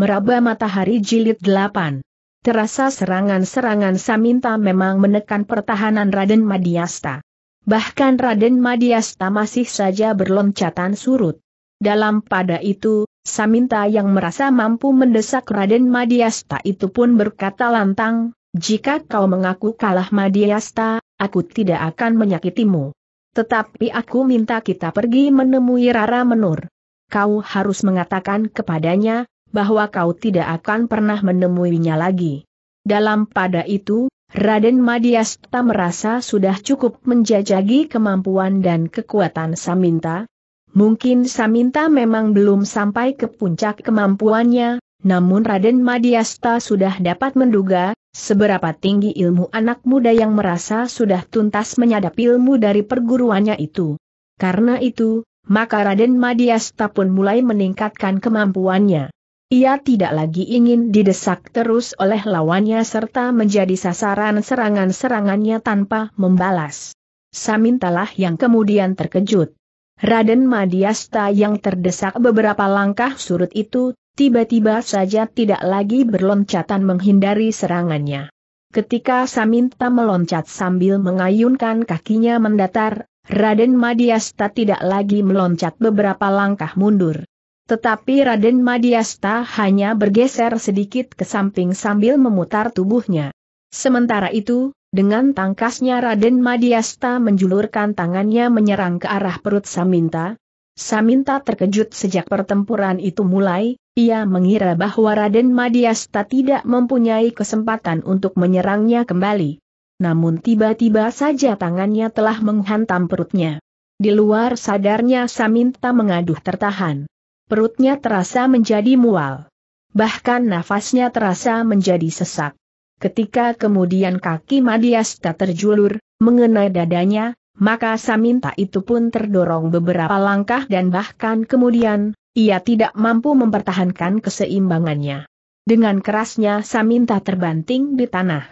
Meraba Matahari Jilid 8 Terasa serangan-serangan Saminta memang menekan pertahanan Raden Madiasta. Bahkan Raden Madiasta masih saja berloncatan surut. Dalam pada itu, Saminta yang merasa mampu mendesak Raden Madiasta itu pun berkata lantang, jika kau mengaku kalah Madiasta, aku tidak akan menyakitimu. Tetapi aku minta kita pergi menemui Rara Menur. Kau harus mengatakan kepadanya, bahwa kau tidak akan pernah menemuinya lagi. Dalam pada itu, Raden Madiasta merasa sudah cukup menjajagi kemampuan dan kekuatan Saminta. Mungkin Saminta memang belum sampai ke puncak kemampuannya, namun Raden Madiasta sudah dapat menduga, seberapa tinggi ilmu anak muda yang merasa sudah tuntas menyadap ilmu dari perguruannya itu. Karena itu, maka Raden Madiasta pun mulai meningkatkan kemampuannya. Ia tidak lagi ingin didesak terus oleh lawannya serta menjadi sasaran serangan-serangannya tanpa membalas. Samintalah yang kemudian terkejut. Raden Madiasta yang terdesak beberapa langkah surut itu, tiba-tiba saja tidak lagi berloncatan menghindari serangannya. Ketika Saminta meloncat sambil mengayunkan kakinya mendatar, Raden Madiasta tidak lagi meloncat beberapa langkah mundur. Tetapi Raden Madiasta hanya bergeser sedikit ke samping sambil memutar tubuhnya. Sementara itu, dengan tangkasnya Raden Madiasta menjulurkan tangannya menyerang ke arah perut Saminta. Saminta terkejut sejak pertempuran itu mulai, ia mengira bahwa Raden Madiasta tidak mempunyai kesempatan untuk menyerangnya kembali. Namun tiba-tiba saja tangannya telah menghantam perutnya. Di luar sadarnya Saminta mengaduh tertahan. Perutnya terasa menjadi mual. Bahkan nafasnya terasa menjadi sesak. Ketika kemudian kaki Madiasta terjulur, mengenai dadanya, maka Saminta itu pun terdorong beberapa langkah dan bahkan kemudian, ia tidak mampu mempertahankan keseimbangannya. Dengan kerasnya Saminta terbanting di tanah.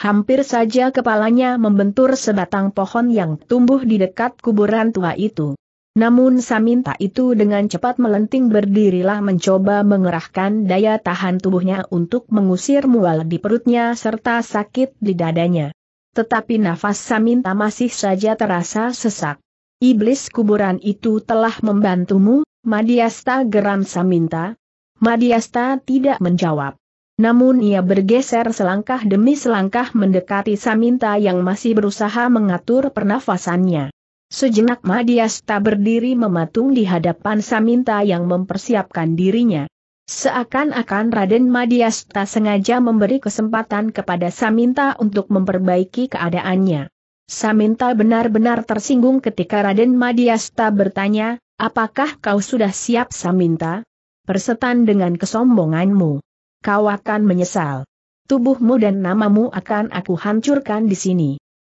Hampir saja kepalanya membentur sebatang pohon yang tumbuh di dekat kuburan tua itu. Namun Saminta itu dengan cepat melenting berdirilah mencoba mengerahkan daya tahan tubuhnya untuk mengusir mual di perutnya serta sakit di dadanya. Tetapi nafas Saminta masih saja terasa sesak. Iblis kuburan itu telah membantumu, Madiasta geram Saminta. Madiasta tidak menjawab. Namun ia bergeser selangkah demi selangkah mendekati Saminta yang masih berusaha mengatur pernafasannya. Sejenak Madiasta berdiri mematung di hadapan Saminta yang mempersiapkan dirinya. Seakan-akan Raden Madiasta sengaja memberi kesempatan kepada Saminta untuk memperbaiki keadaannya. Saminta benar-benar tersinggung ketika Raden Madiasta bertanya, apakah kau sudah siap Saminta? Persetan dengan kesombonganmu. Kau akan menyesal. Tubuhmu dan namamu akan aku hancurkan di sini.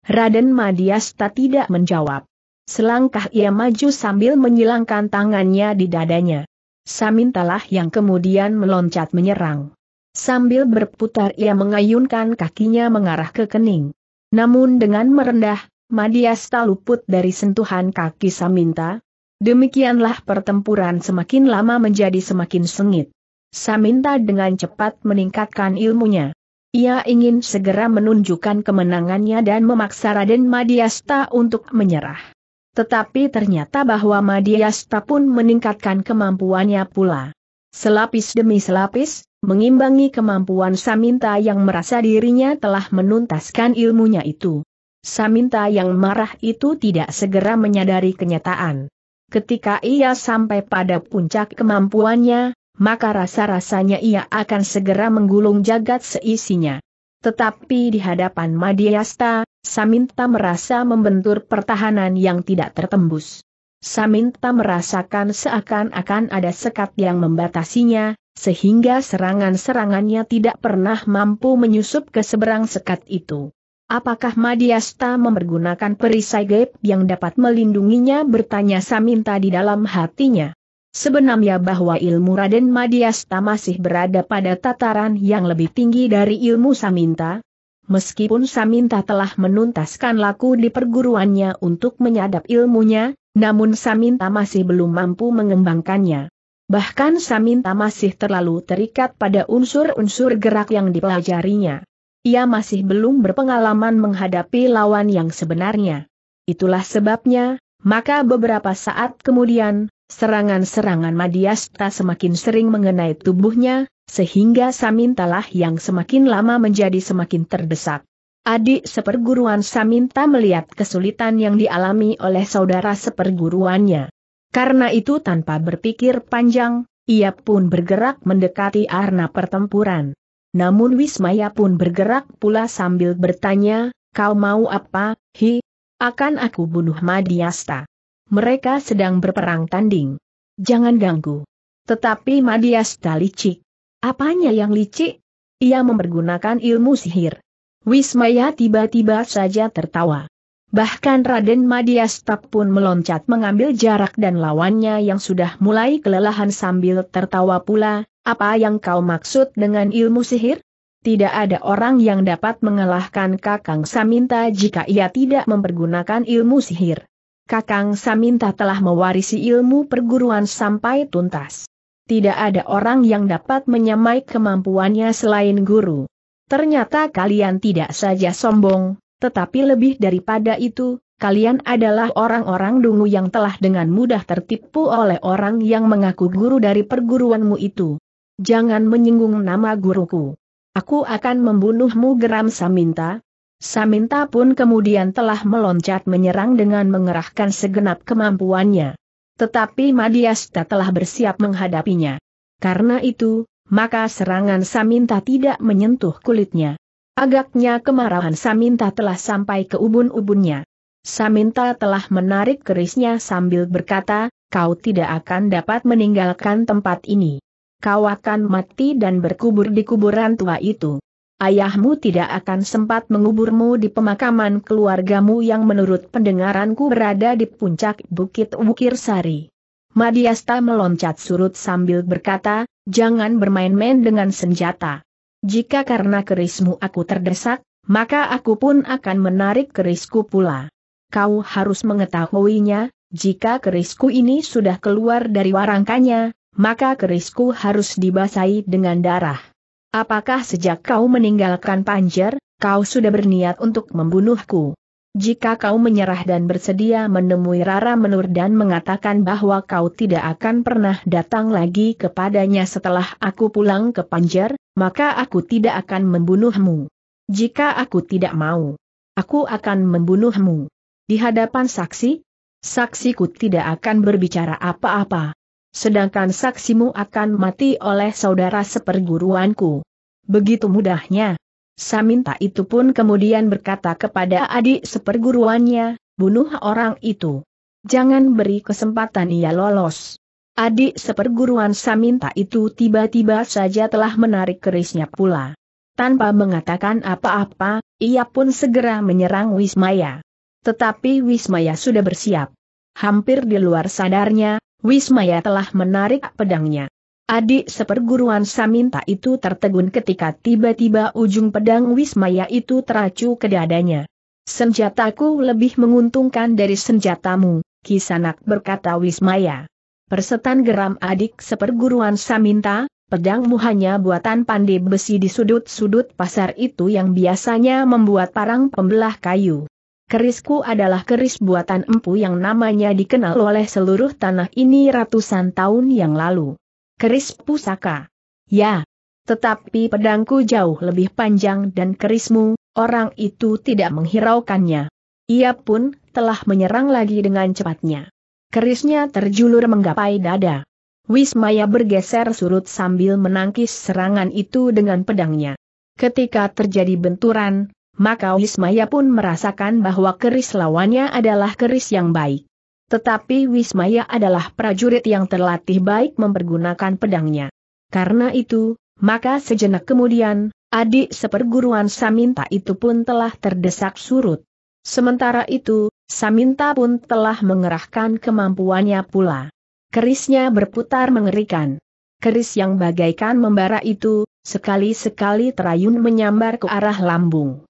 Raden Madiasta tidak menjawab. Selangkah ia maju sambil menyilangkan tangannya di dadanya. Samintalah yang kemudian meloncat menyerang. Sambil berputar ia mengayunkan kakinya mengarah ke kening. Namun dengan merendah, Madiasta luput dari sentuhan kaki Saminta. Demikianlah pertempuran semakin lama menjadi semakin sengit. Saminta dengan cepat meningkatkan ilmunya. Ia ingin segera menunjukkan kemenangannya dan memaksa Raden Madiasta untuk menyerah. Tetapi ternyata bahwa Madiasta pun meningkatkan kemampuannya pula. Selapis demi selapis, mengimbangi kemampuan Saminta yang merasa dirinya telah menuntaskan ilmunya itu. Saminta yang marah itu tidak segera menyadari kenyataan. Ketika ia sampai pada puncak kemampuannya, maka rasa-rasanya ia akan segera menggulung jagat seisinya. Tetapi di hadapan Madiasta, Saminta merasa membentur pertahanan yang tidak tertembus. Saminta merasakan seakan-akan ada sekat yang membatasinya, sehingga serangan-serangannya tidak pernah mampu menyusup ke seberang sekat itu. Apakah Madiasta mempergunakan perisai gaib yang dapat melindunginya bertanya Saminta di dalam hatinya. Sebenarnya bahwa ilmu Raden Madiasta masih berada pada tataran yang lebih tinggi dari ilmu Saminta. Meskipun Saminta telah menuntaskan laku di perguruannya untuk menyadap ilmunya, namun Saminta masih belum mampu mengembangkannya. Bahkan Saminta masih terlalu terikat pada unsur-unsur gerak yang dipelajarinya. Ia masih belum berpengalaman menghadapi lawan yang sebenarnya. Itulah sebabnya, maka beberapa saat kemudian, serangan-serangan Madiasta semakin sering mengenai tubuhnya, sehingga Samintalah yang semakin lama menjadi semakin terdesak. Adik seperguruan Saminta melihat kesulitan yang dialami oleh saudara seperguruannya. Karena itu tanpa berpikir panjang, ia pun bergerak mendekati arna pertempuran. Namun Wismaya pun bergerak pula sambil bertanya, kau mau apa, hi? Akan aku bunuh Madiasta. Mereka sedang berperang tanding. Jangan ganggu. Tetapi Madiasta licik. Apanya yang licik? Ia mempergunakan ilmu sihir. Wismaya tiba-tiba saja tertawa. Bahkan Raden Madiasta pun meloncat mengambil jarak dan lawannya yang sudah mulai kelelahan sambil tertawa pula, apa yang kau maksud dengan ilmu sihir? Tidak ada orang yang dapat mengalahkan Kakang Saminta jika ia tidak mempergunakan ilmu sihir. Kakang Saminta telah mewarisi ilmu perguruan sampai tuntas. Tidak ada orang yang dapat menyamai kemampuannya selain guru. Ternyata kalian tidak saja sombong, tetapi lebih daripada itu, kalian adalah orang-orang dungu yang telah dengan mudah tertipu oleh orang yang mengaku guru dari perguruanmu itu. Jangan menyinggung nama guruku. Aku akan membunuhmu geram Saminta. Saminta pun kemudian telah meloncat menyerang dengan mengerahkan segenap kemampuannya. Tetapi Madiasta telah bersiap menghadapinya. Karena itu, maka serangan Saminta tidak menyentuh kulitnya. Agaknya kemarahan Saminta telah sampai ke ubun-ubunnya. Saminta telah menarik kerisnya sambil berkata, kau tidak akan dapat meninggalkan tempat ini. Kau akan mati dan berkubur di kuburan tua itu. Ayahmu tidak akan sempat menguburmu di pemakaman keluargamu yang menurut pendengaranku berada di puncak Bukit Wukir Sari. Madiasta meloncat surut sambil berkata, jangan bermain-main dengan senjata. Jika karena kerismu aku terdesak, maka aku pun akan menarik kerisku pula. Kau harus mengetahuinya, jika kerisku ini sudah keluar dari warangkanya, maka kerisku harus dibasahi dengan darah. Apakah sejak kau meninggalkan Panjer, kau sudah berniat untuk membunuhku? Jika kau menyerah dan bersedia menemui Rara Menur dan mengatakan bahwa kau tidak akan pernah datang lagi kepadanya setelah aku pulang ke Panjer, maka aku tidak akan membunuhmu. Jika aku tidak mau, aku akan membunuhmu. Di hadapan saksi, saksiku tidak akan berbicara apa-apa. Sedangkan saksimu akan mati oleh saudara seperguruanku. Begitu mudahnya. Saminta itu pun kemudian berkata kepada adik seperguruannya, bunuh orang itu. Jangan beri kesempatan ia lolos. Adik seperguruan Saminta itu tiba-tiba saja telah menarik kerisnya pula. Tanpa mengatakan apa-apa, ia pun segera menyerang Wismaya. Tetapi Wismaya sudah bersiap. Hampir di luar sadarnya, Wismaya telah menarik pedangnya. Adik seperguruan Saminta itu tertegun ketika tiba-tiba ujung pedang Wismaya itu teracu ke dadanya. Senjataku lebih menguntungkan dari senjatamu, Kisanak berkata Wismaya. Persetan geram adik seperguruan Saminta, pedangmu hanya buatan pandai besi di sudut-sudut pasar itu yang biasanya membuat parang pembelah kayu. Kerisku adalah keris buatan empu yang namanya dikenal oleh seluruh tanah ini ratusan tahun yang lalu keris pusaka. Ya, tetapi pedangku jauh lebih panjang dan kerismu, orang itu tidak menghiraukannya. Ia pun telah menyerang lagi dengan cepatnya. Kerisnya terjulur menggapai dada. Wismaya bergeser surut sambil menangkis serangan itu dengan pedangnya. Ketika terjadi benturan, maka Wismaya pun merasakan bahwa keris lawannya adalah keris yang baik. Tetapi Wismaya adalah prajurit yang terlatih baik mempergunakan pedangnya. Karena itu, maka sejenak kemudian, adik seperguruan Saminta itu pun telah terdesak surut. Sementara itu, Saminta pun telah mengerahkan kemampuannya pula. Kerisnya berputar mengerikan. Keris yang bagaikan membara itu, sekali-sekali terayun menyambar ke arah lambung.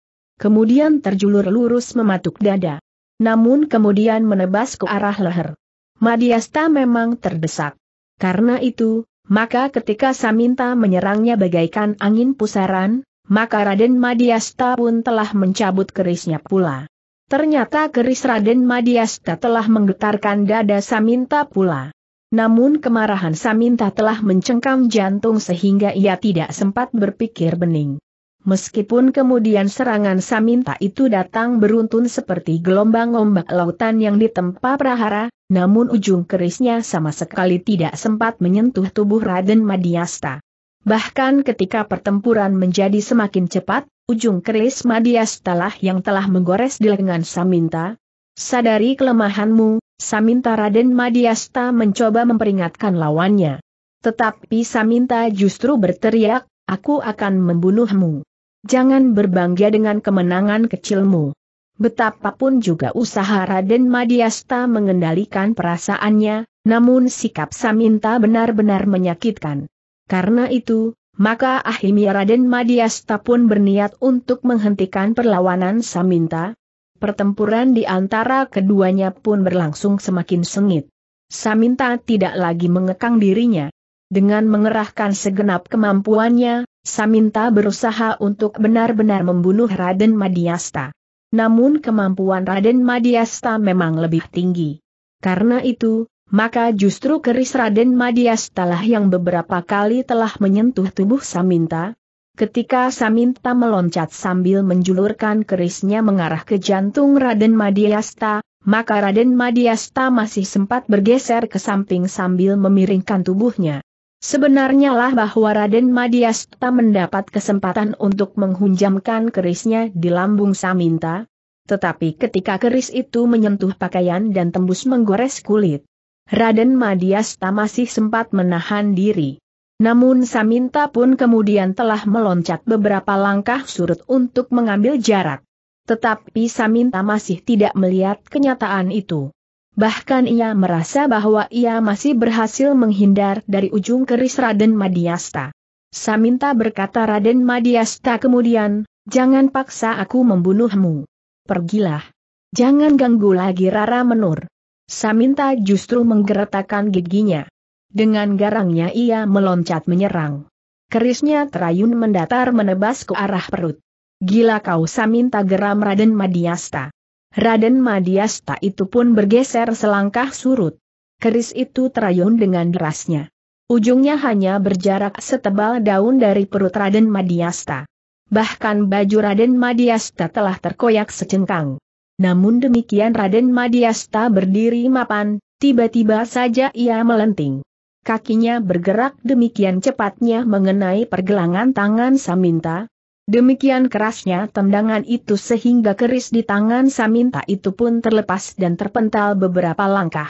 Kemudian terjulur lurus mematuk dada namun kemudian menebas ke arah leher. Madiasta memang terdesak. Karena itu, maka ketika Saminta menyerangnya bagaikan angin pusaran, maka Raden Madiasta pun telah mencabut kerisnya pula. Ternyata keris Raden Madiasta telah menggetarkan dada Saminta pula. Namun kemarahan Saminta telah mencengkam jantung sehingga ia tidak sempat berpikir bening. Meskipun kemudian serangan Saminta itu datang beruntun seperti gelombang ombak lautan yang ditempa prahara, namun ujung kerisnya sama sekali tidak sempat menyentuh tubuh Raden Madiasta. Bahkan ketika pertempuran menjadi semakin cepat, ujung keris Madiasta lah yang telah menggores di lengan Saminta. Sadari kelemahanmu, Saminta Raden Madiasta mencoba memperingatkan lawannya. Tetapi Saminta justru berteriak, aku akan membunuhmu. Jangan berbangga dengan kemenangan kecilmu. Betapapun juga usaha Raden Madiasta mengendalikan perasaannya, namun sikap Saminta benar-benar menyakitkan. Karena itu, maka akhirnya Raden Madiasta pun berniat untuk menghentikan perlawanan Saminta. Pertempuran di antara keduanya pun berlangsung semakin sengit. Saminta tidak lagi mengekang dirinya. Dengan mengerahkan segenap kemampuannya, Saminta berusaha untuk benar-benar membunuh Raden Madiasta. Namun kemampuan Raden Madiasta memang lebih tinggi. Karena itu, maka justru keris Raden Madiasta lah yang beberapa kali telah menyentuh tubuh Saminta. Ketika Saminta meloncat sambil menjulurkan kerisnya mengarah ke jantung Raden Madiasta, maka Raden Madiasta masih sempat bergeser ke samping sambil memiringkan tubuhnya. Sebenarnya lah bahwa Raden Madiasta mendapat kesempatan untuk menghunjamkan kerisnya di lambung Saminta, tetapi ketika keris itu menyentuh pakaian dan tembus menggores kulit, Raden Madiasta masih sempat menahan diri. Namun Saminta pun kemudian telah meloncat beberapa langkah surut untuk mengambil jarak. Tetapi Saminta masih tidak melihat kenyataan itu. Bahkan ia merasa bahwa ia masih berhasil menghindar dari ujung keris Raden Madiasta. Saminta berkata Raden Madiasta kemudian, jangan paksa aku membunuhmu. Pergilah. Jangan ganggu lagi Rara Menur. Saminta justru menggeretakkan giginya. Dengan garangnya ia meloncat menyerang. Kerisnya terayun mendatar menebas ke arah perut. Gila kau Saminta geram Raden Madiasta. Raden Madiasta itu pun bergeser selangkah surut. Keris itu terayun dengan derasnya. Ujungnya hanya berjarak setebal daun dari perut Raden Madiasta. Bahkan baju Raden Madiasta telah terkoyak secengkang. Namun demikian Raden Madiasta berdiri mapan, tiba-tiba saja ia melenting. Kakinya bergerak demikian cepatnya mengenai pergelangan tangan Saminta, Demikian kerasnya tendangan itu sehingga keris di tangan Saminta itu pun terlepas dan terpental beberapa langkah.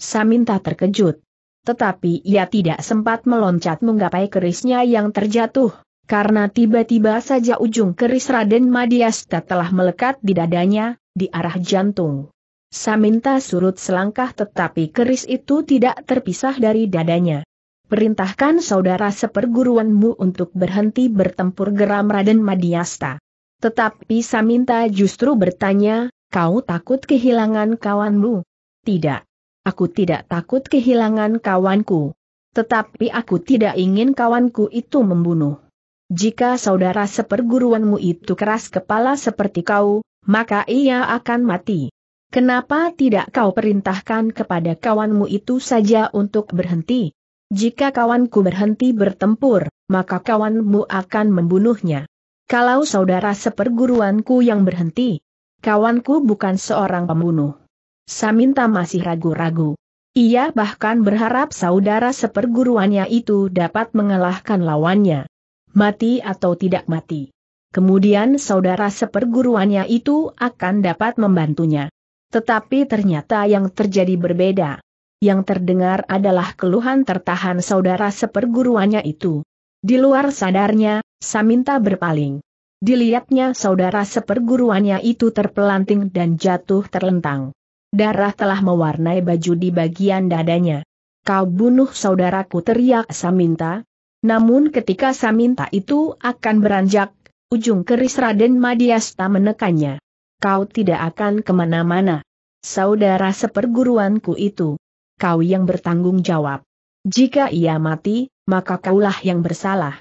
Saminta terkejut. Tetapi ia tidak sempat meloncat menggapai kerisnya yang terjatuh, karena tiba-tiba saja ujung keris Raden Madiasta telah melekat di dadanya, di arah jantung. Saminta surut selangkah tetapi keris itu tidak terpisah dari dadanya perintahkan saudara seperguruanmu untuk berhenti bertempur geram Raden Madiasta. Tetapi Saminta justru bertanya, kau takut kehilangan kawanmu? Tidak. Aku tidak takut kehilangan kawanku. Tetapi aku tidak ingin kawanku itu membunuh. Jika saudara seperguruanmu itu keras kepala seperti kau, maka ia akan mati. Kenapa tidak kau perintahkan kepada kawanmu itu saja untuk berhenti? Jika kawanku berhenti bertempur, maka kawanmu akan membunuhnya. Kalau saudara seperguruanku yang berhenti, kawanku bukan seorang pembunuh. Saminta masih ragu-ragu. Ia bahkan berharap saudara seperguruannya itu dapat mengalahkan lawannya. Mati atau tidak mati. Kemudian saudara seperguruannya itu akan dapat membantunya. Tetapi ternyata yang terjadi berbeda yang terdengar adalah keluhan tertahan saudara seperguruannya itu. Di luar sadarnya, Saminta berpaling. Dilihatnya saudara seperguruannya itu terpelanting dan jatuh terlentang. Darah telah mewarnai baju di bagian dadanya. Kau bunuh saudaraku teriak Saminta. Namun ketika Saminta itu akan beranjak, ujung keris Raden Madiasta menekannya. Kau tidak akan ke mana-mana. Saudara seperguruanku itu kau yang bertanggung jawab. Jika ia mati, maka kaulah yang bersalah.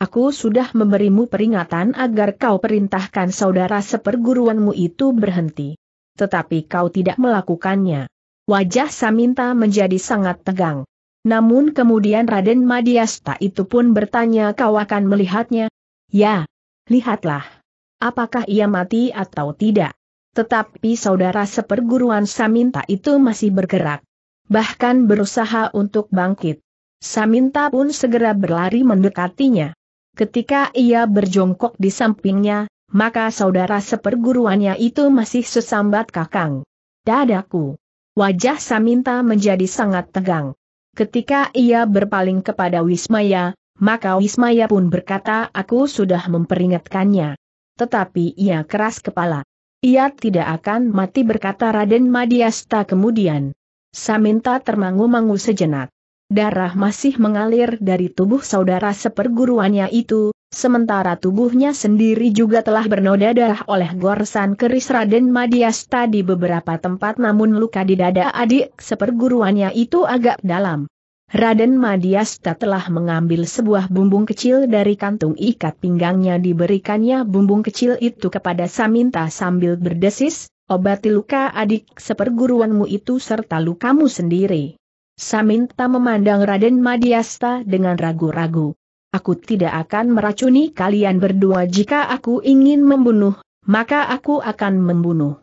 Aku sudah memberimu peringatan agar kau perintahkan saudara seperguruanmu itu berhenti. Tetapi kau tidak melakukannya. Wajah Saminta menjadi sangat tegang. Namun kemudian Raden Madiasta itu pun bertanya kau akan melihatnya. Ya, lihatlah. Apakah ia mati atau tidak? Tetapi saudara seperguruan Saminta itu masih bergerak. Bahkan berusaha untuk bangkit. Saminta pun segera berlari mendekatinya. Ketika ia berjongkok di sampingnya, maka saudara seperguruannya itu masih sesambat kakang. Dadaku. Wajah Saminta menjadi sangat tegang. Ketika ia berpaling kepada Wismaya, maka Wismaya pun berkata aku sudah memperingatkannya. Tetapi ia keras kepala. Ia tidak akan mati berkata Raden Madiasta kemudian. Saminta termangu-mangu sejenak. Darah masih mengalir dari tubuh saudara seperguruannya itu, Sementara tubuhnya sendiri juga telah bernoda darah oleh goresan keris Raden Madiasta di beberapa tempat namun luka di dada adik seperguruannya itu agak dalam. Raden Madiasta telah mengambil sebuah bumbung kecil dari kantung ikat pinggangnya diberikannya bumbung kecil itu kepada Saminta sambil berdesis, obati luka adik seperguruanmu itu serta lukamu sendiri. Saminta memandang Raden Madiasta dengan ragu-ragu. Aku tidak akan meracuni kalian berdua jika aku ingin membunuh, maka aku akan membunuh.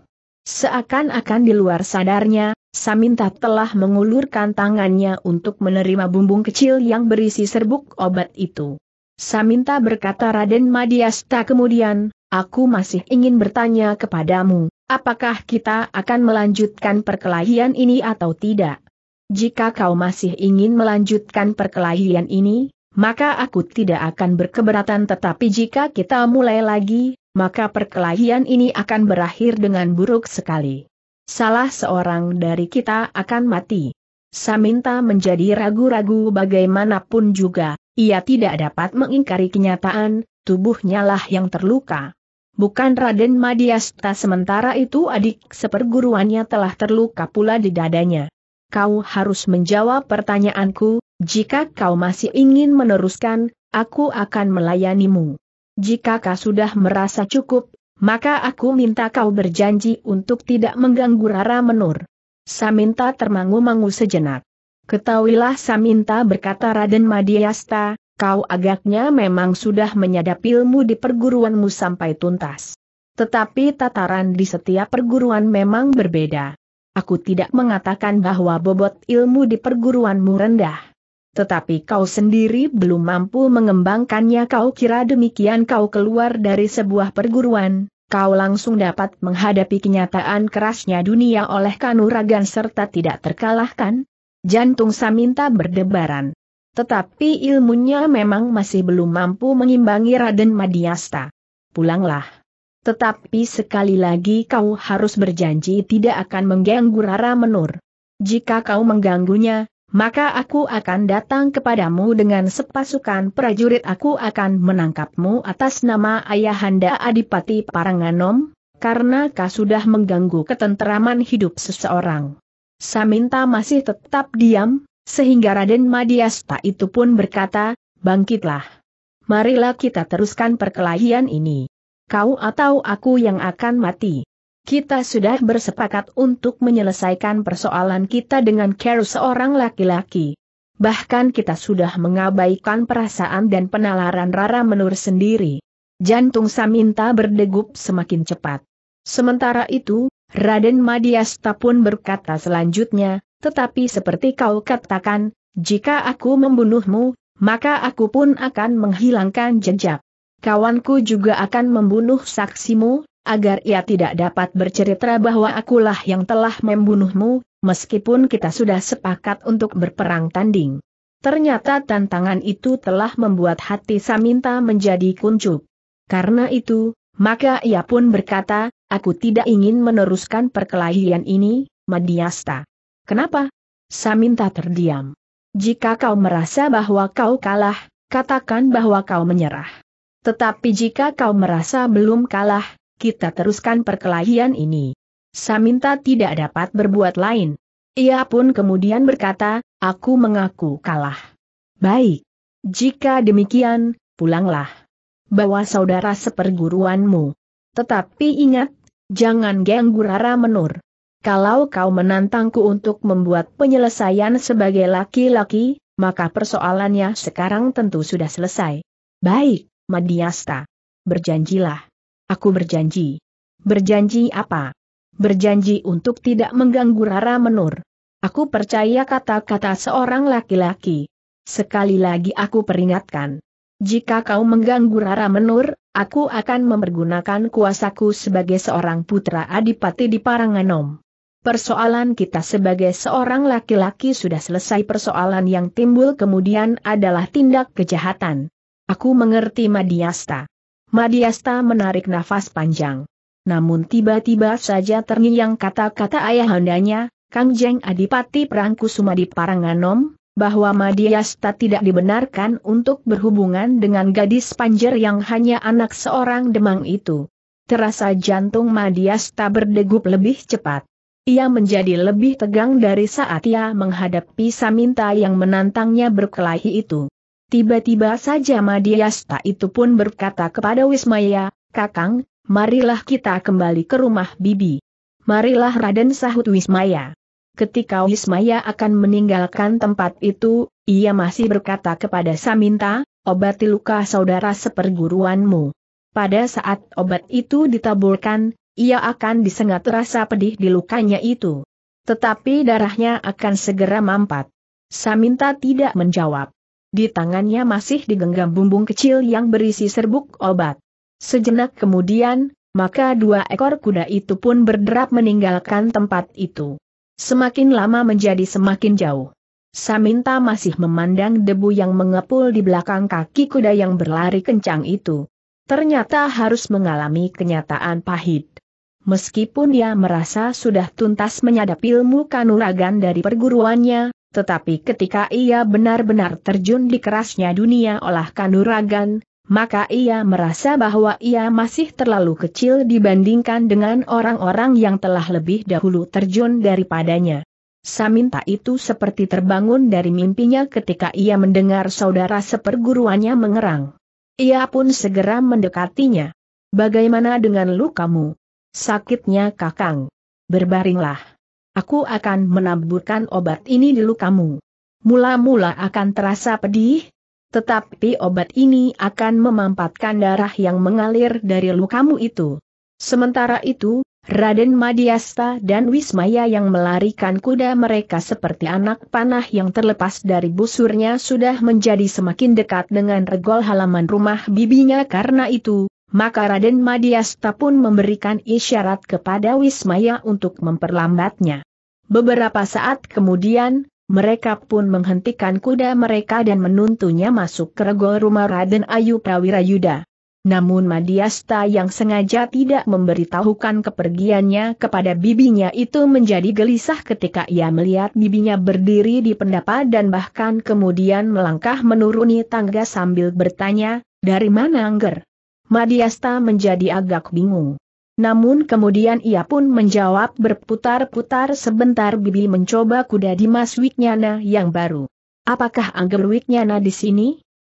Seakan-akan di luar sadarnya, Saminta telah mengulurkan tangannya untuk menerima bumbung kecil yang berisi serbuk obat itu. Saminta berkata Raden Madiasta kemudian, aku masih ingin bertanya kepadamu, apakah kita akan melanjutkan perkelahian ini atau tidak? Jika kau masih ingin melanjutkan perkelahian ini, maka aku tidak akan berkeberatan tetapi jika kita mulai lagi, maka perkelahian ini akan berakhir dengan buruk sekali. Salah seorang dari kita akan mati. Saminta menjadi ragu-ragu bagaimanapun juga, ia tidak dapat mengingkari kenyataan, tubuhnya lah yang terluka. Bukan Raden Madiasta sementara itu adik seperguruannya telah terluka pula di dadanya. Kau harus menjawab pertanyaanku, jika kau masih ingin meneruskan, aku akan melayanimu. Jika kau sudah merasa cukup, maka aku minta kau berjanji untuk tidak mengganggu Rara Menur. Saminta termangu-mangu sejenak. Ketahuilah Saminta berkata Raden Madiasta, kau agaknya memang sudah menyadap ilmu di perguruanmu sampai tuntas. Tetapi tataran di setiap perguruan memang berbeda. Aku tidak mengatakan bahwa bobot ilmu di perguruanmu rendah tetapi kau sendiri belum mampu mengembangkannya kau kira demikian kau keluar dari sebuah perguruan, kau langsung dapat menghadapi kenyataan kerasnya dunia oleh kanuragan serta tidak terkalahkan? Jantung Saminta berdebaran. Tetapi ilmunya memang masih belum mampu mengimbangi Raden Madiasta. Pulanglah. Tetapi sekali lagi kau harus berjanji tidak akan mengganggu Rara Menur. Jika kau mengganggunya, maka aku akan datang kepadamu dengan sepasukan prajurit aku akan menangkapmu atas nama Ayahanda Adipati Paranganom, karena kau sudah mengganggu ketenteraman hidup seseorang. Saminta masih tetap diam, sehingga Raden Madiasta itu pun berkata, bangkitlah. Marilah kita teruskan perkelahian ini. Kau atau aku yang akan mati. Kita sudah bersepakat untuk menyelesaikan persoalan kita dengan care seorang laki-laki. Bahkan kita sudah mengabaikan perasaan dan penalaran Rara Menur sendiri. Jantung Saminta berdegup semakin cepat. Sementara itu, Raden Madiasta pun berkata selanjutnya, tetapi seperti kau katakan, jika aku membunuhmu, maka aku pun akan menghilangkan jejak. Kawanku juga akan membunuh saksimu, agar ia tidak dapat bercerita bahwa akulah yang telah membunuhmu, meskipun kita sudah sepakat untuk berperang tanding. Ternyata tantangan itu telah membuat hati Saminta menjadi kuncup. Karena itu, maka ia pun berkata, aku tidak ingin meneruskan perkelahian ini, Madiasta. Kenapa? Saminta terdiam. Jika kau merasa bahwa kau kalah, katakan bahwa kau menyerah. Tetapi jika kau merasa belum kalah, kita teruskan perkelahian ini. Saminta tidak dapat berbuat lain. Ia pun kemudian berkata, aku mengaku kalah. Baik. Jika demikian, pulanglah. Bawa saudara seperguruanmu. Tetapi ingat, jangan ganggu Rara Menur. Kalau kau menantangku untuk membuat penyelesaian sebagai laki-laki, maka persoalannya sekarang tentu sudah selesai. Baik, Madiasta. Berjanjilah. Aku berjanji. Berjanji apa? Berjanji untuk tidak mengganggu Rara Menur. Aku percaya kata-kata seorang laki-laki. Sekali lagi aku peringatkan. Jika kau mengganggu Rara Menur, aku akan mempergunakan kuasaku sebagai seorang putra adipati di Paranganom. Persoalan kita sebagai seorang laki-laki sudah selesai persoalan yang timbul kemudian adalah tindak kejahatan. Aku mengerti Madiasta. Madiasta menarik nafas panjang. Namun tiba-tiba saja terngiang kata-kata ayahandanya, Kang Jeng Adipati Prangkusuma di Paranganom, bahwa Madiasta tidak dibenarkan untuk berhubungan dengan gadis panjer yang hanya anak seorang demang itu. Terasa jantung Madiasta berdegup lebih cepat. Ia menjadi lebih tegang dari saat ia menghadapi Saminta yang menantangnya berkelahi itu. Tiba-tiba saja Madiasta itu pun berkata kepada Wismaya, Kakang, marilah kita kembali ke rumah Bibi. Marilah Raden sahut Wismaya. Ketika Wismaya akan meninggalkan tempat itu, ia masih berkata kepada Saminta, obati luka saudara seperguruanmu. Pada saat obat itu ditaburkan, ia akan disengat rasa pedih di lukanya itu. Tetapi darahnya akan segera mampat. Saminta tidak menjawab. Di tangannya masih digenggam bumbung kecil yang berisi serbuk obat. Sejenak kemudian, maka dua ekor kuda itu pun berderap meninggalkan tempat itu. Semakin lama menjadi semakin jauh. Saminta masih memandang debu yang mengepul di belakang kaki kuda yang berlari kencang itu. Ternyata harus mengalami kenyataan pahit. Meskipun dia merasa sudah tuntas menyadap ilmu kanuragan dari perguruannya, tetapi ketika ia benar-benar terjun di kerasnya dunia olah kanuragan, maka ia merasa bahwa ia masih terlalu kecil dibandingkan dengan orang-orang yang telah lebih dahulu terjun daripadanya. Saminta itu seperti terbangun dari mimpinya ketika ia mendengar saudara seperguruannya mengerang. Ia pun segera mendekatinya. Bagaimana dengan lukamu? Sakitnya kakang. Berbaringlah. Aku akan menaburkan obat ini di lukamu. Mula-mula akan terasa pedih, tetapi obat ini akan memampatkan darah yang mengalir dari lukamu itu. Sementara itu, Raden Madiasta dan Wismaya yang melarikan kuda mereka seperti anak panah yang terlepas dari busurnya sudah menjadi semakin dekat dengan regol halaman rumah bibinya karena itu, maka Raden Madiasta pun memberikan isyarat kepada Wismaya untuk memperlambatnya. Beberapa saat kemudian, mereka pun menghentikan kuda mereka dan menuntunya masuk ke regol rumah Raden Ayu Prawirayuda. Namun Madiasta yang sengaja tidak memberitahukan kepergiannya kepada bibinya itu menjadi gelisah ketika ia melihat bibinya berdiri di pendapat dan bahkan kemudian melangkah menuruni tangga sambil bertanya, dari mana Angger? Madiasta menjadi agak bingung. Namun kemudian ia pun menjawab berputar-putar sebentar Bibi mencoba kuda Dimas Wiknyana yang baru. Apakah Angger Wiknyana di sini?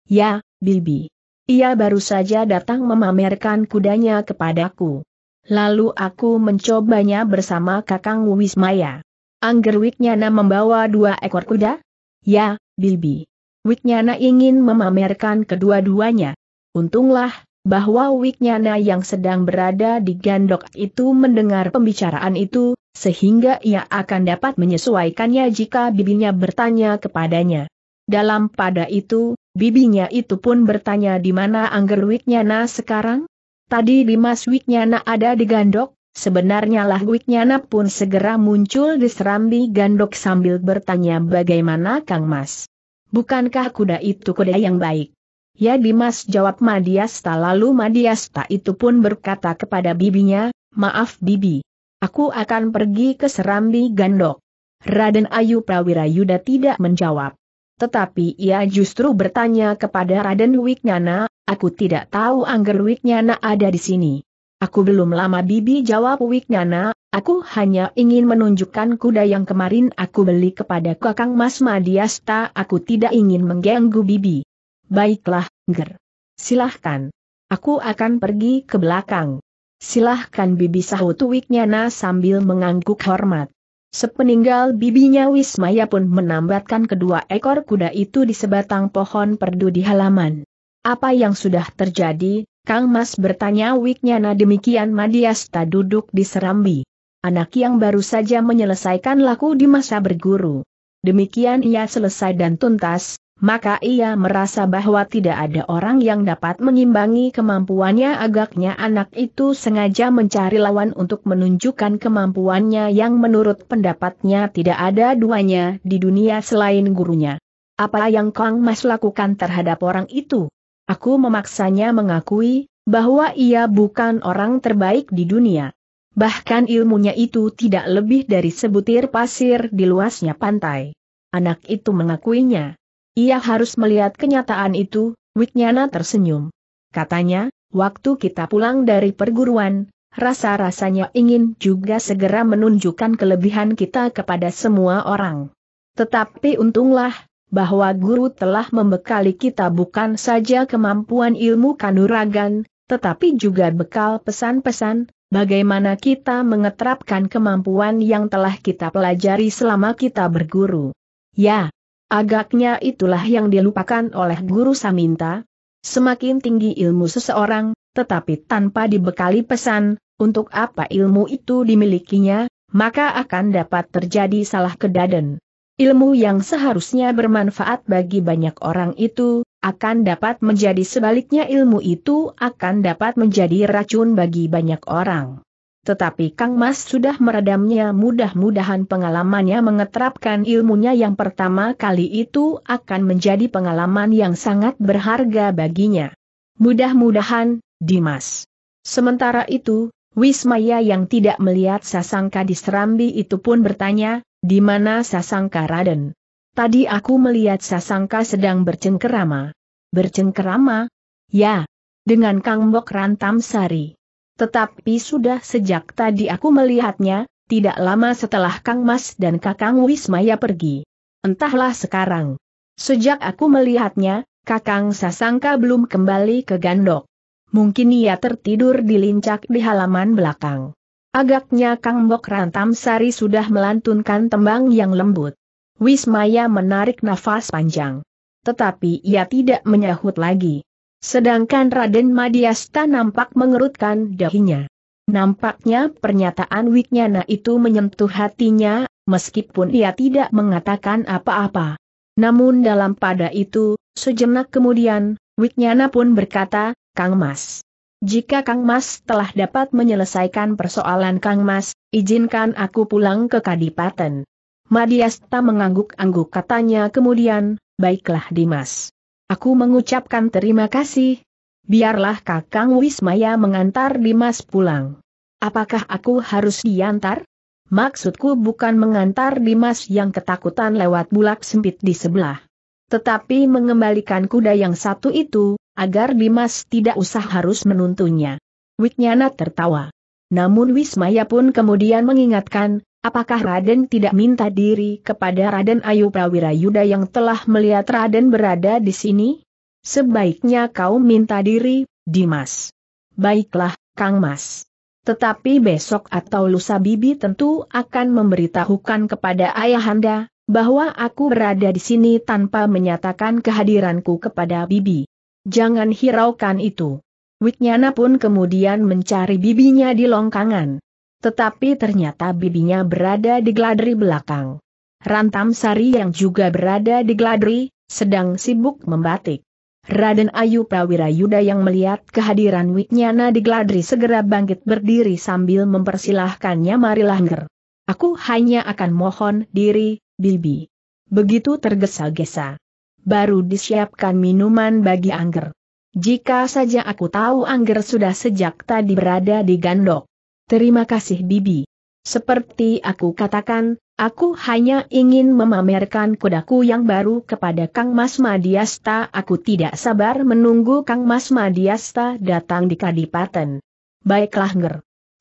Ya, Bibi. Ia baru saja datang memamerkan kudanya kepadaku. Lalu aku mencobanya bersama Kakang Wismaya. Angger Wiknyana membawa dua ekor kuda? Ya, Bibi. Wiknyana ingin memamerkan kedua-duanya. Untunglah, bahwa Wiknyana yang sedang berada di gandok itu mendengar pembicaraan itu, sehingga ia akan dapat menyesuaikannya jika bibinya bertanya kepadanya. Dalam pada itu, bibinya itu pun bertanya di mana Angger Wiknyana sekarang? Tadi Dimas Wiknyana ada di gandok, sebenarnya lah Wiknyana pun segera muncul di serambi gandok sambil bertanya bagaimana Kang Mas. Bukankah kuda itu kuda yang baik? Ya Dimas jawab Madiasta lalu Madiasta itu pun berkata kepada bibinya, maaf bibi. Aku akan pergi ke Serambi Gandok. Raden Ayu Prawirayuda tidak menjawab. Tetapi ia justru bertanya kepada Raden Wiknyana, aku tidak tahu Angger Wiknyana ada di sini. Aku belum lama bibi jawab Wiknyana, Aku hanya ingin menunjukkan kuda yang kemarin aku beli kepada Kakang Mas Madiasta, aku tidak ingin mengganggu Bibi. Baiklah, Ger. Silahkan. Aku akan pergi ke belakang. Silahkan Bibi sahut Wiknyana sambil mengangguk hormat. Sepeninggal bibinya Wismaya pun menambatkan kedua ekor kuda itu di sebatang pohon perdu di halaman. Apa yang sudah terjadi, Kang Mas bertanya Wiknyana demikian Madiasta duduk di serambi anak yang baru saja menyelesaikan laku di masa berguru. Demikian ia selesai dan tuntas, maka ia merasa bahwa tidak ada orang yang dapat mengimbangi kemampuannya agaknya anak itu sengaja mencari lawan untuk menunjukkan kemampuannya yang menurut pendapatnya tidak ada duanya di dunia selain gurunya. Apa yang Kang Mas lakukan terhadap orang itu? Aku memaksanya mengakui, bahwa ia bukan orang terbaik di dunia. Bahkan ilmunya itu tidak lebih dari sebutir pasir di luasnya pantai. Anak itu mengakuinya. Ia harus melihat kenyataan itu, Wiknyana tersenyum. Katanya, waktu kita pulang dari perguruan, rasa-rasanya ingin juga segera menunjukkan kelebihan kita kepada semua orang. Tetapi untunglah, bahwa guru telah membekali kita bukan saja kemampuan ilmu kanuragan, tetapi juga bekal pesan-pesan, bagaimana kita mengeterapkan kemampuan yang telah kita pelajari selama kita berguru. Ya, agaknya itulah yang dilupakan oleh guru Saminta. Semakin tinggi ilmu seseorang, tetapi tanpa dibekali pesan, untuk apa ilmu itu dimilikinya, maka akan dapat terjadi salah kedaden. Ilmu yang seharusnya bermanfaat bagi banyak orang itu, akan dapat menjadi sebaliknya ilmu itu akan dapat menjadi racun bagi banyak orang. Tetapi Kang Mas sudah meredamnya mudah-mudahan pengalamannya mengeterapkan ilmunya yang pertama kali itu akan menjadi pengalaman yang sangat berharga baginya. Mudah-mudahan, Dimas. Sementara itu, Wismaya yang tidak melihat Sasangka di serambi itu pun bertanya, di mana Sasangka Raden? Tadi aku melihat Sasangka sedang bercengkerama. Bercengkerama? Ya, dengan Kang Bok Rantam Sari. Tetapi sudah sejak tadi aku melihatnya, tidak lama setelah Kang Mas dan Kakang Wismaya pergi. Entahlah sekarang. Sejak aku melihatnya, Kakang Sasangka belum kembali ke Gandok. Mungkin ia tertidur di lincak di halaman belakang. Agaknya Kang Bok Rantam Sari sudah melantunkan tembang yang lembut. Wismaya menarik nafas panjang. Tetapi ia tidak menyahut lagi. Sedangkan Raden Madiasta nampak mengerutkan dahinya. Nampaknya pernyataan Wiknyana itu menyentuh hatinya, meskipun ia tidak mengatakan apa-apa. Namun dalam pada itu, sejenak kemudian, Wiknyana pun berkata, Kang Mas. Jika Kang Mas telah dapat menyelesaikan persoalan Kang Mas, izinkan aku pulang ke Kadipaten. Madiasta mengangguk-angguk katanya kemudian, baiklah Dimas. Aku mengucapkan terima kasih. Biarlah Kakang Wismaya mengantar Dimas pulang. Apakah aku harus diantar? Maksudku bukan mengantar Dimas yang ketakutan lewat bulak sempit di sebelah. Tetapi mengembalikan kuda yang satu itu, agar Dimas tidak usah harus menuntunnya. Wiknyana tertawa. Namun Wismaya pun kemudian mengingatkan, Apakah Raden tidak minta diri kepada Raden Ayu Prawirayuda yang telah melihat Raden berada di sini? Sebaiknya kau minta diri, Dimas. Baiklah, Kang Mas. Tetapi besok atau lusa Bibi tentu akan memberitahukan kepada Ayahanda, bahwa aku berada di sini tanpa menyatakan kehadiranku kepada Bibi. Jangan hiraukan itu. Wiknyana pun kemudian mencari bibinya di longkangan. Tetapi ternyata bibinya berada di geladri belakang. Rantam Sari yang juga berada di geladri, sedang sibuk membatik. Raden Ayu Prawirayuda yang melihat kehadiran Wiknyana di geladri segera bangkit berdiri sambil mempersilahkannya marilah nger. Aku hanya akan mohon diri, Bibi. Begitu tergesa-gesa. Baru disiapkan minuman bagi Angger. Jika saja aku tahu Angger sudah sejak tadi berada di gandok. Terima kasih Bibi. Seperti aku katakan, aku hanya ingin memamerkan kudaku yang baru kepada Kang Mas Madiasta. Aku tidak sabar menunggu Kang Mas Madiasta datang di Kadipaten. Baiklah Nger.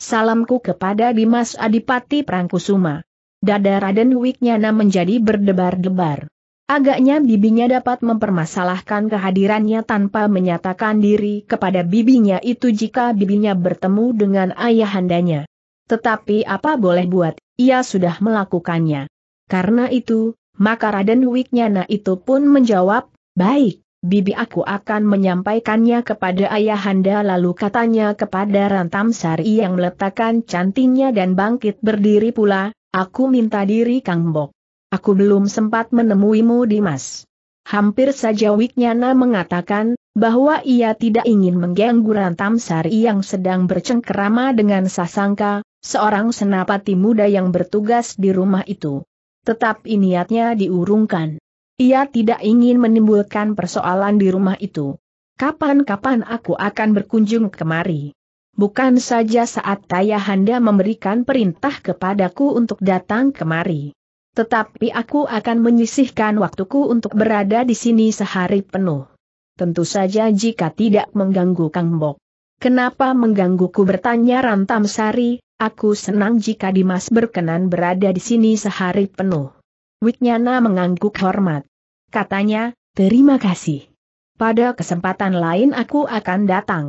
Salamku kepada Dimas Adipati Prangkusuma. Dada Raden Wiknyana menjadi berdebar-debar. Agaknya bibinya dapat mempermasalahkan kehadirannya tanpa menyatakan diri kepada bibinya itu jika bibinya bertemu dengan ayahandanya. Tetapi apa boleh buat, ia sudah melakukannya. Karena itu, maka Raden Wiknyana itu pun menjawab, baik, bibi aku akan menyampaikannya kepada ayahanda lalu katanya kepada Rantam Sari yang meletakkan cantingnya dan bangkit berdiri pula, aku minta diri Kang Bok. Aku belum sempat menemuimu Dimas. Hampir saja Wiknyana mengatakan, bahwa ia tidak ingin mengganggu Rantam Sari yang sedang bercengkerama dengan Sasangka, seorang senapati muda yang bertugas di rumah itu. Tetapi niatnya diurungkan. Ia tidak ingin menimbulkan persoalan di rumah itu. Kapan-kapan aku akan berkunjung kemari. Bukan saja saat Tayahanda memberikan perintah kepadaku untuk datang kemari. Tetapi aku akan menyisihkan waktuku untuk berada di sini sehari penuh. Tentu saja jika tidak mengganggu Kang Bok. Kenapa menggangguku bertanya Rantam Sari, aku senang jika Dimas berkenan berada di sini sehari penuh. Wiknyana mengangguk hormat. Katanya, terima kasih. Pada kesempatan lain aku akan datang.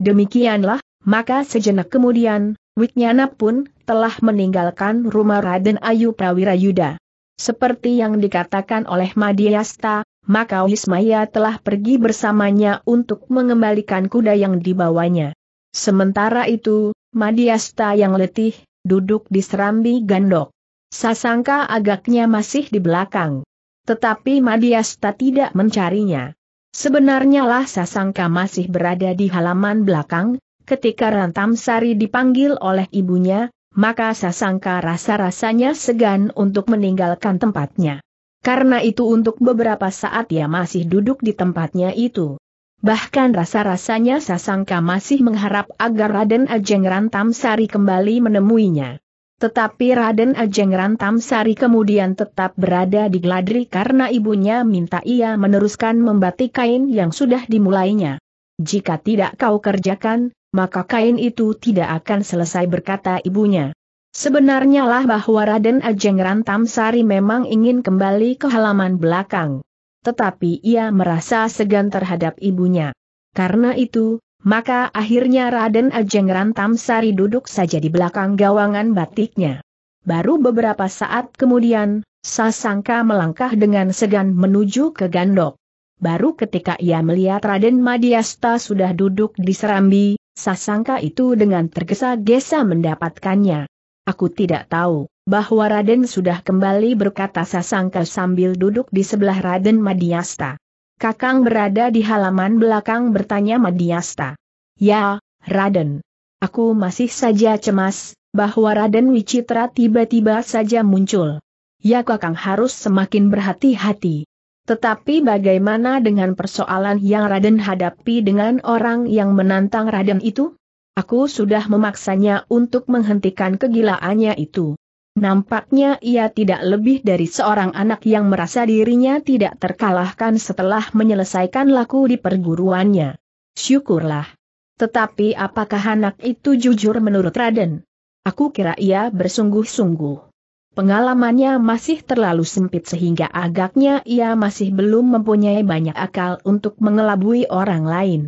Demikianlah, maka sejenak kemudian, Wiknyana pun telah meninggalkan rumah Raden Ayu Prawirayuda. Seperti yang dikatakan oleh Madiasta, maka Wismaya telah pergi bersamanya untuk mengembalikan kuda yang dibawanya. Sementara itu, Madiasta yang letih, duduk di serambi gandok. Sasangka agaknya masih di belakang. Tetapi Madiasta tidak mencarinya. Sebenarnya lah Sasangka masih berada di halaman belakang, Ketika Rantam Sari dipanggil oleh ibunya, maka Sasangka rasa-rasanya segan untuk meninggalkan tempatnya. Karena itu untuk beberapa saat ia masih duduk di tempatnya itu. Bahkan rasa-rasanya Sasangka masih mengharap agar Raden Ajeng Rantam Sari kembali menemuinya. Tetapi Raden Ajeng Rantam Sari kemudian tetap berada di Gladri karena ibunya minta ia meneruskan membatik kain yang sudah dimulainya. Jika tidak kau kerjakan, maka kain itu tidak akan selesai berkata ibunya. Sebenarnya lah bahwa Raden Ajeng Rantam Sari memang ingin kembali ke halaman belakang. Tetapi ia merasa segan terhadap ibunya. Karena itu, maka akhirnya Raden Ajeng Rantam Sari duduk saja di belakang gawangan batiknya. Baru beberapa saat kemudian, Sasangka melangkah dengan segan menuju ke gandok. Baru ketika ia melihat Raden Madiasta sudah duduk di serambi, Sasangka itu dengan tergesa-gesa mendapatkannya. Aku tidak tahu, bahwa Raden sudah kembali berkata Sasangka sambil duduk di sebelah Raden Madiasta. Kakang berada di halaman belakang bertanya Madiasta. Ya, Raden. Aku masih saja cemas, bahwa Raden Wicitra tiba-tiba saja muncul. Ya kakang harus semakin berhati-hati. Tetapi bagaimana dengan persoalan yang Raden hadapi dengan orang yang menantang Raden itu? Aku sudah memaksanya untuk menghentikan kegilaannya itu. Nampaknya ia tidak lebih dari seorang anak yang merasa dirinya tidak terkalahkan setelah menyelesaikan laku di perguruannya. Syukurlah. Tetapi apakah anak itu jujur menurut Raden? Aku kira ia bersungguh-sungguh. Pengalamannya masih terlalu sempit sehingga agaknya ia masih belum mempunyai banyak akal untuk mengelabui orang lain.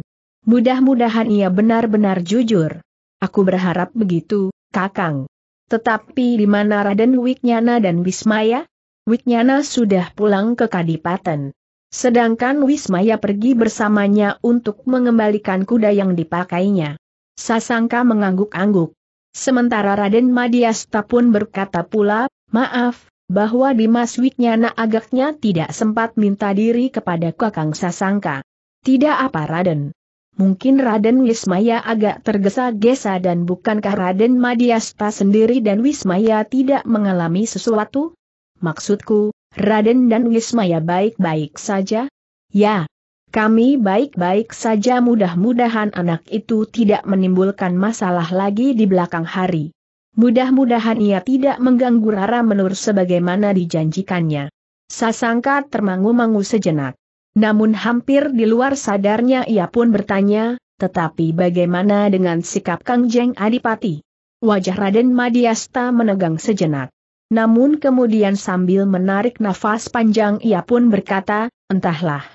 Mudah-mudahan ia benar-benar jujur. Aku berharap begitu, Kakang. Tetapi di mana Raden Wiknyana dan Wismaya? Wiknyana sudah pulang ke Kadipaten. Sedangkan Wismaya pergi bersamanya untuk mengembalikan kuda yang dipakainya. Sasangka mengangguk-angguk. Sementara Raden Madiasta pun berkata pula, Maaf, bahwa Dimas Wiknyana agaknya tidak sempat minta diri kepada Kakang Sasangka. Tidak apa Raden. Mungkin Raden Wismaya agak tergesa-gesa dan bukankah Raden Madiasta sendiri dan Wismaya tidak mengalami sesuatu? Maksudku, Raden dan Wismaya baik-baik saja? Ya, kami baik-baik saja mudah-mudahan anak itu tidak menimbulkan masalah lagi di belakang hari. Mudah-mudahan ia tidak mengganggu Rara Menur sebagaimana dijanjikannya. Sasangka termangu-mangu sejenak. Namun hampir di luar sadarnya ia pun bertanya, tetapi bagaimana dengan sikap Kang Jeng Adipati? Wajah Raden Madiasta menegang sejenak. Namun kemudian sambil menarik nafas panjang ia pun berkata, entahlah.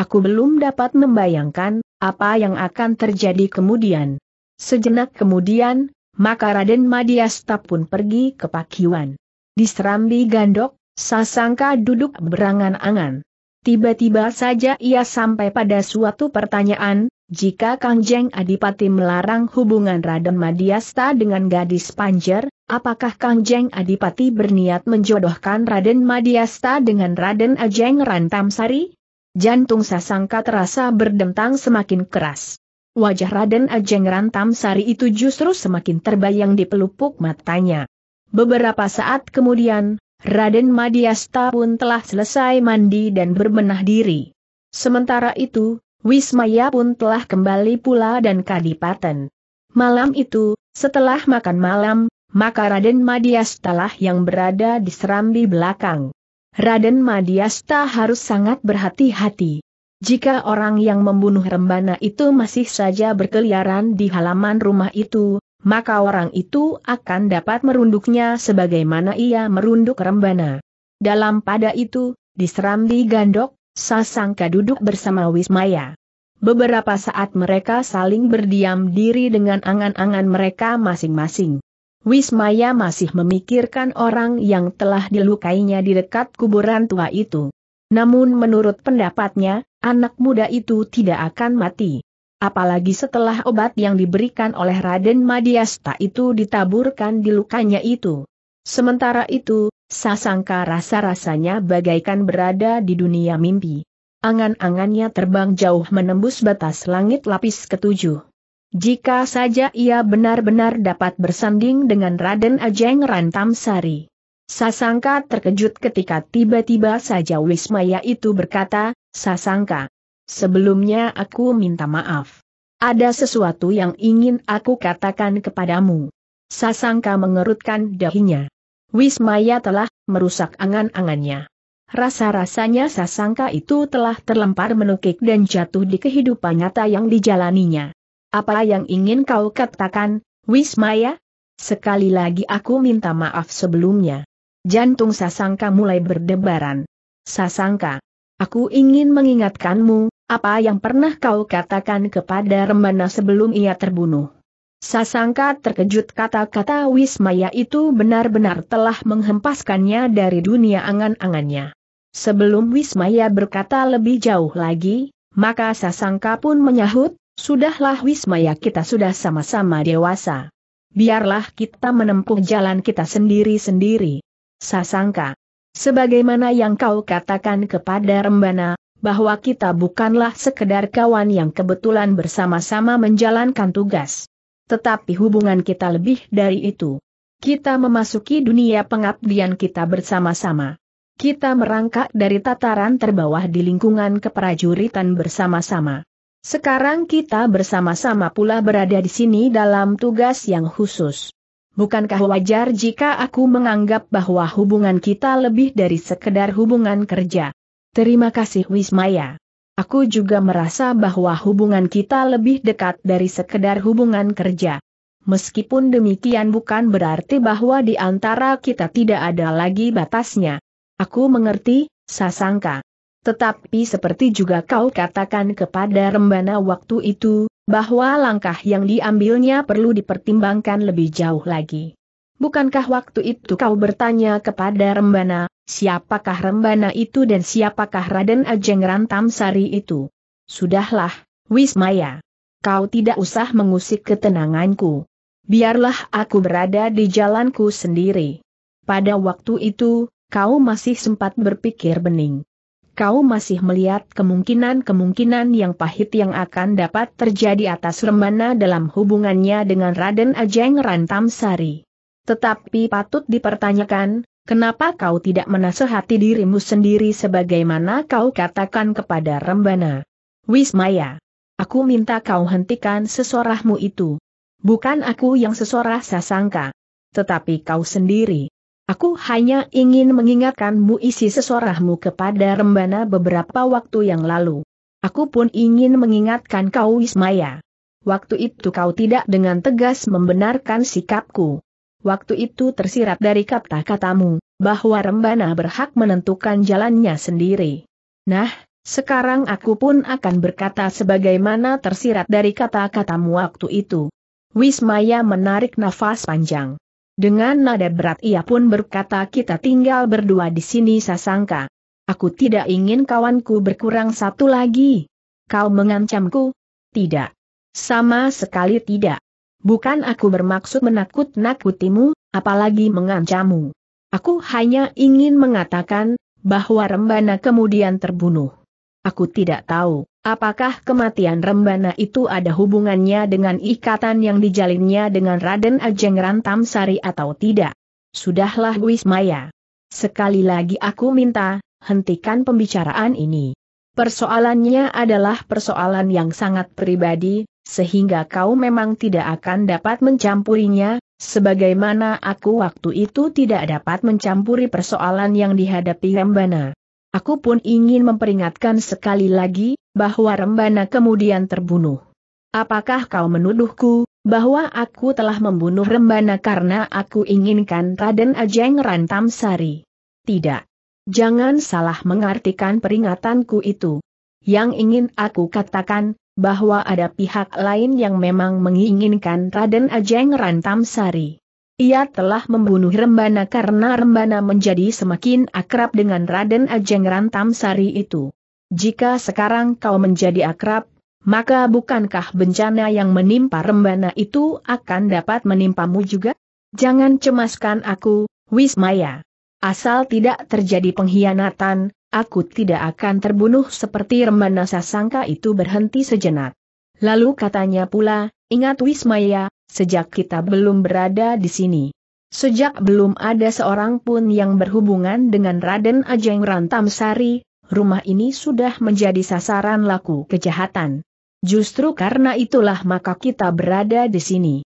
Aku belum dapat membayangkan, apa yang akan terjadi kemudian. Sejenak kemudian, maka Raden Madiasta pun pergi ke Pakiwan. Di serambi gandok, Sasangka duduk berangan-angan. Tiba-tiba saja ia sampai pada suatu pertanyaan, jika Kang Jeng Adipati melarang hubungan Raden Madiasta dengan gadis Panjer, apakah Kang Jeng Adipati berniat menjodohkan Raden Madiasta dengan Raden Ajeng Rantamsari? Jantung Sasangka terasa berdentang semakin keras. Wajah Raden Ajeng Rantamsari itu justru semakin terbayang di pelupuk matanya. Beberapa saat kemudian, Raden Madiasta pun telah selesai mandi dan berbenah diri. Sementara itu, Wismaya pun telah kembali pula dan kadipaten. Malam itu, setelah makan malam, maka Raden Madiastalah yang berada di serambi belakang. Raden Madiasta harus sangat berhati-hati. Jika orang yang membunuh Rembana itu masih saja berkeliaran di halaman rumah itu, maka orang itu akan dapat merunduknya sebagaimana ia merunduk Rembana. Dalam pada itu, di serambi gandok, Sasangka duduk bersama Wismaya. Beberapa saat mereka saling berdiam diri dengan angan-angan mereka masing-masing. Wismaya masih memikirkan orang yang telah dilukainya di dekat kuburan tua itu. Namun menurut pendapatnya, anak muda itu tidak akan mati. Apalagi setelah obat yang diberikan oleh Raden Madiasta itu ditaburkan di lukanya itu. Sementara itu, Sasangka rasa-rasanya bagaikan berada di dunia mimpi. Angan-angannya terbang jauh menembus batas langit lapis ketujuh. Jika saja ia benar-benar dapat bersanding dengan Raden Ajeng Rantamsari. Sasangka terkejut ketika tiba-tiba saja Wismaya itu berkata, Sasangka. Sebelumnya aku minta maaf. Ada sesuatu yang ingin aku katakan kepadamu. Sasangka mengerutkan dahinya. Wismaya telah merusak angan-angannya. Rasa-rasanya sasangka itu telah terlempar menukik dan jatuh di kehidupan nyata yang dijalaninya. Apa yang ingin kau katakan, Wismaya? Sekali lagi aku minta maaf sebelumnya. Jantung Sasangka mulai berdebaran. Sasangka, aku ingin mengingatkanmu, apa yang pernah kau katakan kepada Rembana sebelum ia terbunuh. Sasangka terkejut kata-kata Wismaya itu benar-benar telah menghempaskannya dari dunia angan-angannya. Sebelum Wismaya berkata lebih jauh lagi, maka Sasangka pun menyahut, Sudahlah Wismaya kita sudah sama-sama dewasa. Biarlah kita menempuh jalan kita sendiri-sendiri. Sasangka. Sebagaimana yang kau katakan kepada Rembana, bahwa kita bukanlah sekedar kawan yang kebetulan bersama-sama menjalankan tugas. Tetapi hubungan kita lebih dari itu. Kita memasuki dunia pengabdian kita bersama-sama. Kita merangkak dari tataran terbawah di lingkungan keprajuritan bersama-sama. Sekarang kita bersama-sama pula berada di sini dalam tugas yang khusus. Bukankah wajar jika aku menganggap bahwa hubungan kita lebih dari sekedar hubungan kerja? Terima kasih Wismaya. Aku juga merasa bahwa hubungan kita lebih dekat dari sekedar hubungan kerja. Meskipun demikian bukan berarti bahwa di antara kita tidak ada lagi batasnya. Aku mengerti, Sasangka. Tetapi seperti juga kau katakan kepada Rembana waktu itu, bahwa langkah yang diambilnya perlu dipertimbangkan lebih jauh lagi. Bukankah waktu itu kau bertanya kepada Rembana, siapakah Rembana itu dan siapakah Raden Ajeng Rantamsari itu? Sudahlah, Wismaya. Kau tidak usah mengusik ketenanganku. Biarlah aku berada di jalanku sendiri. Pada waktu itu, kau masih sempat berpikir bening. Kau masih melihat kemungkinan-kemungkinan yang pahit yang akan dapat terjadi atas Rembana dalam hubungannya dengan Raden Ajeng Rantamsari. Tetapi patut dipertanyakan, kenapa kau tidak menasehati dirimu sendiri sebagaimana kau katakan kepada Rembana? Wismaya, aku minta kau hentikan sesorahmu itu. Bukan aku yang sesorah sasangka. Tetapi kau sendiri. Aku hanya ingin mengingatkanmu isi sesorahmu kepada Rembana beberapa waktu yang lalu. Aku pun ingin mengingatkan kau Wismaya. Waktu itu kau tidak dengan tegas membenarkan sikapku. Waktu itu tersirat dari kata-katamu, bahwa Rembana berhak menentukan jalannya sendiri. Nah, sekarang aku pun akan berkata sebagaimana tersirat dari kata-katamu waktu itu. Wismaya menarik nafas panjang. Dengan nada berat ia pun berkata kita tinggal berdua di sini sasangka. Aku tidak ingin kawanku berkurang satu lagi. Kau mengancamku? Tidak. Sama sekali tidak. Bukan aku bermaksud menakut-nakutimu, apalagi mengancammu. Aku hanya ingin mengatakan, bahwa Rembana kemudian terbunuh. Aku tidak tahu, apakah kematian Rembana itu ada hubungannya dengan ikatan yang dijalinnya dengan Raden Ajeng Rantamsari atau tidak. Sudahlah Wismaya. Sekali lagi aku minta, hentikan pembicaraan ini. Persoalannya adalah persoalan yang sangat pribadi, sehingga kau memang tidak akan dapat mencampurinya, sebagaimana aku waktu itu tidak dapat mencampuri persoalan yang dihadapi Rembana. Aku pun ingin memperingatkan sekali lagi, bahwa Rembana kemudian terbunuh. Apakah kau menuduhku, bahwa aku telah membunuh Rembana karena aku inginkan Raden Ajeng Rantam Sari? Tidak. Jangan salah mengartikan peringatanku itu. Yang ingin aku katakan, bahwa ada pihak lain yang memang menginginkan Raden Ajeng Rantam Sari. Ia telah membunuh Rembana karena Rembana menjadi semakin akrab dengan Raden Ajeng Rantam Sari itu. Jika sekarang kau menjadi akrab, maka bukankah bencana yang menimpa Rembana itu akan dapat menimpamu juga? Jangan cemaskan aku, Wismaya. Asal tidak terjadi pengkhianatan, aku tidak akan terbunuh seperti Remana Sasangka itu berhenti sejenak. Lalu katanya pula, ingat Wismaya, sejak kita belum berada di sini. Sejak belum ada seorang pun yang berhubungan dengan Raden Ajeng Rantam Sari, rumah ini sudah menjadi sasaran laku kejahatan. Justru karena itulah maka kita berada di sini.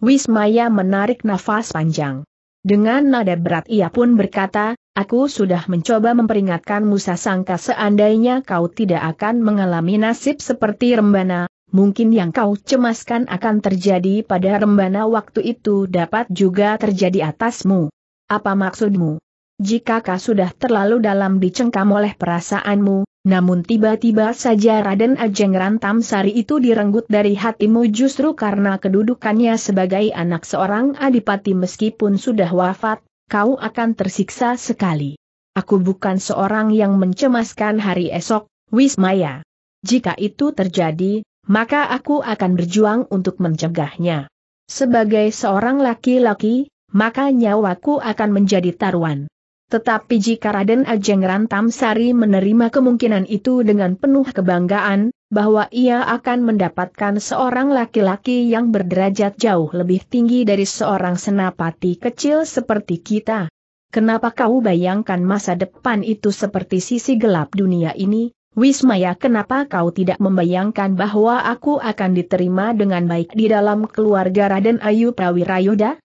Wismaya menarik nafas panjang. Dengan nada berat ia pun berkata, aku sudah mencoba memperingatkanmu sangka seandainya kau tidak akan mengalami nasib seperti Rembana, mungkin yang kau cemaskan akan terjadi pada Rembana waktu itu dapat juga terjadi atasmu. Apa maksudmu? Jika kau sudah terlalu dalam dicengkam oleh perasaanmu, namun tiba-tiba saja Raden Ajeng Rantam Sari itu direnggut dari hatimu justru karena kedudukannya sebagai anak seorang adipati meskipun sudah wafat, kau akan tersiksa sekali. Aku bukan seorang yang mencemaskan hari esok, Wismaya. Jika itu terjadi, maka aku akan berjuang untuk mencegahnya. Sebagai seorang laki-laki, maka nyawaku akan menjadi taruhan. Tetapi jika Raden Ajeng Rantam Sari menerima kemungkinan itu dengan penuh kebanggaan, bahwa ia akan mendapatkan seorang laki-laki yang berderajat jauh lebih tinggi dari seorang senapati kecil seperti kita. Kenapa kau bayangkan masa depan itu seperti sisi gelap dunia ini? Wismaya kenapa kau tidak membayangkan bahwa aku akan diterima dengan baik di dalam keluarga Raden Ayu Prawirayoda?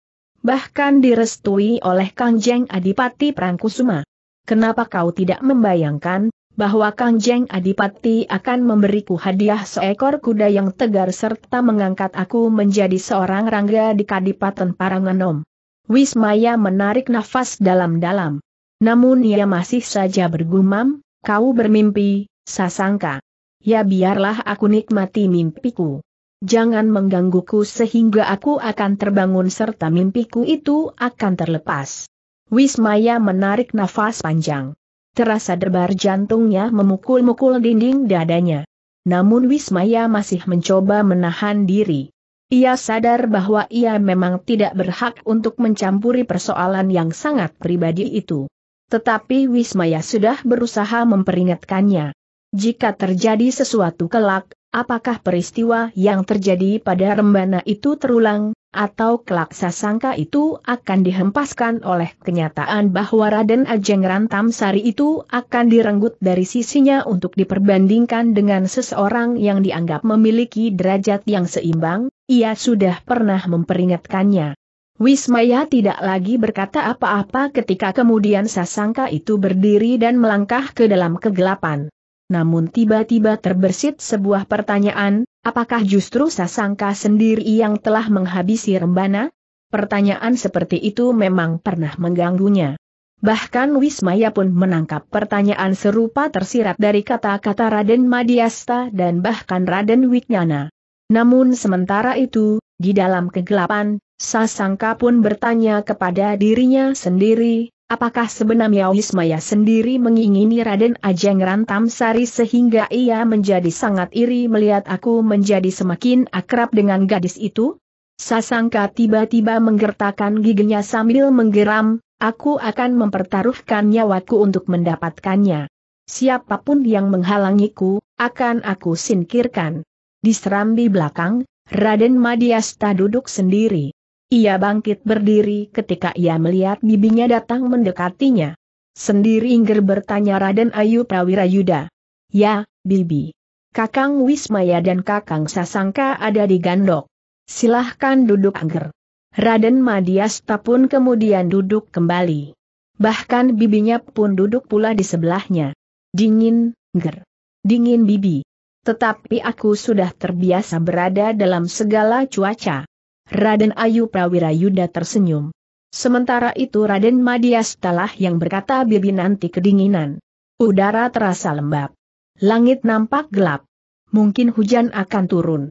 bahkan direstui oleh Kangjeng Adipati Prangkusuma. Kenapa kau tidak membayangkan, bahwa Kangjeng Adipati akan memberiku hadiah seekor kuda yang tegar serta mengangkat aku menjadi seorang rangga di Kadipaten Paranganom? Wismaya menarik nafas dalam-dalam. Namun ia masih saja bergumam, kau bermimpi, sasangka. Ya biarlah aku nikmati mimpiku jangan menggangguku sehingga aku akan terbangun serta mimpiku itu akan terlepas. Wismaya menarik nafas panjang. Terasa debar jantungnya memukul-mukul dinding dadanya. Namun Wismaya masih mencoba menahan diri. Ia sadar bahwa ia memang tidak berhak untuk mencampuri persoalan yang sangat pribadi itu. Tetapi Wismaya sudah berusaha memperingatkannya. Jika terjadi sesuatu kelak, apakah peristiwa yang terjadi pada Rembana itu terulang, atau kelak sangka itu akan dihempaskan oleh kenyataan bahwa Raden Ajeng Rantam Sari itu akan direnggut dari sisinya untuk diperbandingkan dengan seseorang yang dianggap memiliki derajat yang seimbang, ia sudah pernah memperingatkannya. Wismaya tidak lagi berkata apa-apa ketika kemudian Sasangka itu berdiri dan melangkah ke dalam kegelapan. Namun tiba-tiba terbersit sebuah pertanyaan, Apakah justru Sasangka sendiri yang telah menghabisi Rembana? Pertanyaan seperti itu memang pernah mengganggunya. Bahkan Wismaya pun menangkap pertanyaan serupa tersirat dari kata-kata Raden Madiasta dan bahkan Raden Wiknyana. Namun sementara itu, di dalam kegelapan, Sasangka pun bertanya kepada dirinya sendiri, apakah sebenarnya Wismaya sendiri mengingini Raden Ajeng Rantam Sari sehingga ia menjadi sangat iri melihat aku menjadi semakin akrab dengan gadis itu? Sasangka tiba-tiba menggertakkan giginya sambil menggeram, aku akan mempertaruhkan nyawaku untuk mendapatkannya. Siapa pun yang menghalangiku, akan aku singkirkan. Di serambi belakang, Raden Madiasta duduk sendiri. Ia bangkit berdiri ketika ia melihat bibinya datang mendekatinya. Sendiri ingger bertanya Raden Ayu Prawirayuda. Ya, bibi. Kakang Wismaya dan Kakang Sasangka ada di gandok. Silahkan duduk angger. Raden Madiasta pun kemudian duduk kembali. Bahkan bibinya pun duduk pula di sebelahnya. Dingin, nger. Dingin bibi tetapi aku sudah terbiasa berada dalam segala cuaca. Raden Ayu Prawirayuda tersenyum. Sementara itu Raden Madiastalah yang berkata bibi nanti kedinginan. Udara terasa lembab. Langit nampak gelap. Mungkin hujan akan turun.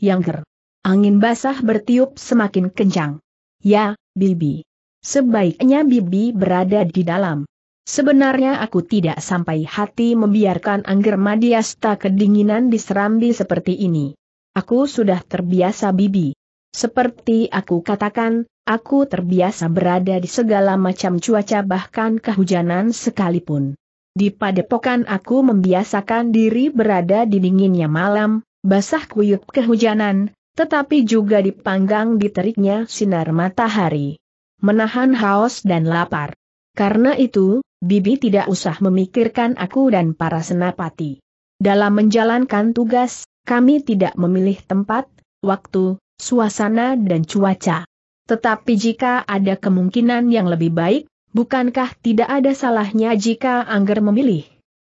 Yang ger. Angin basah bertiup semakin kencang. Ya, Bibi. Sebaiknya Bibi berada di dalam. Sebenarnya aku tidak sampai hati membiarkan Angger Madiasta kedinginan di serambi seperti ini. Aku sudah terbiasa bibi. Seperti aku katakan, aku terbiasa berada di segala macam cuaca bahkan kehujanan sekalipun. Di padepokan aku membiasakan diri berada di dinginnya malam, basah kuyup kehujanan, tetapi juga dipanggang di teriknya sinar matahari. Menahan haus dan lapar. Karena itu, Bibi tidak usah memikirkan aku dan para senapati. Dalam menjalankan tugas, kami tidak memilih tempat, waktu, suasana dan cuaca. Tetapi jika ada kemungkinan yang lebih baik, bukankah tidak ada salahnya jika Angger memilih?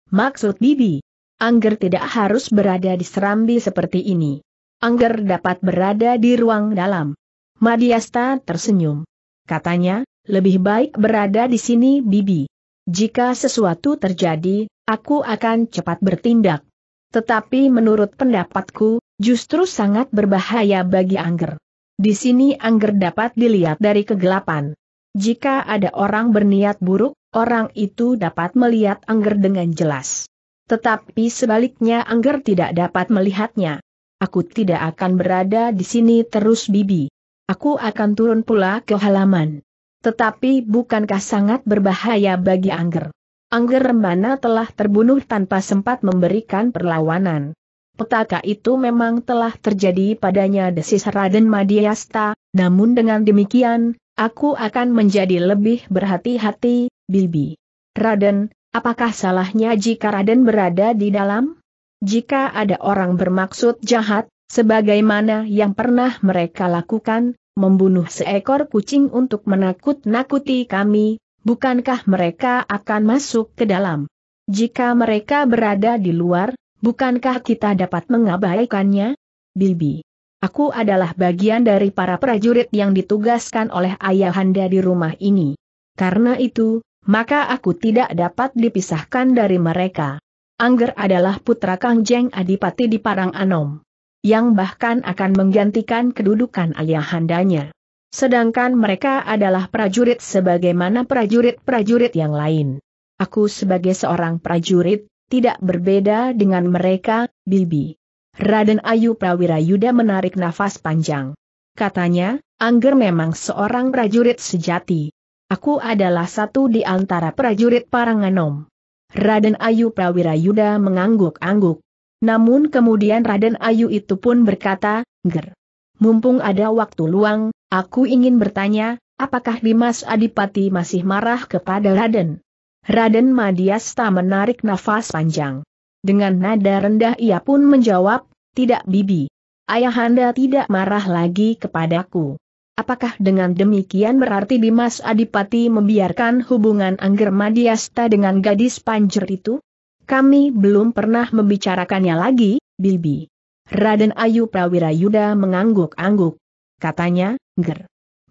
Maksud Bibi, Angger tidak harus berada di serambi seperti ini. Angger dapat berada di ruang dalam. Madiasta tersenyum. Katanya, lebih baik berada di sini Bibi. Jika sesuatu terjadi, aku akan cepat bertindak. Tetapi menurut pendapatku, justru sangat berbahaya bagi Angger. Di sini Angger dapat dilihat dari kegelapan. Jika ada orang berniat buruk, orang itu dapat melihat Angger dengan jelas. Tetapi sebaliknya Angger tidak dapat melihatnya. Aku tidak akan berada di sini terus Bibi. Aku akan turun pula ke halaman. Tetapi bukankah sangat berbahaya bagi Angger? Angger Rembana telah terbunuh tanpa sempat memberikan perlawanan. Petaka itu memang telah terjadi padanya desis Raden Madiasta, namun dengan demikian, aku akan menjadi lebih berhati-hati, Bibi. Raden, apakah salahnya jika Raden berada di dalam? Jika ada orang bermaksud jahat, sebagaimana yang pernah mereka lakukan, membunuh seekor kucing untuk menakut-nakuti kami, bukankah mereka akan masuk ke dalam? Jika mereka berada di luar, bukankah kita dapat mengabaikannya? Bibi. Aku adalah bagian dari para prajurit yang ditugaskan oleh ayahanda di rumah ini. Karena itu, maka aku tidak dapat dipisahkan dari mereka. Angger adalah putra Kang Jeng Adipati di Parang Anom yang bahkan akan menggantikan kedudukan ayahandanya. Sedangkan mereka adalah prajurit sebagaimana prajurit-prajurit yang lain. Aku sebagai seorang prajurit, tidak berbeda dengan mereka, Bibi. Raden Ayu Prawirayuda menarik nafas panjang. Katanya, Angger memang seorang prajurit sejati. Aku adalah satu di antara prajurit Paranganom. Raden Ayu Prawirayuda mengangguk-angguk. Namun kemudian Raden Ayu itu pun berkata, Ger. Mumpung ada waktu luang, aku ingin bertanya, apakah Dimas Adipati masih marah kepada Raden? Raden Madiasta menarik nafas panjang. Dengan nada rendah ia pun menjawab, tidak bibi. Ayahanda tidak marah lagi kepadaku. Apakah dengan demikian berarti Dimas Adipati membiarkan hubungan Angger Madiasta dengan gadis panjer itu? Kami belum pernah membicarakannya lagi, Bibi. Raden Ayu Prawira Yuda mengangguk-angguk. Katanya, Ger.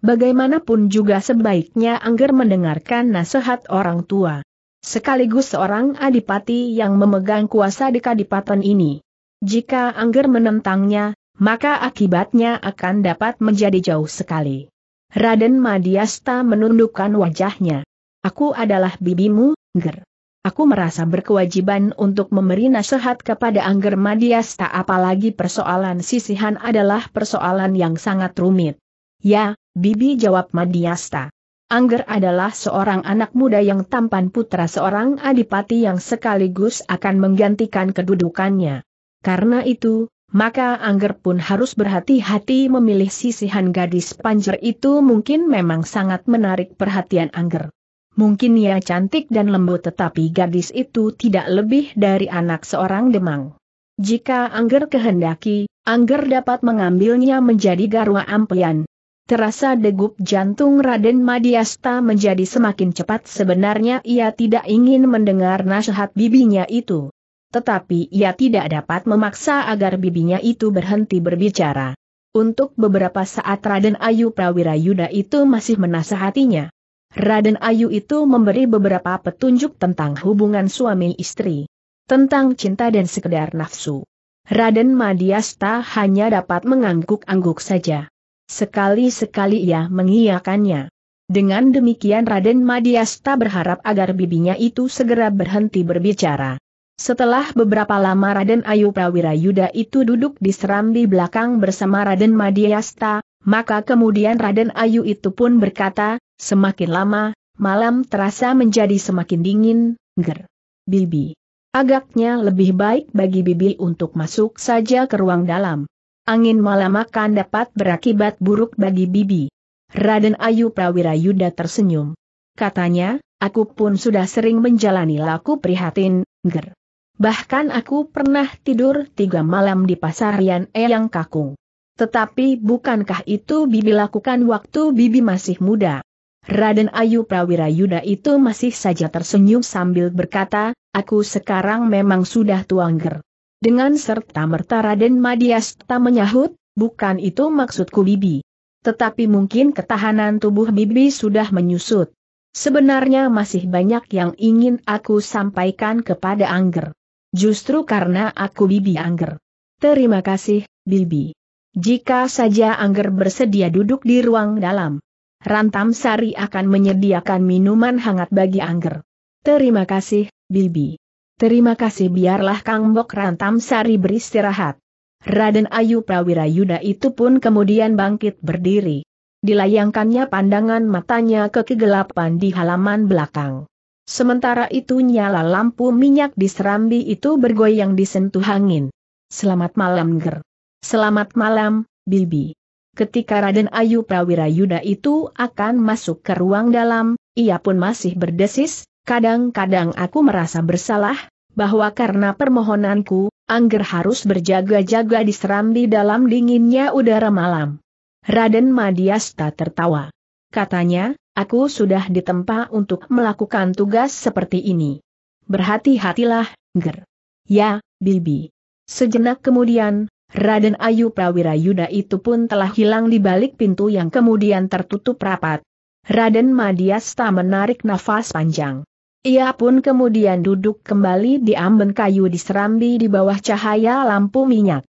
Bagaimanapun juga sebaiknya Angger mendengarkan nasihat orang tua. Sekaligus seorang adipati yang memegang kuasa di kadipaten ini. Jika Angger menentangnya, maka akibatnya akan dapat menjadi jauh sekali. Raden Madiasta menundukkan wajahnya. Aku adalah bibimu, Ger. Aku merasa berkewajiban untuk memberi nasihat kepada Angger Madiasta apalagi persoalan sisihan adalah persoalan yang sangat rumit. Ya, Bibi jawab Madiasta. Angger adalah seorang anak muda yang tampan putra seorang adipati yang sekaligus akan menggantikan kedudukannya. Karena itu, maka Angger pun harus berhati-hati memilih sisihan gadis panjer itu mungkin memang sangat menarik perhatian Angger. Mungkin ia cantik dan lembut tetapi gadis itu tidak lebih dari anak seorang demang. Jika Angger kehendaki, Angger dapat mengambilnya menjadi garwa ampian. Terasa degup jantung Raden Madiasta menjadi semakin cepat sebenarnya ia tidak ingin mendengar nasihat bibinya itu. Tetapi ia tidak dapat memaksa agar bibinya itu berhenti berbicara. Untuk beberapa saat Raden Ayu Prawirayuda itu masih menasehatinya. Raden Ayu itu memberi beberapa petunjuk tentang hubungan suami istri. Tentang cinta dan sekedar nafsu. Raden Madiasta hanya dapat mengangguk-angguk saja. Sekali-sekali ia mengiyakannya. Dengan demikian Raden Madiasta berharap agar bibinya itu segera berhenti berbicara. Setelah beberapa lama Raden Ayu Prawira Yuda itu duduk di serambi belakang bersama Raden Madiasta, maka kemudian Raden Ayu itu pun berkata, Semakin lama, malam terasa menjadi semakin dingin, ger. Bibi. Agaknya lebih baik bagi Bibi untuk masuk saja ke ruang dalam. Angin malam akan dapat berakibat buruk bagi Bibi. Raden Ayu Prawira Yuda tersenyum. Katanya, aku pun sudah sering menjalani laku prihatin, ger. Bahkan aku pernah tidur tiga malam di pasarian Eyang Kakung. Tetapi bukankah itu Bibi lakukan waktu Bibi masih muda? Raden Ayu Prawira Yuda itu masih saja tersenyum sambil berkata, aku sekarang memang sudah tuangger. Dengan serta-merta Raden Madiasta menyahut, bukan itu maksudku Bibi. Tetapi mungkin ketahanan tubuh Bibi sudah menyusut. Sebenarnya masih banyak yang ingin aku sampaikan kepada Angger. Justru karena aku Bibi Angger. Terima kasih, Bibi. Jika saja Angger bersedia duduk di ruang dalam. Rantam Sari akan menyediakan minuman hangat bagi Angger. Terima kasih, Bibi. Terima kasih biarlah Kang Bok Rantam Sari beristirahat. Raden Ayu Prawira Yuda itu pun kemudian bangkit berdiri. Dilayangkannya pandangan matanya ke kegelapan di halaman belakang. Sementara itu nyala lampu minyak di serambi itu bergoyang disentuh angin. Selamat malam Ger. Selamat malam, Bibi. Ketika Raden Ayu Prawira Yuda itu akan masuk ke ruang dalam, ia pun masih berdesis, kadang-kadang aku merasa bersalah, bahwa karena permohonanku, Angger harus berjaga-jaga di serambi dalam dinginnya udara malam. Raden Madiasta tertawa. Katanya, aku sudah ditempa untuk melakukan tugas seperti ini. Berhati-hatilah, Ger. Ya, Bibi. Sejenak kemudian, Raden Ayu Prawira Yuda itu pun telah hilang di balik pintu yang kemudian tertutup rapat. Raden Madiasta menarik nafas panjang. Ia pun kemudian duduk kembali di amben kayu di serambi di bawah cahaya lampu minyak.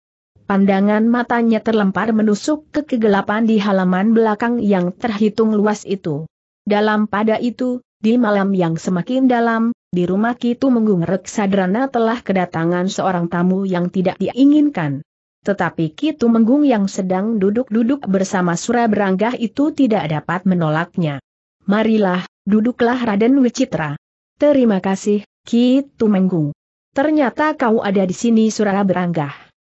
Pandangan matanya terlempar menusuk ke kegelapan di halaman belakang yang terhitung luas itu. Dalam pada itu, di malam yang semakin dalam, di rumah Kitu Menggung Reksadrana telah kedatangan seorang tamu yang tidak diinginkan. Tetapi Kitu Menggung yang sedang duduk-duduk bersama Suraberanggah itu tidak dapat menolaknya. Marilah, duduklah Raden Wicitra. Terima kasih, Kitu Menggung. Ternyata kau ada di sini Suraberanggah.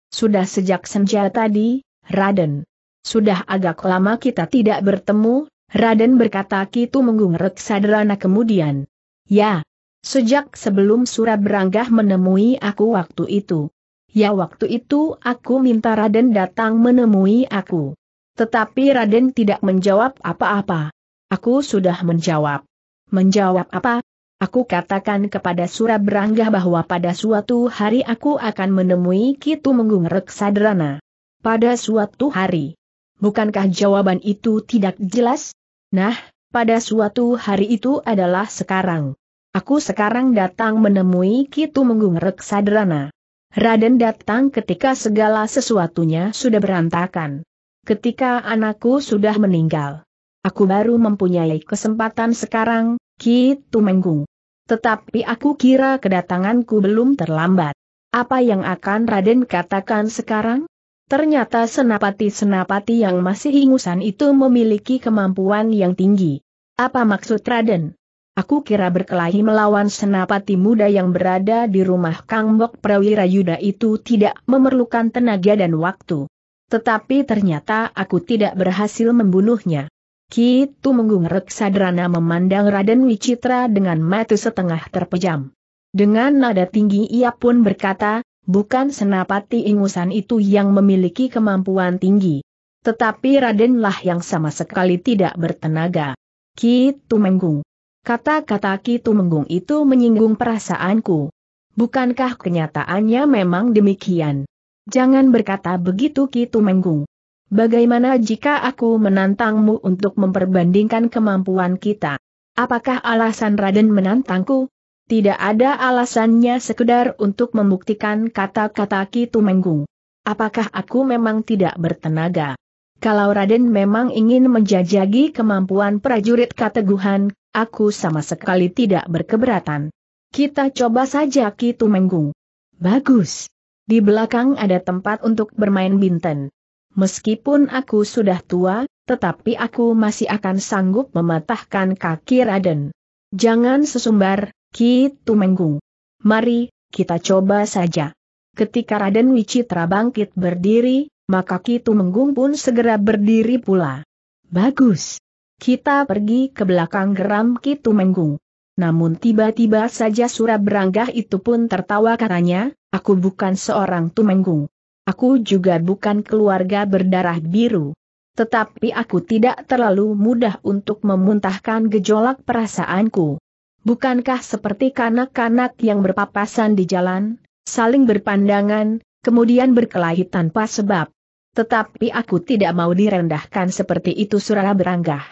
Sudah sejak senja tadi, Raden. Sudah agak lama kita tidak bertemu, Raden berkata Kitu Menggung reksadrana kemudian. Ya, sejak sebelum Suraberanggah menemui aku waktu itu. Ya waktu itu aku minta Raden datang menemui aku. Tetapi Raden tidak menjawab apa-apa. Aku sudah menjawab. Menjawab apa? Aku katakan kepada Surabrangga bahwa pada suatu hari aku akan menemui Kitu Menggung Reksadrana. Pada suatu hari. Bukankah jawaban itu tidak jelas? Nah, pada suatu hari itu adalah sekarang. Aku sekarang datang menemui Kitu Menggung Reksadrana. Raden datang ketika segala sesuatunya sudah berantakan. Ketika anakku sudah meninggal. Aku baru mempunyai kesempatan sekarang, Ki Tumenggung. Tetapi aku kira kedatanganku belum terlambat. Apa yang akan Raden katakan sekarang? Ternyata senapati-senapati yang masih ingusan itu memiliki kemampuan yang tinggi. Apa maksud Raden? Aku kira berkelahi melawan senapati muda yang berada di rumah Kang Bok Prawirayuda itu tidak memerlukan tenaga dan waktu. Tetapi ternyata aku tidak berhasil membunuhnya. Ki Tumenggung Reksadrana memandang Raden Wicitra dengan mata setengah terpejam. Dengan nada tinggi ia pun berkata, bukan senapati ingusan itu yang memiliki kemampuan tinggi. Tetapi Radenlah yang sama sekali tidak bertenaga. Ki Tumenggung. Kata-kata Ki Tumenggung itu menyinggung perasaanku. Bukankah kenyataannya memang demikian? Jangan berkata begitu Ki Tumenggung. Bagaimana jika aku menantangmu untuk memperbandingkan kemampuan kita? Apakah alasan Raden menantangku? Tidak ada alasannya sekedar untuk membuktikan kata-kata Ki Tumenggung. Apakah aku memang tidak bertenaga? Kalau Raden memang ingin menjajagi kemampuan prajurit keteguhan, aku sama sekali tidak berkeberatan. Kita coba saja Ki Tumenggung. Bagus. Di belakang ada tempat untuk bermain binten. Meskipun aku sudah tua, tetapi aku masih akan sanggup mematahkan kaki Raden. Jangan sesumbar, Ki Tumenggung. Mari, kita coba saja. Ketika Raden Wicitra bangkit berdiri, maka Ki Tumenggung pun segera berdiri pula. Bagus. Kita pergi ke belakang geram Ki Tumenggung. Namun tiba-tiba saja Surabrangga itu pun tertawa katanya, aku bukan seorang Tumenggung. Aku juga bukan keluarga berdarah biru. Tetapi aku tidak terlalu mudah untuk memuntahkan gejolak perasaanku. Bukankah seperti kanak-kanak yang berpapasan di jalan, saling berpandangan, kemudian berkelahi tanpa sebab. Tetapi aku tidak mau direndahkan seperti itu Surah Beranggah.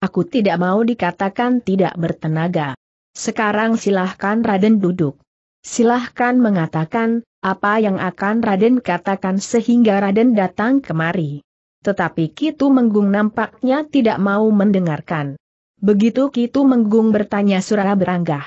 Aku tidak mau dikatakan tidak bertenaga. Sekarang silahkan Raden duduk. Silahkan mengatakan, apa yang akan Raden katakan sehingga Raden datang kemari. Tetapi Kitu Menggung nampaknya tidak mau mendengarkan. Begitu Kitu Menggung bertanya Surah Beranggah.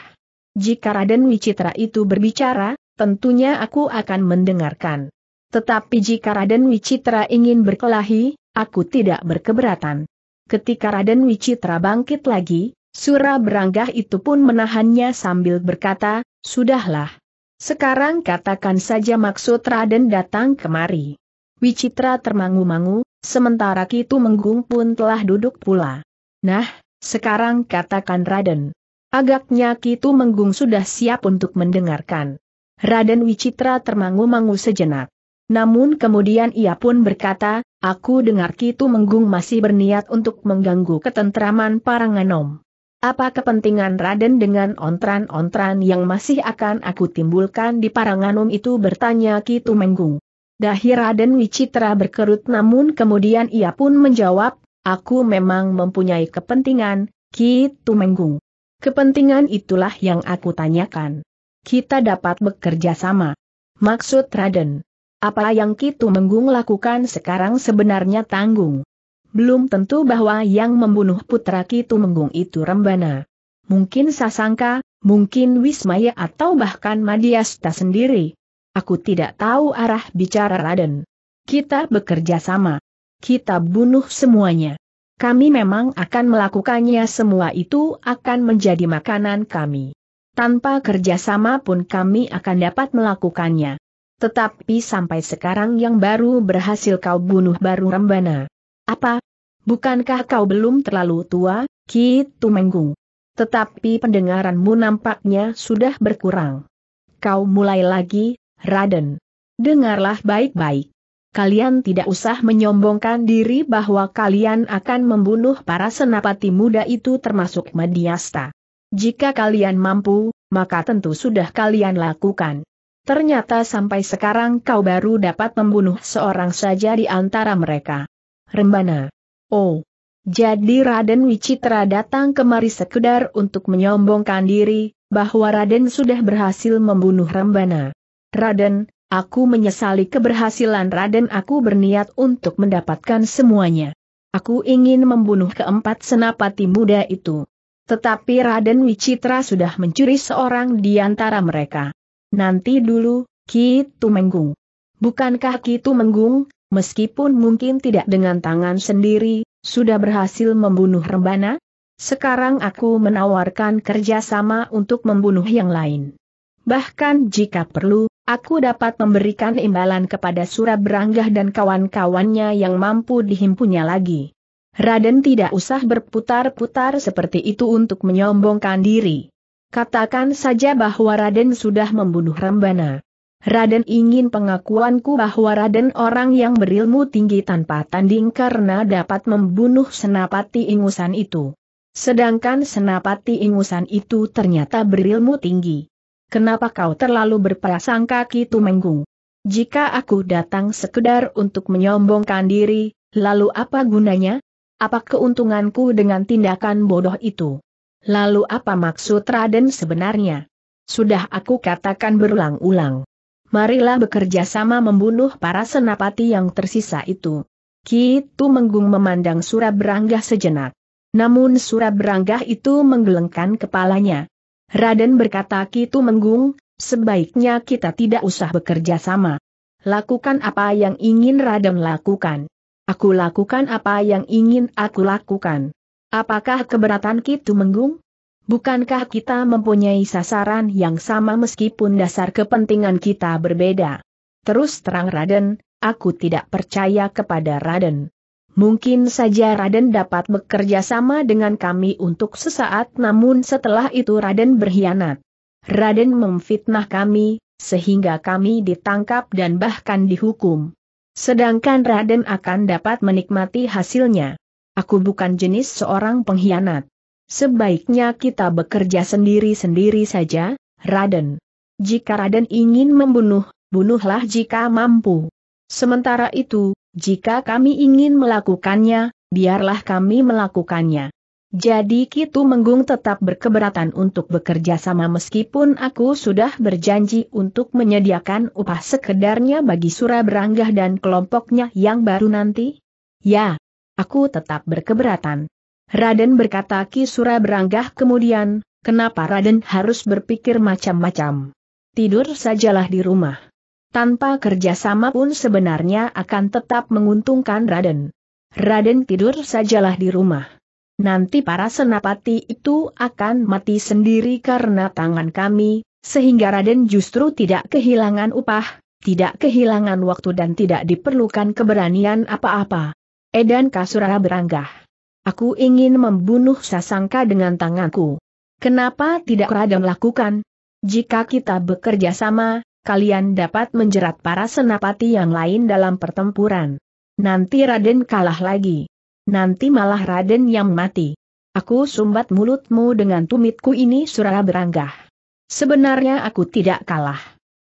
Jika Raden Wicitra itu berbicara, tentunya aku akan mendengarkan. Tetapi jika Raden Wicitra ingin berkelahi, aku tidak berkeberatan. Ketika Raden Wicitra bangkit lagi, Surah Beranggah itu pun menahannya sambil berkata, Sudahlah. Sekarang katakan saja maksud Raden datang kemari. Wicitra termangu-mangu, sementara Kitu Menggung pun telah duduk pula. Nah, sekarang katakan Raden. Agaknya Kitu Menggung sudah siap untuk mendengarkan. Raden Wicitra termangu-mangu sejenak. Namun kemudian ia pun berkata, aku dengar Kitu Menggung masih berniat untuk mengganggu ketentraman Paranganom. Apa kepentingan Raden dengan ontran-ontran yang masih akan aku timbulkan di Paranganum itu bertanya Ki Tumenggung. Dahi Raden Wicitra berkerut namun kemudian ia pun menjawab, aku memang mempunyai kepentingan, Ki Tumenggung. Kepentingan itulah yang aku tanyakan. Kita dapat bekerja sama. Maksud Raden. Apa yang Ki Tumenggung lakukan sekarang sebenarnya tanggung. Belum tentu bahwa yang membunuh putra Kitu Menggung itu Rembana. Mungkin Sasangka, mungkin Wismaya atau bahkan Madiasta sendiri. Aku tidak tahu arah bicara Raden. Kita bekerja sama. Kita bunuh semuanya. Kami memang akan melakukannya semua itu akan menjadi makanan kami. Tanpa kerjasama pun kami akan dapat melakukannya. Tetapi sampai sekarang yang baru berhasil kau bunuh baru Rembana. Apa? Bukankah kau belum terlalu tua, Ki Tumenggung? Tetapi pendengaranmu nampaknya sudah berkurang. Kau mulai lagi, Raden. Dengarlah baik-baik. Kalian tidak usah menyombongkan diri bahwa kalian akan membunuh para senapati muda itu termasuk Madiasta. Jika kalian mampu, maka tentu sudah kalian lakukan. Ternyata sampai sekarang kau baru dapat membunuh seorang saja di antara mereka. Rembana. Oh. Jadi Raden Wicitra datang kemari sekedar untuk menyombongkan diri, bahwa Raden sudah berhasil membunuh Rembana. Raden, aku menyesali keberhasilan Raden aku berniat untuk mendapatkan semuanya. Aku ingin membunuh keempat senapati muda itu. Tetapi Raden Wicitra sudah mencuri seorang di antara mereka. Nanti dulu, Ki Tumenggung. Bukankah Ki Tumenggung, meskipun mungkin tidak dengan tangan sendiri, sudah berhasil membunuh Rembana? Sekarang aku menawarkan kerjasama untuk membunuh yang lain. Bahkan jika perlu, aku dapat memberikan imbalan kepada Suraberanggah dan kawan-kawannya yang mampu dihimpunnya lagi. Raden tidak usah berputar-putar seperti itu untuk menyombongkan diri. Katakan saja bahwa Raden sudah membunuh Rambana. Raden ingin pengakuanku bahwa Raden orang yang berilmu tinggi tanpa tanding karena dapat membunuh Senapati Ingusan itu. Sedangkan Senapati Ingusan itu ternyata berilmu tinggi. Kenapa kau terlalu berprasangka Kitu Menggung? Jika aku datang sekedar untuk menyombongkan diri, lalu apa gunanya? Apa keuntunganku dengan tindakan bodoh itu? Lalu apa maksud Raden sebenarnya? Sudah aku katakan berulang-ulang. Marilah bekerja sama membunuh para senapati yang tersisa itu. Kitu Menggung memandang Suraberanggah sejenak. Namun Suraberanggah itu menggelengkan kepalanya. Raden berkata Kitu Menggung, sebaiknya kita tidak usah bekerja sama. Lakukan apa yang ingin Raden lakukan. Aku lakukan apa yang ingin aku lakukan. Apakah keberatan Kitu Menggung? Bukankah kita mempunyai sasaran yang sama meskipun dasar kepentingan kita berbeda? Terus terang Raden, aku tidak percaya kepada Raden. Mungkin saja Raden dapat bekerja sama dengan kami untuk sesaat namun setelah itu Raden berkhianat. Raden memfitnah kami, sehingga kami ditangkap dan bahkan dihukum. Sedangkan Raden akan dapat menikmati hasilnya. Aku bukan jenis seorang pengkhianat. Sebaiknya kita bekerja sendiri-sendiri saja, Raden. Jika Raden ingin membunuh, bunuhlah jika mampu. Sementara itu, jika kami ingin melakukannya, biarlah kami melakukannya. Jadi Kitu Menggung tetap berkeberatan untuk bekerja sama meskipun aku sudah berjanji untuk menyediakan upah sekedarnya bagi Suraberanggah dan kelompoknya yang baru nanti? Ya, aku tetap berkeberatan. Raden berkata Ki Suraberanggah kemudian, kenapa Raden harus berpikir macam-macam? Tidur sajalah di rumah. Tanpa kerjasama pun sebenarnya akan tetap menguntungkan Raden. Raden tidur sajalah di rumah nanti para senapati itu akan mati sendiri karena tangan kami, sehingga Raden justru tidak kehilangan upah, tidak kehilangan waktu dan tidak diperlukan keberanian apa-apa. Edan Kasura beranggah. Aku ingin membunuh Sasangka dengan tanganku. Kenapa tidak Raden lakukan? Jika kita bekerja sama, kalian dapat menjerat para senapati yang lain dalam pertempuran. Nanti Raden kalah lagi nanti malah Raden yang mati. Aku sumbat mulutmu dengan tumitku ini surah beranggah. Sebenarnya aku tidak kalah.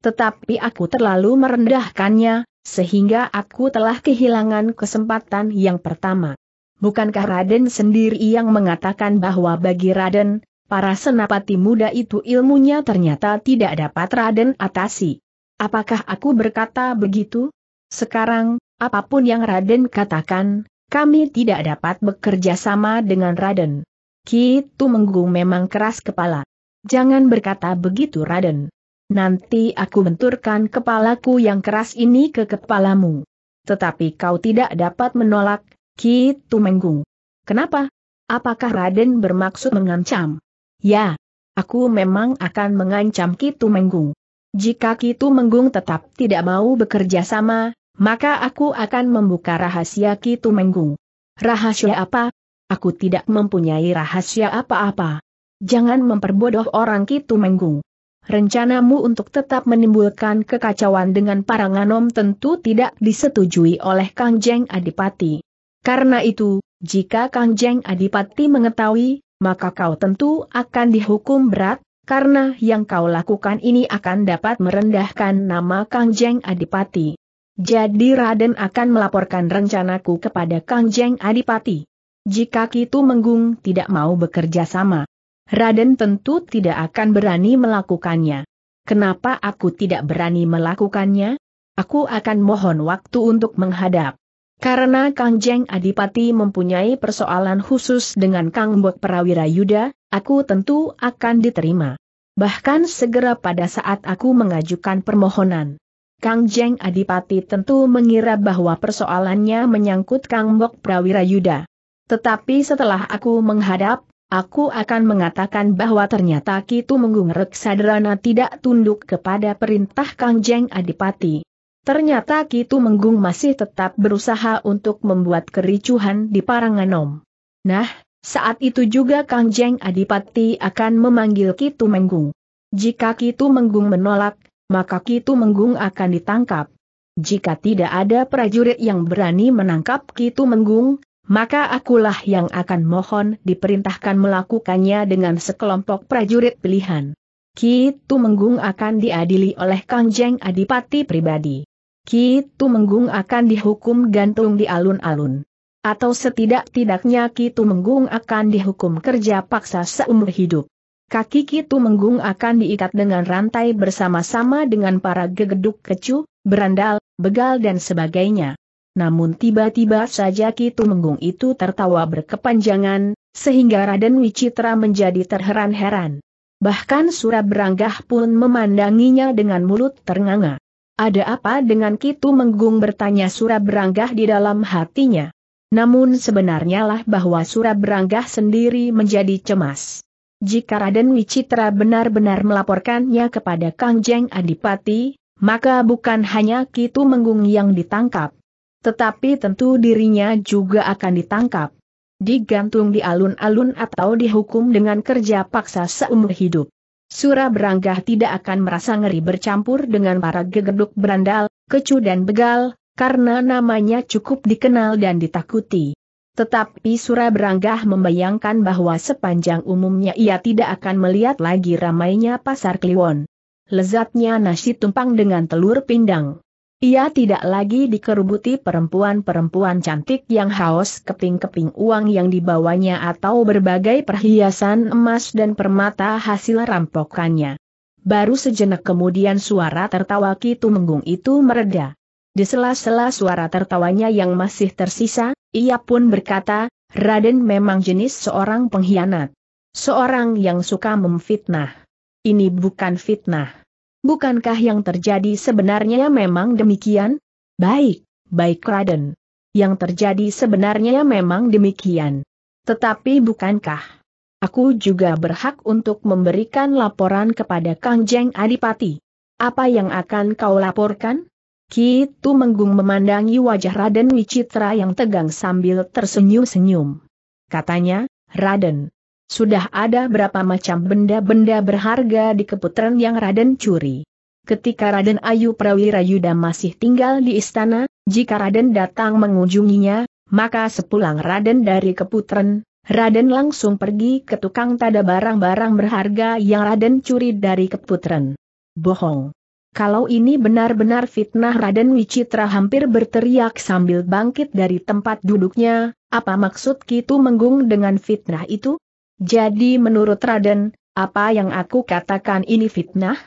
Tetapi aku terlalu merendahkannya, sehingga aku telah kehilangan kesempatan yang pertama. Bukankah Raden sendiri yang mengatakan bahwa bagi Raden, para senapati muda itu ilmunya ternyata tidak dapat Raden atasi? Apakah aku berkata begitu? Sekarang, apa pun yang Raden katakan, kami tidak dapat bekerja sama dengan Raden. Ki Tumenggung memang keras kepala. Jangan berkata begitu Raden. Nanti aku benturkan kepalaku yang keras ini ke kepalamu. Tetapi kau tidak dapat menolak, Ki Tumenggung. Kenapa? Apakah Raden bermaksud mengancam? Ya, aku memang akan mengancam Ki Tumenggung. Jika Ki Tumenggung tetap tidak mau bekerja sama, maka aku akan membuka rahasia Kitu Menggung. Rahasia apa? Aku tidak mempunyai rahasia apa-apa. Jangan memperbodoh orang Kitu Menggung. Rencanamu untuk tetap menimbulkan kekacauan dengan para nganom tentu tidak disetujui oleh Kang Jeng Adipati. Karena itu, jika Kang Jeng Adipati mengetahui, maka kau tentu akan dihukum berat, karena yang kau lakukan ini akan dapat merendahkan nama Kang Jeng Adipati. Jadi Raden akan melaporkan rencanaku kepada Kang Jeng Adipati. Jika Kitu Menggung tidak mau bekerja sama, Raden tentu tidak akan berani melakukannya. Kenapa aku tidak berani melakukannya? Aku akan mohon waktu untuk menghadap. Karena Kang Jeng Adipati mempunyai persoalan khusus dengan Kang Mbok Prawira Yuda, aku tentu akan diterima. Bahkan segera pada saat aku mengajukan permohonan. Kang Jeng Adipati tentu mengira bahwa persoalannya menyangkut Kang Mbok Prawira Yuda. Tetapi setelah aku menghadap, aku akan mengatakan bahwa ternyata Kitu Menggung Reksadrana tidak tunduk kepada perintah Kang Jeng Adipati. Ternyata Kitu Menggung masih tetap berusaha untuk membuat kericuhan di Paranganom. Nah, saat itu juga Kang Jeng Adipati akan memanggil Kitu Menggung. Jika Kitu Menggung menolak, maka Kitu Menggung akan ditangkap. Jika tidak ada prajurit yang berani menangkap Kitu Menggung, maka akulah yang akan mohon diperintahkan melakukannya dengan sekelompok prajurit pilihan. Ki Tumenggung akan diadili oleh Kang Jeng Adipati pribadi. Ki Tumenggung akan dihukum gantung di alun-alun. Atau setidak-tidaknya Ki Tumenggung akan dihukum kerja paksa seumur hidup. Kaki Ki Tumenggung akan diikat dengan rantai bersama-sama dengan para gegeduk kecu, berandal, begal dan sebagainya. Namun tiba-tiba saja Ki Tumenggung itu tertawa berkepanjangan, sehingga Raden Wicitra menjadi terheran-heran. Bahkan Suraberanggah pun memandanginya dengan mulut ternganga. Ada apa dengan Ki Tumenggung bertanya Suraberanggah di dalam hatinya. Namun sebenarnya lah bahwa Suraberanggah sendiri menjadi cemas. Jika Raden Wicitra benar-benar melaporkannya kepada Kang Jeng Adipati, maka bukan hanya Ki Tumenggung yang ditangkap, tetapi tentu dirinya juga akan ditangkap. Digantung di alun-alun atau dihukum dengan kerja paksa seumur hidup. Surah Beranggah tidak akan merasa ngeri bercampur dengan para gegeduk berandal, kecu dan begal, karena namanya cukup dikenal dan ditakuti. Tetapi Surah Beranggah membayangkan bahwa sepanjang umumnya ia tidak akan melihat lagi ramainya pasar kliwon. Lezatnya nasi tumpang dengan telur pindang. Ia tidak lagi dikerubuti perempuan-perempuan cantik yang haus keping-keping uang yang dibawanya atau berbagai perhiasan emas dan permata hasil rampokannya. Baru sejenak kemudian suara tertawa Kitu Menggung itu mereda. Di sela-sela suara tertawanya yang masih tersisa, ia pun berkata, Raden memang jenis seorang pengkhianat. Seorang yang suka memfitnah. Ini bukan fitnah. Bukankah yang terjadi sebenarnya memang demikian? Baik, baik Raden. Yang terjadi sebenarnya memang demikian. Tetapi bukankah aku juga berhak untuk memberikan laporan kepada Kang Jeng Adipati? Apa yang akan kau laporkan? Ki Menggung memandangi wajah Raden Wicitra yang tegang sambil tersenyum-senyum. Katanya, Raden, sudah ada berapa macam benda-benda berharga di keputaran yang Raden curi. Ketika Raden Ayu Prawira Yuda masih tinggal di istana, jika Raden datang mengunjunginya, maka sepulang Raden dari keputaran, Raden langsung pergi ke tukang tada barang-barang berharga yang Raden curi dari keputaran. Bohong. Kalau ini benar-benar fitnah Raden Wicitra hampir berteriak sambil bangkit dari tempat duduknya, apa maksud Kitu Menggung dengan fitnah itu? Jadi menurut Raden, apa yang aku katakan ini fitnah?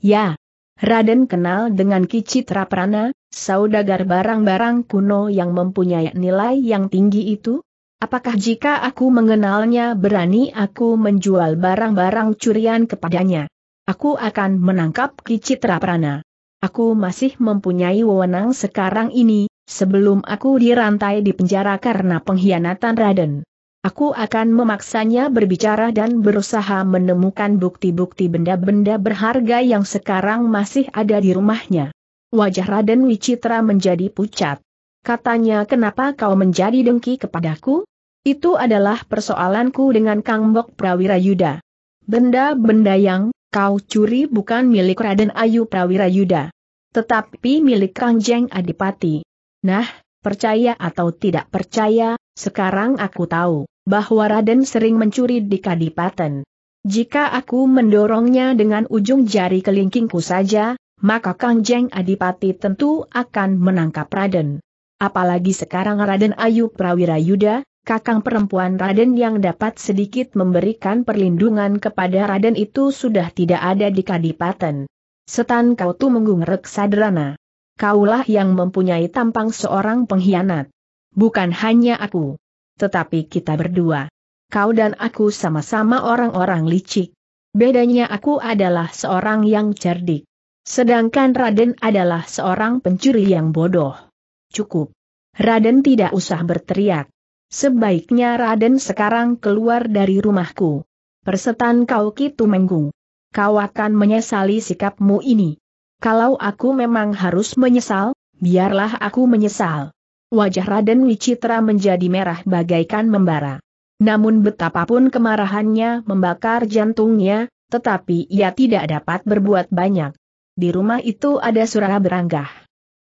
Ya. Raden kenal dengan Ki Citra Prana, saudagar barang-barang kuno yang mempunyai nilai yang tinggi itu? Apakah jika aku mengenalnya berani aku menjual barang-barang curian kepadanya? Aku akan menangkap Ki Citra Prana. Aku masih mempunyai wewenang sekarang ini, sebelum aku dirantai di penjara karena pengkhianatan Raden. Aku akan memaksanya berbicara dan berusaha menemukan bukti-bukti benda-benda berharga yang sekarang masih ada di rumahnya. Wajah Raden Wicitra menjadi pucat. Katanya kenapa kau menjadi dengki kepadaku? Itu adalah persoalanku dengan Kang Mbok Prawira Yuda. Benda-benda yang kau curi bukan milik Raden Ayu Prawira Yuda. Tetapi milik Kang Jeng Adipati. Nah, percaya atau tidak percaya, sekarang aku tahu. Bahwa Raden sering mencuri di Kadipaten. Jika aku mendorongnya dengan ujung jari kelingkingku saja, maka Kangjeng Adipati tentu akan menangkap Raden. Apalagi sekarang Raden Ayu Prawira Yuda, kakang perempuan Raden yang dapat sedikit memberikan perlindungan kepada Raden itu sudah tidak ada di Kadipaten. Setan kau tu menggung reksadrana. Kaulah yang mempunyai tampang seorang pengkhianat. Bukan hanya aku. Tetapi kita berdua. Kau dan aku sama-sama orang-orang licik. Bedanya aku adalah seorang yang cerdik. Sedangkan Raden adalah seorang pencuri yang bodoh. Cukup. Raden tidak usah berteriak. Sebaiknya Raden sekarang keluar dari rumahku. Persetan kau Kitu Menggung. Kau akan menyesali sikapmu ini. Kalau aku memang harus menyesal, biarlah aku menyesal. Wajah Raden Wicitra menjadi merah bagaikan membara. Namun betapapun kemarahannya membakar jantungnya, tetapi ia tidak dapat berbuat banyak. Di rumah itu ada Surah Beranggah.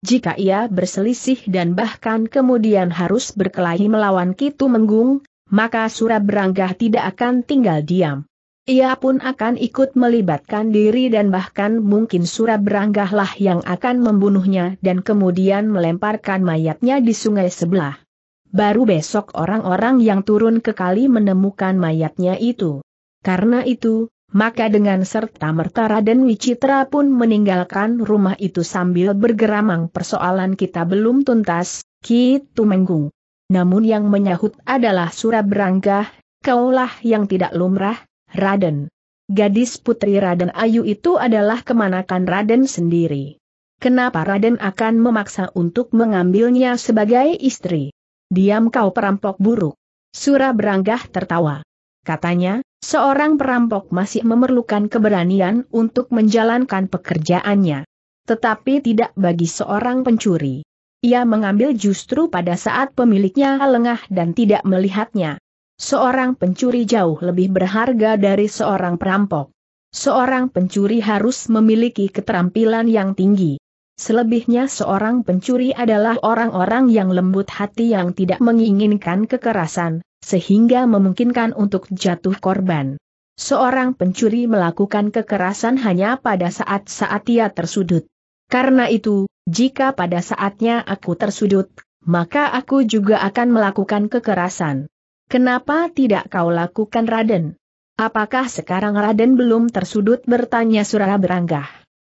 Jika ia berselisih dan bahkan kemudian harus berkelahi melawan Kitu Menggung, maka Surah Beranggah tidak akan tinggal diam. Ia pun akan ikut melibatkan diri dan bahkan mungkin Surah Beranggah lah yang akan membunuhnya dan kemudian melemparkan mayatnya di sungai sebelah. Baru besok orang-orang yang turun ke kali menemukan mayatnya itu. Karena itu, maka dengan serta-merta Raden Wicitra pun meninggalkan rumah itu sambil bergeramang persoalan kita belum tuntas, Ki Tumenggung. Namun yang menyahut adalah Surabrangga, kaulah yang tidak lumrah, Raden. Gadis putri Raden Ayu itu adalah kemanakan Raden sendiri. Kenapa Raden akan memaksa untuk mengambilnya sebagai istri? Diam kau perampok buruk. Surabrangga tertawa. Katanya, seorang perampok masih memerlukan keberanian untuk menjalankan pekerjaannya. Tetapi tidak bagi seorang pencuri. Ia mengambil justru pada saat pemiliknya lengah dan tidak melihatnya. Seorang pencuri jauh lebih berharga dari seorang perampok. Seorang pencuri harus memiliki keterampilan yang tinggi. Selebihnya seorang pencuri adalah orang-orang yang lembut hati yang tidak menginginkan kekerasan, sehingga memungkinkan untuk jatuh korban. Seorang pencuri melakukan kekerasan hanya pada saat-saat ia tersudut. Karena itu, jika pada saatnya aku tersudut, maka aku juga akan melakukan kekerasan. Kenapa tidak kau lakukan Raden? Apakah sekarang Raden belum tersudut bertanya Surah Beranggah?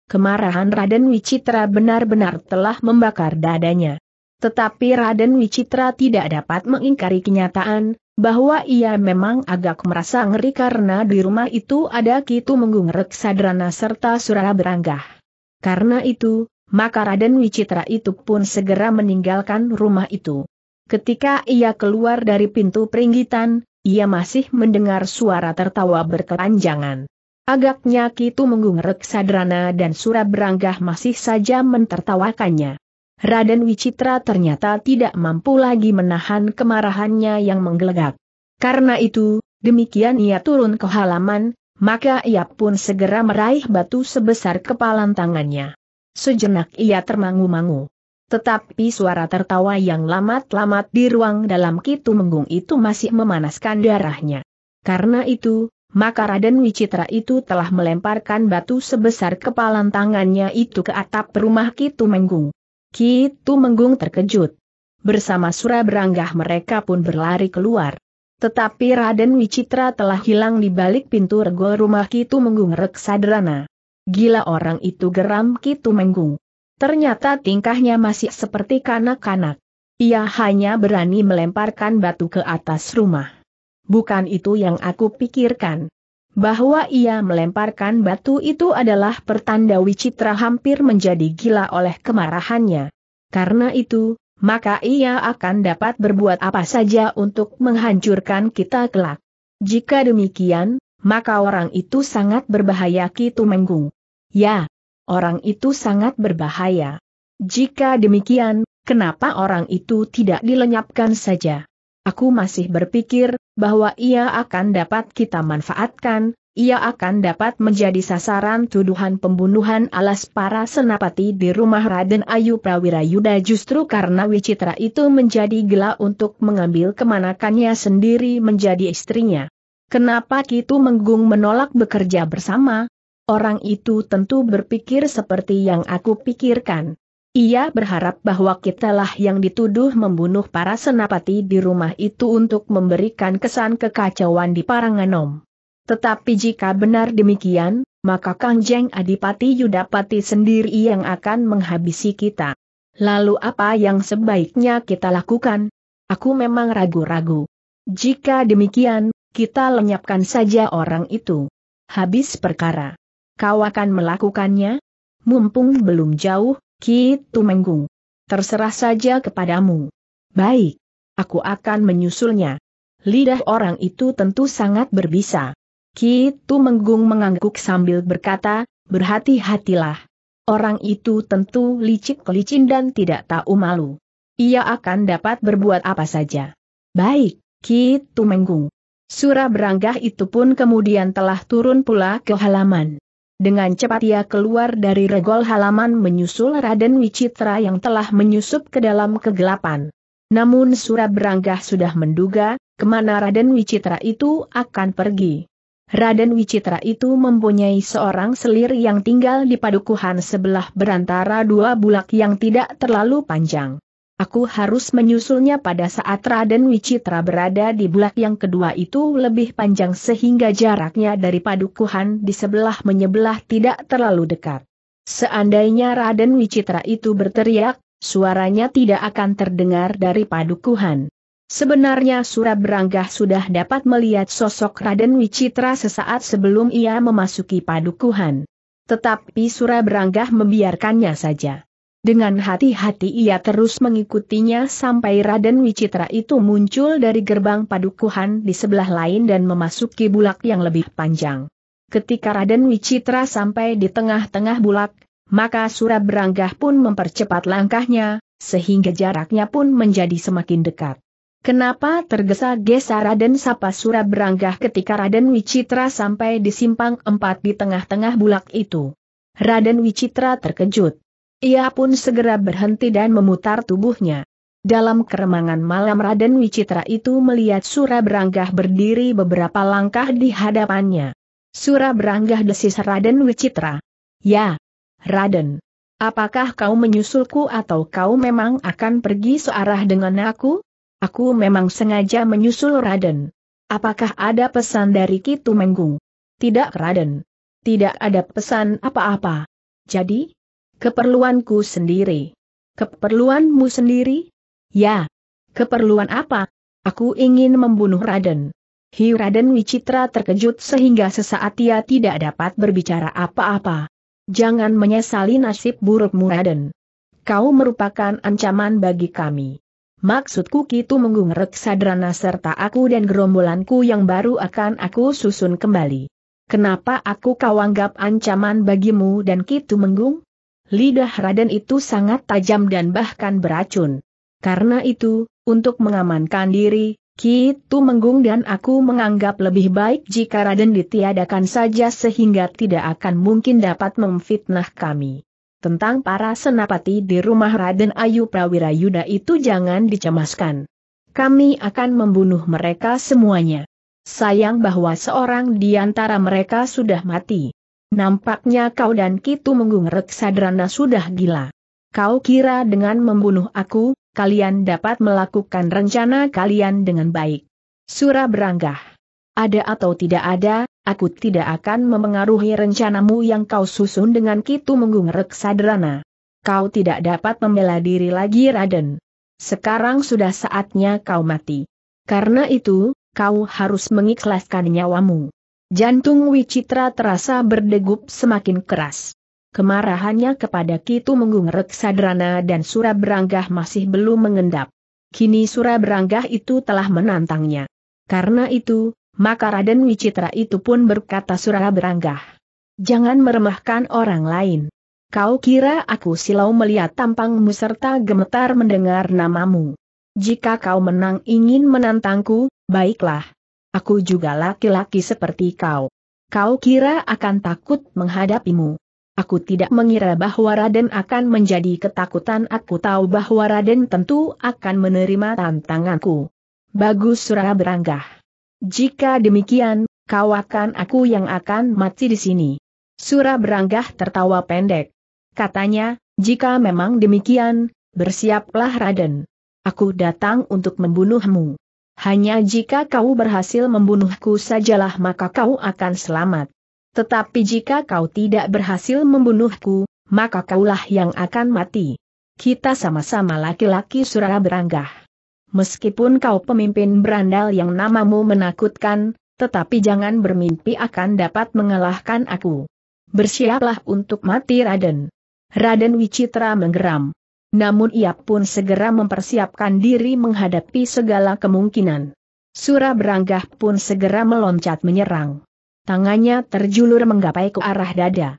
Kemarahan Raden Wicitra benar-benar telah membakar dadanya. Tetapi Raden Wicitra tidak dapat mengingkari kenyataan, bahwa ia memang agak merasa ngeri karena di rumah itu ada Kitu Menggung Reksadrana serta Surara Beranggah. Karena itu, maka Raden Wicitra itu pun segera meninggalkan rumah itu. Ketika ia keluar dari pintu peringgitan, ia masih mendengar suara tertawa berkepanjangan. Agaknya Kitu Menggung Reksadrana dan Suraberanggah masih saja mentertawakannya. Raden Wicitra ternyata tidak mampu lagi menahan kemarahannya yang menggelegak. Karena itu, demikian ia turun ke halaman, maka ia pun segera meraih batu sebesar kepalan tangannya. Sejenak ia termangu-mangu. Tetapi suara tertawa yang lamat-lamat di ruang dalam kitu menggung itu masih memanaskan darahnya. Karena itu, maka Raden Wicitra itu telah melemparkan batu sebesar kepalan tangannya itu ke atap rumah Kitu Menggung. Ki Tumenggung terkejut. Bersama Suraberanggah mereka pun berlari keluar. Tetapi Raden Wicitra telah hilang di balik pintu rego rumah Ki Tumenggung Reksadrana. Gila orang itu geram Ki Tumenggung. Ternyata tingkahnya masih seperti kanak-kanak. Ia hanya berani melemparkan batu ke atas rumah. Bukan itu yang aku pikirkan bahwa ia melemparkan batu itu adalah pertanda Wicitra hampir menjadi gila oleh kemarahannya. Karena itu, maka ia akan dapat berbuat apa saja untuk menghancurkan kita kelak. Jika demikian, maka orang itu sangat berbahaya Kitu Menggung. Ya, orang itu sangat berbahaya. Jika demikian, kenapa orang itu tidak dilenyapkan saja? Aku masih berpikir, bahwa ia akan dapat kita manfaatkan, ia akan dapat menjadi sasaran tuduhan pembunuhan alas para senapati di rumah Raden Ayu Prawirayuda justru karena Wicitra itu menjadi gila untuk mengambil kemanakannya sendiri menjadi istrinya. Kenapa Kitu Menggung menolak bekerja bersama? Orang itu tentu berpikir seperti yang aku pikirkan. Ia berharap bahwa kitalah yang dituduh membunuh para senapati di rumah itu untuk memberikan kesan kekacauan di Paranganom. Tetapi jika benar demikian, maka Kangjeng Adipati Yudapati sendiri yang akan menghabisi kita. Lalu apa yang sebaiknya kita lakukan? Aku memang ragu-ragu. Jika demikian, kita lenyapkan saja orang itu. Habis perkara. Kau akan melakukannya? Mumpung belum jauh, Ki Tumenggung. Terserah saja kepadamu. Baik. Aku akan menyusulnya. Lidah orang itu tentu sangat berbisa. Ki Tumenggung mengangguk sambil berkata, berhati-hatilah. Orang itu tentu licik licin dan tidak tahu malu. Ia akan dapat berbuat apa saja. Baik, Ki Tumenggung. Surah beranggah itu pun kemudian telah turun pula ke halaman. Dengan cepat ia keluar dari regol halaman menyusul Raden Wicitra yang telah menyusup ke dalam kegelapan. Namun Surah beranggah sudah menduga, ke mana Raden Wicitra itu akan pergi. Raden Wicitra itu mempunyai seorang selir yang tinggal di padukuhan sebelah berantara dua bulak yang tidak terlalu panjang. Aku harus menyusulnya pada saat Raden Wicitra berada di bulak yang kedua itu lebih panjang sehingga jaraknya dari padukuhan di sebelah menyebelah tidak terlalu dekat. Seandainya Raden Wicitra itu berteriak, suaranya tidak akan terdengar dari padukuhan. Sebenarnya Suraberanggah sudah dapat melihat sosok Raden Wicitra sesaat sebelum ia memasuki padukuhan. Tetapi Suraberanggah membiarkannya saja. Dengan hati-hati ia terus mengikutinya sampai Raden Wicitra itu muncul dari gerbang padukuhan di sebelah lain dan memasuki bulak yang lebih panjang. Ketika Raden Wicitra sampai di tengah-tengah bulak, maka Suraberanggah pun mempercepat langkahnya, sehingga jaraknya pun menjadi semakin dekat. Kenapa tergesa-gesa Raden Sapa Suraberanggah ketika Raden Wicitra sampai di simpang empat di tengah-tengah bulak itu? Raden Wicitra terkejut. Ia pun segera berhenti dan memutar tubuhnya. Dalam keremangan malam Raden Wicitra itu melihat Suraberanggah berdiri beberapa langkah di hadapannya. Suraberanggah desis Raden Wicitra. Ya, Raden. Apakah kau menyusulku atau kau memang akan pergi searah dengan aku? Aku memang sengaja menyusul Raden. Apakah ada pesan dari Kitu Menggung? Tidak Raden. Tidak ada pesan apa-apa. Jadi? Keperluanku sendiri. Keperluanmu sendiri? Ya. Keperluan apa? Aku ingin membunuh Raden. Hi Raden Wicitra terkejut sehingga sesaat ia tidak dapat berbicara apa-apa. Jangan menyesali nasib burukmu Raden. Kau merupakan ancaman bagi kami. Maksudku Kitu Menggung Reksadrana serta aku dan gerombolanku yang baru akan aku susun kembali. Kenapa aku kau anggap ancaman bagimu dan Kitu Menggung? Lidah Raden itu sangat tajam dan bahkan beracun. Karena itu, untuk mengamankan diri, Kitu Menggung dan aku menganggap lebih baik jika Raden ditiadakan saja sehingga tidak akan mungkin dapat memfitnah kami tentang para senapati di rumah Raden Ayu Prawirayuda itu jangan dicemaskan. Kami akan membunuh mereka semuanya. Sayang bahwa seorang di antara mereka sudah mati. Nampaknya kau dan Kitu Menggung Reksadrana sudah gila. Kau kira dengan membunuh aku, kalian dapat melakukan rencana kalian dengan baik. Surah beranggah. Ada atau tidak ada, aku tidak akan memengaruhi rencanamu yang kau susun dengan Kitu Menggung Reksadrana. Kau tidak dapat membela diri lagi Raden. Sekarang sudah saatnya kau mati. Karena itu, kau harus mengikhlaskan nyawamu. Jantung Wicitra terasa berdegup semakin keras. Kemarahannya kepada Kitu Menggung Reksadrana dan Suraberanggah masih belum mengendap. Kini Suraberanggah itu telah menantangnya. Karena itu, maka Raden Wicitra itu pun berkata surah beranggah. Jangan meremehkan orang lain. Kau kira aku silau melihat tampangmu serta gemetar mendengar namamu. Jika kau menang ingin menantangku, baiklah. Aku juga laki-laki seperti kau. kau kira akan takut menghadapimu. Aku tidak mengira bahwa Raden akan menjadi ketakutan aku tahu bahwa Raden tentu akan menerima tantanganku. Bagus Surah Beranggah. Jika demikian, kau akan aku yang akan mati di sini. Surah Beranggah tertawa pendek. Katanya, jika memang demikian, bersiaplah Raden. Aku datang untuk membunuhmu. Hanya jika kau berhasil membunuhku sajalah maka kau akan selamat. Tetapi jika kau tidak berhasil membunuhku, maka kaulah yang akan mati. Kita sama-sama laki-laki surah beranggah. Meskipun kau pemimpin berandal yang namamu menakutkan, tetapi jangan bermimpi akan dapat mengalahkan aku. Bersiaplah untuk mati Raden. Raden Wicitra menggeram. Namun ia pun segera mempersiapkan diri menghadapi segala kemungkinan. Surah beranggah pun segera meloncat menyerang. Tangannya terjulur menggapai ke arah dada.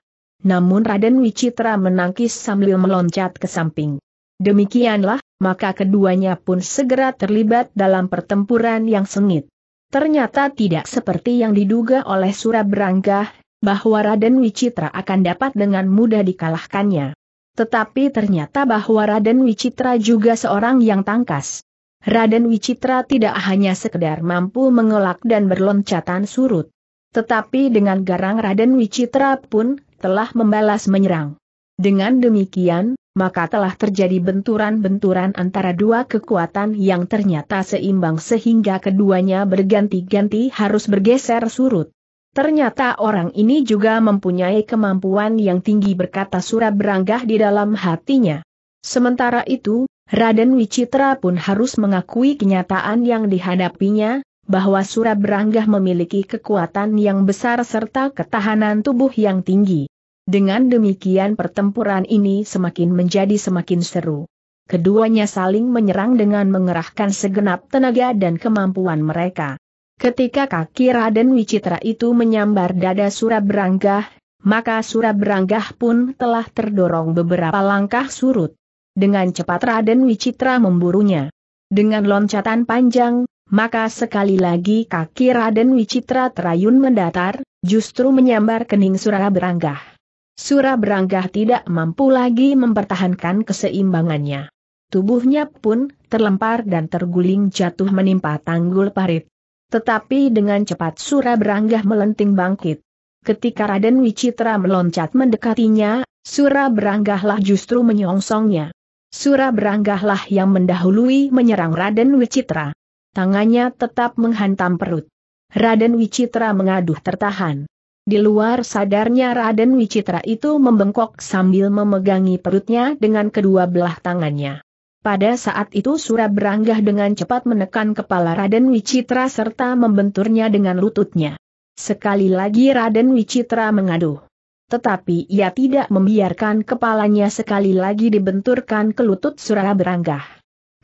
Namun Raden Wicitra menangkis sambil meloncat ke samping. Demikianlah, maka keduanya pun segera terlibat dalam pertempuran yang sengit. Ternyata tidak seperti yang diduga oleh Surah Beranggah, bahwa Raden Wicitra akan dapat dengan mudah dikalahkannya. Tetapi ternyata bahwa Raden Wicitra juga seorang yang tangkas. Raden Wicitra tidak hanya sekedar mampu mengelak dan berloncatan surut. Tetapi dengan garang Raden Wicitra pun telah membalas menyerang. Dengan demikian, maka telah terjadi benturan-benturan antara dua kekuatan yang ternyata seimbang sehingga keduanya berganti-ganti harus bergeser surut. Ternyata orang ini juga mempunyai kemampuan yang tinggi berkata Surab beranggah di dalam hatinya. Sementara itu, Raden Wicitra pun harus mengakui kenyataan yang dihadapinya, bahwa Surab beranggah memiliki kekuatan yang besar serta ketahanan tubuh yang tinggi. Dengan demikian pertempuran ini semakin menjadi semakin seru. Keduanya saling menyerang dengan mengerahkan segenap tenaga dan kemampuan mereka. Ketika kaki Raden Wicitra itu menyambar dada Suraberanggah, maka Suraberanggah pun telah terdorong beberapa langkah surut. Dengan cepat Raden Wicitra memburunya. Dengan loncatan panjang, maka sekali lagi kaki Raden Wicitra terayun mendatar, justru menyambar kening Suraberanggah. Suraberanggah tidak mampu lagi mempertahankan keseimbangannya. Tubuhnya pun terlempar dan terguling jatuh menimpa tanggul parit. Tetapi dengan cepat Sura beranggah melenting bangkit. Ketika Raden Wicitra meloncat mendekatinya, Sura beranggahlah justru menyongsongnya. Sura beranggahlah yang mendahului menyerang Raden Wicitra. Tangannya tetap menghantam perut. Raden Wicitra mengaduh tertahan. Di luar sadarnya Raden Wicitra itu membengkok sambil memegangi perutnya dengan kedua belah tangannya. Pada saat itu Surab beranggah dengan cepat menekan kepala Raden Wicitra serta membenturnya dengan lututnya. Sekali lagi Raden Wicitra mengaduh. Tetapi ia tidak membiarkan kepalanya sekali lagi dibenturkan ke lutut Surab beranggah.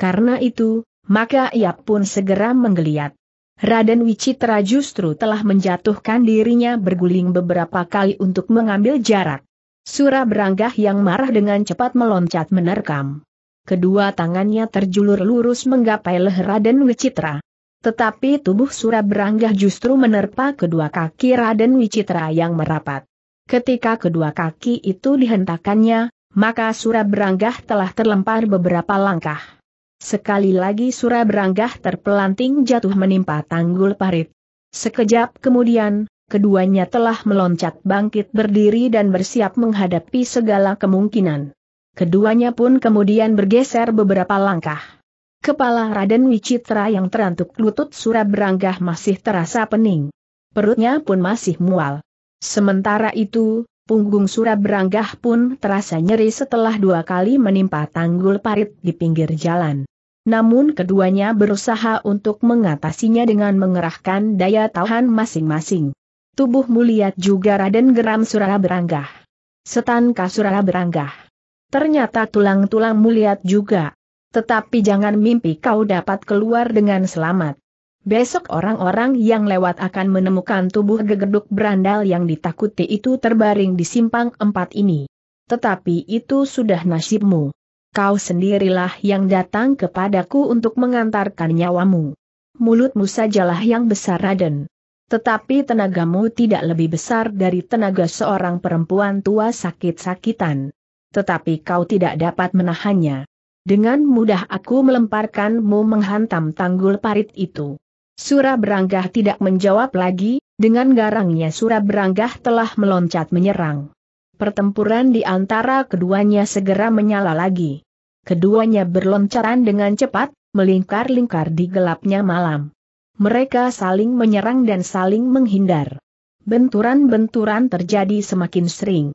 Karena itu, maka ia pun segera menggeliat. Raden Wicitra justru telah menjatuhkan dirinya berguling beberapa kali untuk mengambil jarak. Surah beranggah yang marah dengan cepat meloncat menerkam kedua tangannya terjulur lurus menggapai leher Raden Wicitra. Tetapi tubuh Suraberanggah justru menerpa kedua kaki Raden Wicitra yang merapat. Ketika kedua kaki itu dihentakkannya, maka Suraberanggah telah terlempar beberapa langkah. Sekali lagi Suraberanggah terpelanting jatuh menimpa tanggul parit. Sekejap kemudian, keduanya telah meloncat bangkit berdiri dan bersiap menghadapi segala kemungkinan. Keduanya pun kemudian bergeser beberapa langkah. Kepala Raden Wicitra yang terantuk lutut Suraberanggah masih terasa pening. Perutnya pun masih mual. Sementara itu, punggung Suraberanggah pun terasa nyeri setelah dua kali menimpa tanggul parit di pinggir jalan. Namun keduanya berusaha untuk mengatasinya dengan mengerahkan daya tahan masing-masing. Tubuh mulia juga Raden geram Suraberanggah. Setan Kasuraberanggah. Ternyata tulang-tulangmu lihat juga. Tetapi jangan mimpi kau dapat keluar dengan selamat. Besok orang-orang yang lewat akan menemukan tubuh gegeduk berandal yang ditakuti itu terbaring di simpang empat ini. Tetapi itu sudah nasibmu. Kau sendirilah yang datang kepadaku untuk mengantarkan nyawamu. Mulutmu sajalah yang besar Raden. Tetapi tenagamu tidak lebih besar dari tenaga seorang perempuan tua sakit-sakitan. Tetapi kau tidak dapat menahannya. Dengan mudah aku melemparkanmu menghantam tanggul parit itu. Surah Beranggah tidak menjawab lagi, dengan garangnya Surah Beranggah telah meloncat menyerang. Pertempuran di antara keduanya segera menyala lagi. Keduanya berloncaran dengan cepat, melingkar-lingkar di gelapnya malam. Mereka saling menyerang dan saling menghindar. Benturan-benturan terjadi semakin sering.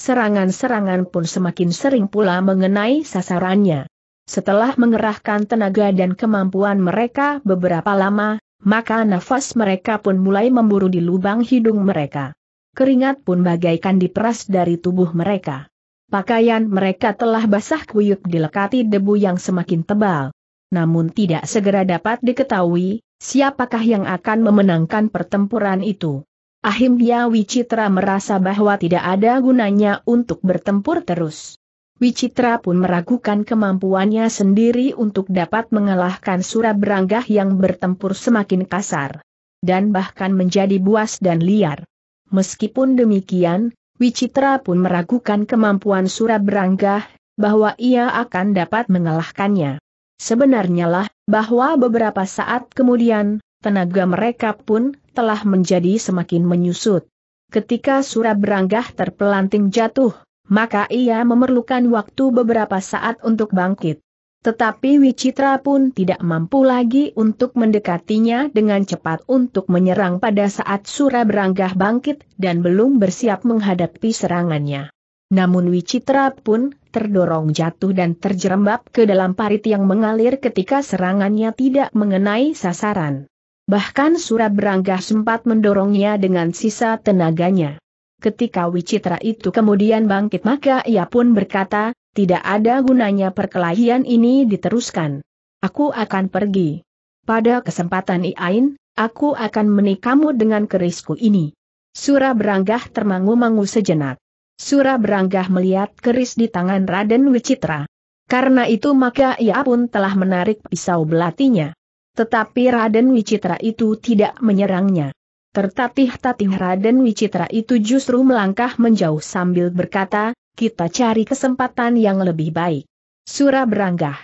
Serangan-serangan pun semakin sering pula mengenai sasarannya. Setelah mengerahkan tenaga dan kemampuan mereka beberapa lama, maka nafas mereka pun mulai memburu di lubang hidung mereka. Keringat pun bagaikan diperas dari tubuh mereka. Pakaian mereka telah basah kuyuk dilekati debu yang semakin tebal. Namun tidak segera dapat diketahui, Siapakah yang akan memenangkan pertempuran itu? Akhirnya Wicitra merasa bahwa tidak ada gunanya untuk bertempur terus. Wicitra pun meragukan kemampuannya sendiri untuk dapat mengalahkan Suraberanggah yang bertempur semakin kasar. Dan bahkan menjadi buas dan liar. Meskipun demikian, Wicitra pun meragukan kemampuan Suraberanggah, bahwa ia akan dapat mengalahkannya. Sebenarnya lah, bahwa beberapa saat kemudian, tenaga mereka pun telah menjadi semakin menyusut. Ketika Suraberanggah terpelanting jatuh, maka ia memerlukan waktu beberapa saat untuk bangkit. Tetapi Wicitra pun tidak mampu lagi untuk mendekatinya dengan cepat untuk menyerang pada saat Suraberanggah bangkit dan belum bersiap menghadapi serangannya. Namun Wicitra pun terdorong jatuh dan terjerembab ke dalam parit yang mengalir ketika serangannya tidak mengenai sasaran. Bahkan Suraberanggah sempat mendorongnya dengan sisa tenaganya. Ketika Wicitra itu kemudian bangkit maka ia pun berkata, tidak ada gunanya perkelahian ini diteruskan. Aku akan pergi. Pada kesempatan Iain, aku akan menikahmu dengan kerisku ini. Suraberanggah termangu-mangu sejenak. Sura beranggah melihat keris di tangan Raden Wicitra. Karena itu maka ia pun telah menarik pisau belatinya. Tetapi Raden Wicitra itu tidak menyerangnya. Tertatih-tatih Raden Wicitra itu justru melangkah menjauh sambil berkata, kita cari kesempatan yang lebih baik. Sura beranggah.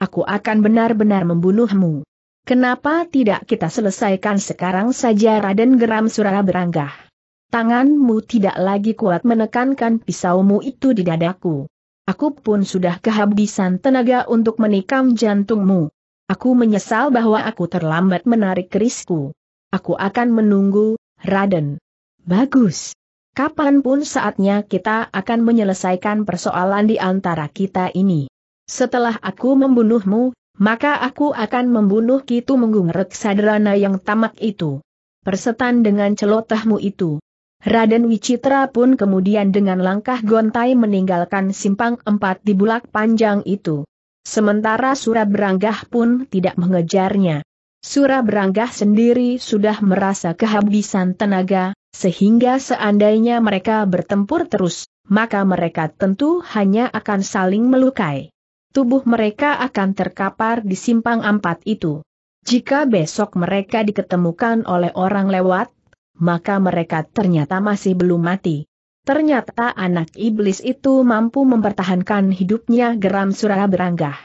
Aku akan benar-benar membunuhmu. Kenapa tidak kita selesaikan sekarang saja Raden geram Sura beranggah tanganmu tidak lagi kuat menekankan pisaumu itu di dadaku. Aku pun sudah kehabisan tenaga untuk menikam jantungmu. Aku menyesal bahwa aku terlambat menarik kerisku. Aku akan menunggu, Raden. Bagus. Kapan pun saatnya kita akan menyelesaikan persoalan di antara kita ini. Setelah aku membunuhmu, maka aku akan membunuh Kitu Menggung Reksadrana yang tamak itu. Persetan dengan celotahmu itu. Raden Wicitra pun kemudian dengan langkah gontai meninggalkan simpang empat di bulak panjang itu. Sementara Suraberanggah pun tidak mengejarnya. Suraberanggah sendiri sudah merasa kehabisan tenaga, sehingga seandainya mereka bertempur terus, maka mereka tentu hanya akan saling melukai. Tubuh mereka akan terkapar di simpang empat itu. Jika besok mereka diketemukan oleh orang lewat, maka mereka ternyata masih belum mati. Ternyata anak iblis itu mampu mempertahankan hidupnya geram Surah Beranggah.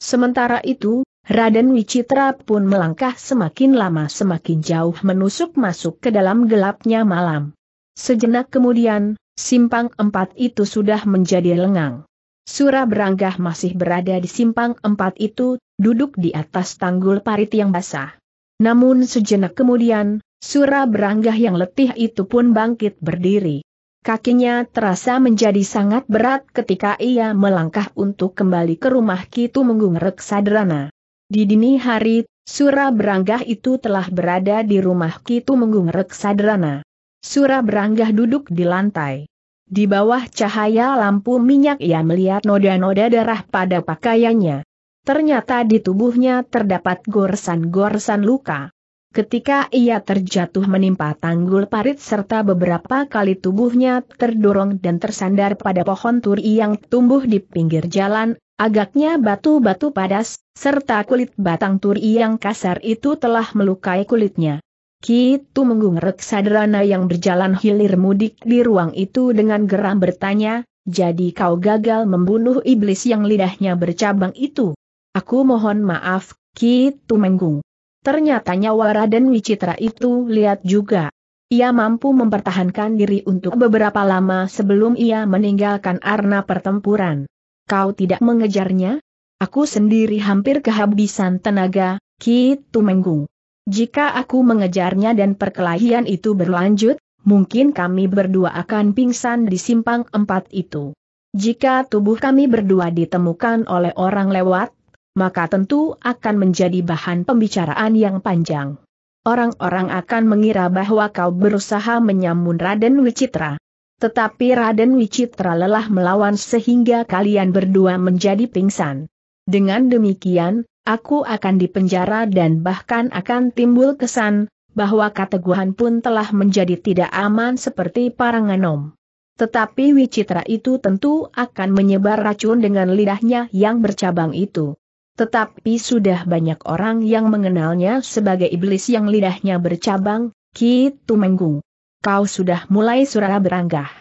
Sementara itu, Raden Wicitra pun melangkah semakin lama semakin jauh menusuk masuk ke dalam gelapnya malam. Sejenak kemudian, simpang empat itu sudah menjadi lengang. Surah Beranggah masih berada di simpang empat itu, duduk di atas tanggul parit yang basah. Namun sejenak kemudian, Sura beranggah yang letih itu pun bangkit berdiri. Kakinya terasa menjadi sangat berat ketika ia melangkah untuk kembali ke rumah Kitu Menggung Reksadrana. Di dini hari, Sura beranggah itu telah berada di rumah Kitu Menggung Reksadrana. Sura beranggah duduk di lantai. Di bawah cahaya lampu minyak ia melihat noda-noda darah pada pakaiannya. Ternyata di tubuhnya terdapat goresan-goresan luka. Ketika ia terjatuh menimpa tanggul parit serta beberapa kali tubuhnya terdorong dan tersandar pada pohon turi yang tumbuh di pinggir jalan, agaknya batu-batu padas, serta kulit batang turi yang kasar itu telah melukai kulitnya. Ki Tumenggung Reksadrana yang berjalan hilir mudik di ruang itu dengan geram bertanya, jadi kau gagal membunuh iblis yang lidahnya bercabang itu. Aku mohon maaf, Ki Tumenggung. Ternyata nyawa Raden Wicitra itu lihat juga. Ia mampu mempertahankan diri untuk beberapa lama sebelum ia meninggalkan arna pertempuran. Kau tidak mengejarnya? Aku sendiri hampir kehabisan tenaga, Ki Tumenggung. Jika aku mengejarnya dan perkelahian itu berlanjut, mungkin kami berdua akan pingsan di simpang empat itu. Jika tubuh kami berdua ditemukan oleh orang lewat, maka tentu akan menjadi bahan pembicaraan yang panjang. Orang-orang akan mengira bahwa kau berusaha menyamun Raden Wicitra. Tetapi Raden Wicitra lelah melawan sehingga kalian berdua menjadi pingsan. Dengan demikian, aku akan dipenjara dan bahkan akan timbul kesan, bahwa keteguhan pun telah menjadi tidak aman seperti Paranganom. Tetapi Wicitra itu tentu akan menyebar racun dengan lidahnya yang bercabang itu. Tetapi sudah banyak orang yang mengenalnya sebagai iblis yang lidahnya bercabang, Ki Tumenggung. Kau sudah mulai surah beranggah.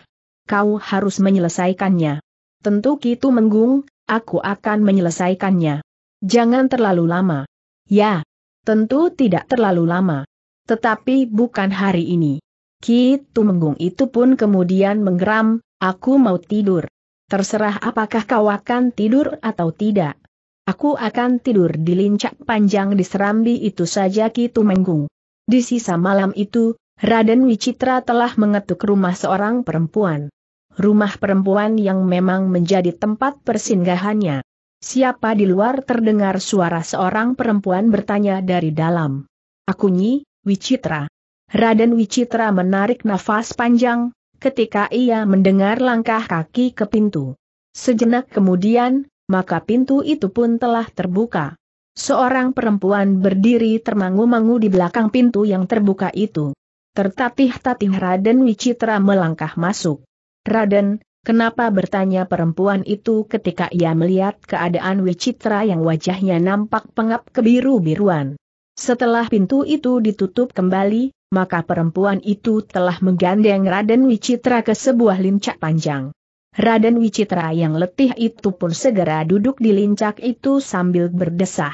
Kau harus menyelesaikannya. Tentu Ki Tumenggung, aku akan menyelesaikannya. Jangan terlalu lama. Ya, tentu tidak terlalu lama. Tetapi bukan hari ini. Ki Tumenggung itu pun kemudian menggeram, aku mau tidur. Terserah apakah kau akan tidur atau tidak. Aku akan tidur di lincak panjang di serambi itu saja Ki Tumenggung. Di sisa malam itu, Raden Wicitra telah mengetuk rumah seorang perempuan. Rumah perempuan yang memang menjadi tempat persinggahannya. Siapa di luar terdengar suara seorang perempuan bertanya dari dalam. Aku Nyi, Wicitra. Raden Wicitra menarik nafas panjang, ketika ia mendengar langkah kaki ke pintu. Sejenak kemudian, maka pintu itu pun telah terbuka. Seorang perempuan berdiri termangu-mangu di belakang pintu yang terbuka itu. Tertatih-tatih Raden Wicitra melangkah masuk. Raden, Kenapa bertanya perempuan itu ketika ia melihat keadaan Wicitra yang wajahnya nampak pengap kebiru-biruan. Setelah pintu itu ditutup kembali, maka perempuan itu telah menggandeng Raden Wicitra ke sebuah lincak panjang. Raden Wicitra yang letih itu pun segera duduk di lincak itu sambil berdesah.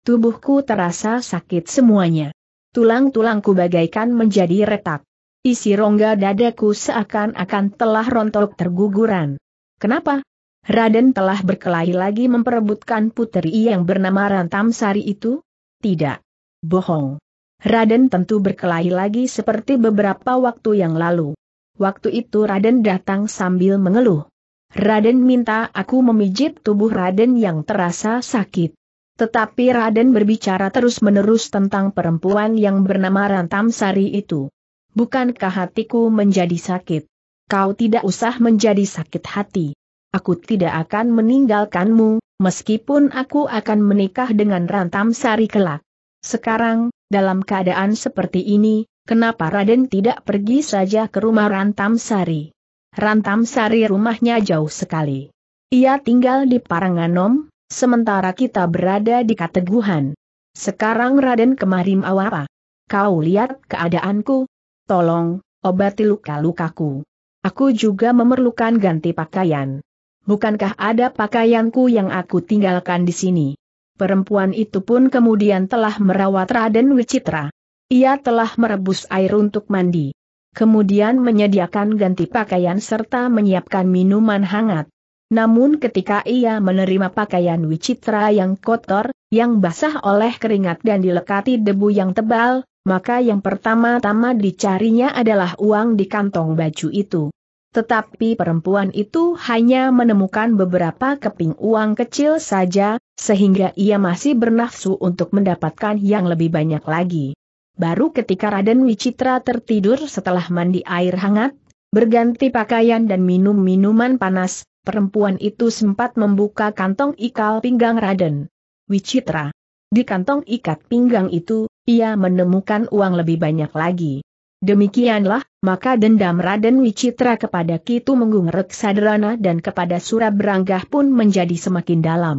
Tubuhku terasa sakit semuanya. Tulang-tulangku bagaikan menjadi retak. Isi rongga dadaku seakan-akan telah rontok terguguran. Kenapa? Raden telah berkelahi lagi memperebutkan putri yang bernama Rantam Sari itu? Tidak. Bohong. Raden tentu berkelahi lagi seperti beberapa waktu yang lalu. Waktu itu Raden datang sambil mengeluh. Raden minta aku memijit tubuh Raden yang terasa sakit. Tetapi Raden berbicara terus-menerus tentang perempuan yang bernama Rantam Sari itu. Bukankah hatiku menjadi sakit? Kau tidak usah menjadi sakit hati. Aku tidak akan meninggalkanmu, meskipun aku akan menikah dengan Rantam Sari kelak. Sekarang, dalam keadaan seperti ini, kenapa Raden tidak pergi saja ke rumah Rantam Sari? Rantam Sari rumahnya jauh sekali. Ia tinggal di Paranganom, sementara kita berada di Kateguhan. Sekarang Raden kemari mau apa? Kau lihat keadaanku, Tolong, obati luka-lukaku. Aku juga memerlukan ganti pakaian. Bukankah ada pakaianku yang aku tinggalkan di sini? Perempuan itu pun kemudian telah merawat Raden Wicitra. Ia telah merebus air untuk mandi. Kemudian menyediakan ganti pakaian serta menyiapkan minuman hangat. Namun ketika ia menerima pakaian Wicitra yang kotor, yang basah oleh keringat dan dilekati debu yang tebal, maka yang pertama-tama dicarinya adalah uang di kantong baju itu. Tetapi perempuan itu hanya menemukan beberapa keping uang kecil saja, sehingga ia masih bernafsu untuk mendapatkan yang lebih banyak lagi. Baru ketika Raden Wicitra tertidur setelah mandi air hangat, berganti pakaian dan minum minuman panas, perempuan itu sempat membuka kantong ikal pinggang Raden Wicitra. Di kantong ikat pinggang itu, ia menemukan uang lebih banyak lagi. Demikianlah, maka dendam Raden Wicitra kepada Kitu Menggung Reksadrana dan kepada Suraberanggah pun menjadi semakin dalam.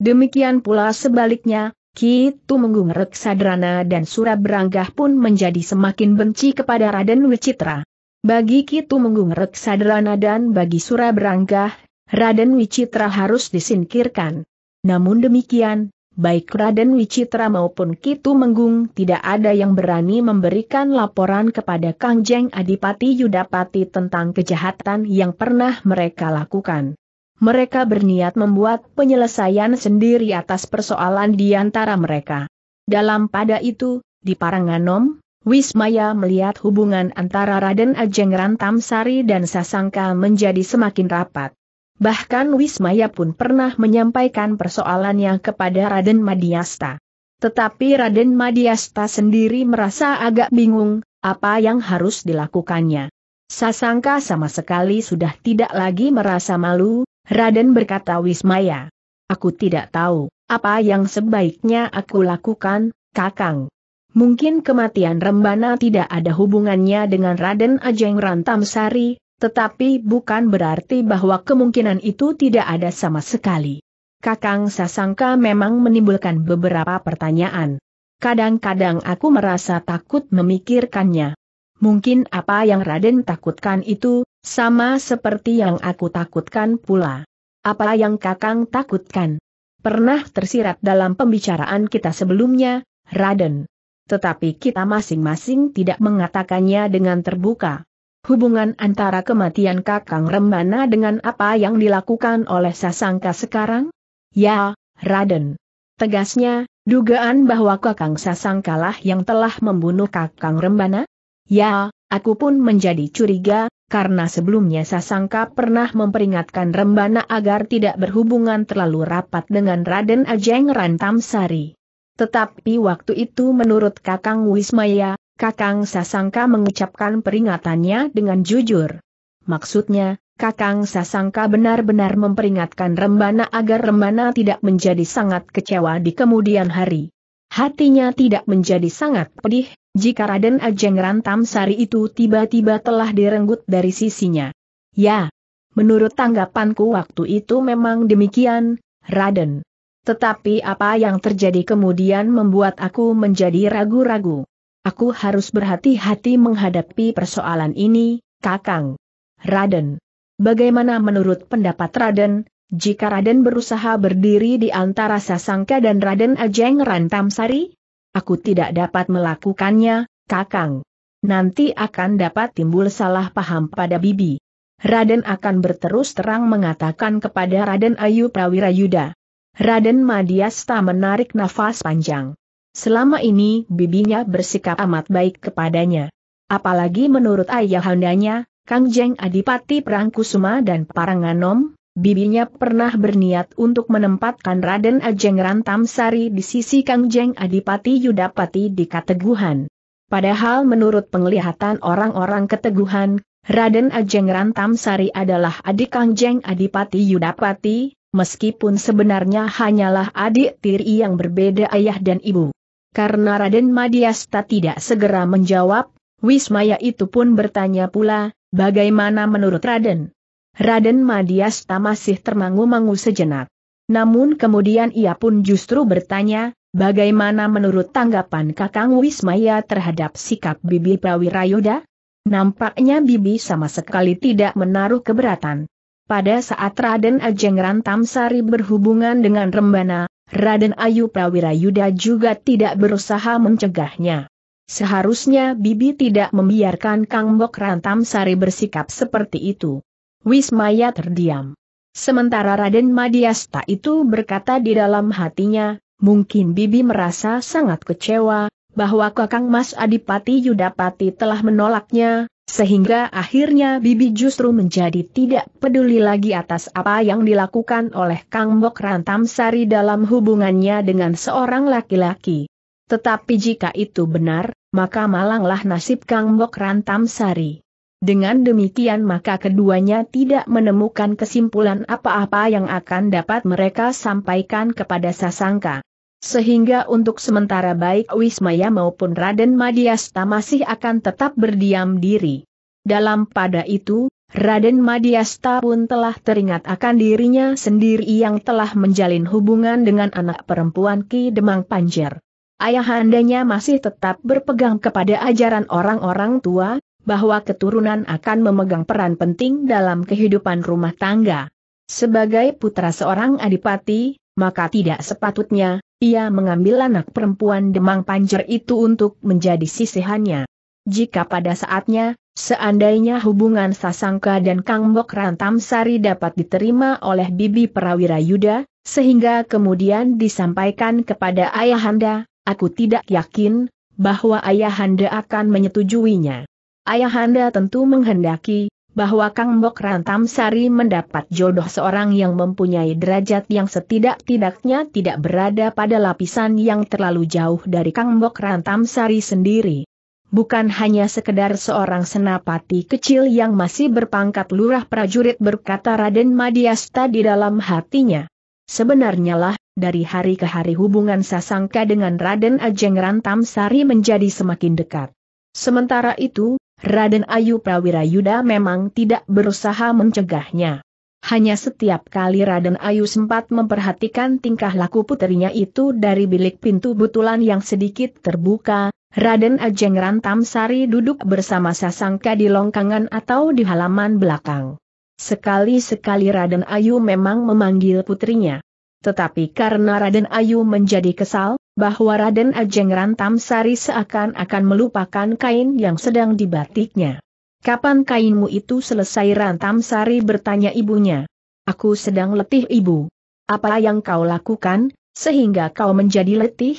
Demikian pula sebaliknya, Ki Tumenggung Reksadrana dan Suraberanggah pun menjadi semakin benci kepada Raden Wicitra. Bagi Ki Tumenggung Reksadrana dan bagi Suraberanggah, Raden Wicitra harus disingkirkan. Namun demikian, baik Raden Wicitra maupun Ki Tumenggung tidak ada yang berani memberikan laporan kepada Kang Jeng Adipati Yudapati tentang kejahatan yang pernah mereka lakukan mereka berniat membuat penyelesaian sendiri atas persoalan di antara mereka. Dalam pada itu, di Paranganom, Wismaya melihat hubungan antara Raden Ajeng Rantamsari dan Sasangka menjadi semakin rapat. Bahkan Wismaya pun pernah menyampaikan persoalannya kepada Raden Madiasta. Tetapi Raden Madiasta sendiri merasa agak bingung, apa yang harus dilakukannya. Sasangka sama sekali sudah tidak lagi merasa malu, Raden berkata Wismaya. Aku tidak tahu, apa yang sebaiknya aku lakukan, Kakang. Mungkin kematian Rembana tidak ada hubungannya dengan Raden Ajeng Rantamsari, tetapi bukan berarti bahwa kemungkinan itu tidak ada sama sekali. Kakang Sasangka memang menimbulkan beberapa pertanyaan. Kadang-kadang aku merasa takut memikirkannya. Mungkin apa yang Raden takutkan itu, sama seperti yang aku takutkan pula. Apa yang Kakang takutkan? Pernah tersirat dalam pembicaraan kita sebelumnya, Raden. Tetapi kita masing-masing tidak mengatakannya dengan terbuka. Hubungan antara kematian Kakang Rembana dengan apa yang dilakukan oleh Sasangka sekarang? Ya, Raden. Tegasnya, dugaan bahwa Kakang Sasangkalah yang telah membunuh Kakang Rembana? Ya, aku pun menjadi curiga, karena sebelumnya Sasangka pernah memperingatkan Rembana agar tidak berhubungan terlalu rapat dengan Raden Ajeng Rantamsari. Tetapi waktu itu menurut Kakang Wismaya, Kakang Sasangka mengucapkan peringatannya dengan jujur. Maksudnya, Kakang Sasangka benar-benar memperingatkan Rembana agar Rembana tidak menjadi sangat kecewa di kemudian hari. Hatinya tidak menjadi sangat pedih, jika Raden Ajeng Rantam Sari itu tiba-tiba telah direnggut dari sisinya. Ya, menurut tanggapanku waktu itu memang demikian, Raden. Tetapi apa yang terjadi kemudian membuat aku menjadi ragu-ragu. Aku harus berhati-hati menghadapi persoalan ini, Kakang. Raden. Bagaimana menurut pendapat Raden, jika Raden berusaha berdiri di antara Sasangka dan Raden Ajeng Rantamsari? Aku tidak dapat melakukannya, Kakang. Nanti akan dapat timbul salah paham pada Bibi. Raden akan berterus terang mengatakan kepada Raden Ayu Prawirayuda. Raden Madiasta menarik nafas panjang. Selama ini bibinya bersikap amat baik kepadanya. Apalagi menurut ayahandanya, Kang Jeng Adipati Prangkusuma dan Paranganom, bibinya pernah berniat untuk menempatkan Raden Ajeng Rantamsari di sisi Kang Jeng Adipati Yudapati di Kateguhan. Padahal menurut penglihatan orang-orang Keteguhan, Raden Ajeng Rantamsari adalah adik Kang Jeng Adipati Yudapati, meskipun sebenarnya hanyalah adik tiri yang berbeda ayah dan ibu. Karena Raden Madiasta tidak segera menjawab, Wismaya itu pun bertanya pula, bagaimana menurut Raden? Raden Madiasta masih termangu-mangu sejenak. Namun kemudian ia pun justru bertanya, bagaimana menurut tanggapan Kakang Wismaya terhadap sikap Bibi Prawirayuda? Nampaknya Bibi sama sekali tidak menaruh keberatan. Pada saat Raden Ajeng Rantamsari berhubungan dengan Rembana, Raden Ayu Prawirayuda juga tidak berusaha mencegahnya. Seharusnya Bibi tidak membiarkan Kang Bok Rantamsari bersikap seperti itu. Wismaya terdiam. Sementara Raden Madiasta itu berkata di dalam hatinya, mungkin Bibi merasa sangat kecewa, bahwa Kakang Mas Adipati Yudapati telah menolaknya, sehingga akhirnya Bibi justru menjadi tidak peduli lagi atas apa yang dilakukan oleh Kang Bok Rantamsari dalam hubungannya dengan seorang laki-laki. Tetapi jika itu benar, maka malanglah nasib Kang Bok Rantamsari. Dengan demikian maka keduanya tidak menemukan kesimpulan apa-apa yang akan dapat mereka sampaikan kepada Sasangka. Sehingga untuk sementara baik Wismaya maupun Raden Madiasta masih akan tetap berdiam diri. Dalam pada itu, Raden Madiasta pun telah teringat akan dirinya sendiri yang telah menjalin hubungan dengan anak perempuan Ki Demang Panjer. Ayahandanya masih tetap berpegang kepada ajaran orang-orang tua, bahwa keturunan akan memegang peran penting dalam kehidupan rumah tangga. Sebagai putra seorang adipati, maka tidak sepatutnya, ia mengambil anak perempuan Demang Panjer itu untuk menjadi sisihannya. Jika pada saatnya, seandainya hubungan Sasangka dan Kang Bok Rantam Sari dapat diterima oleh Bibi Prawira Yuda, sehingga kemudian disampaikan kepada Ayahanda, aku tidak yakin, bahwa Ayahanda akan menyetujuinya. Ayahanda tentu menghendaki, bahwa Kang Bok Rantam Sari mendapat jodoh seorang yang mempunyai derajat yang setidak-tidaknya tidak berada pada lapisan yang terlalu jauh dari Kang Bok Rantam Sari sendiri bukan hanya sekedar seorang senapati kecil yang masih berpangkat lurah prajurit berkata Raden Madiasta di dalam hatinya. Sebenarnya lah, dari hari ke hari hubungan Sasangka dengan Raden Ajeng Rantam Sari menjadi semakin dekat. Sementara itu, Raden Ayu Prawira Yuda memang tidak berusaha mencegahnya. Hanya setiap kali Raden Ayu sempat memperhatikan tingkah laku puterinya itu dari bilik pintu butulan yang sedikit terbuka, Raden Ajeng Rantam Sari duduk bersama Sasangka di longkangan atau di halaman belakang. Sekali-sekali Raden Ayu memang memanggil putrinya. Tetapi karena Raden Ayu menjadi kesal, bahwa Raden Ajeng Rantam Sari seakan-akan melupakan kain yang sedang dibatiknya. Kapan kainmu itu selesai Rantam Sari bertanya ibunya. Aku sedang letih ibu. Apa yang kau lakukan, sehingga kau menjadi letih?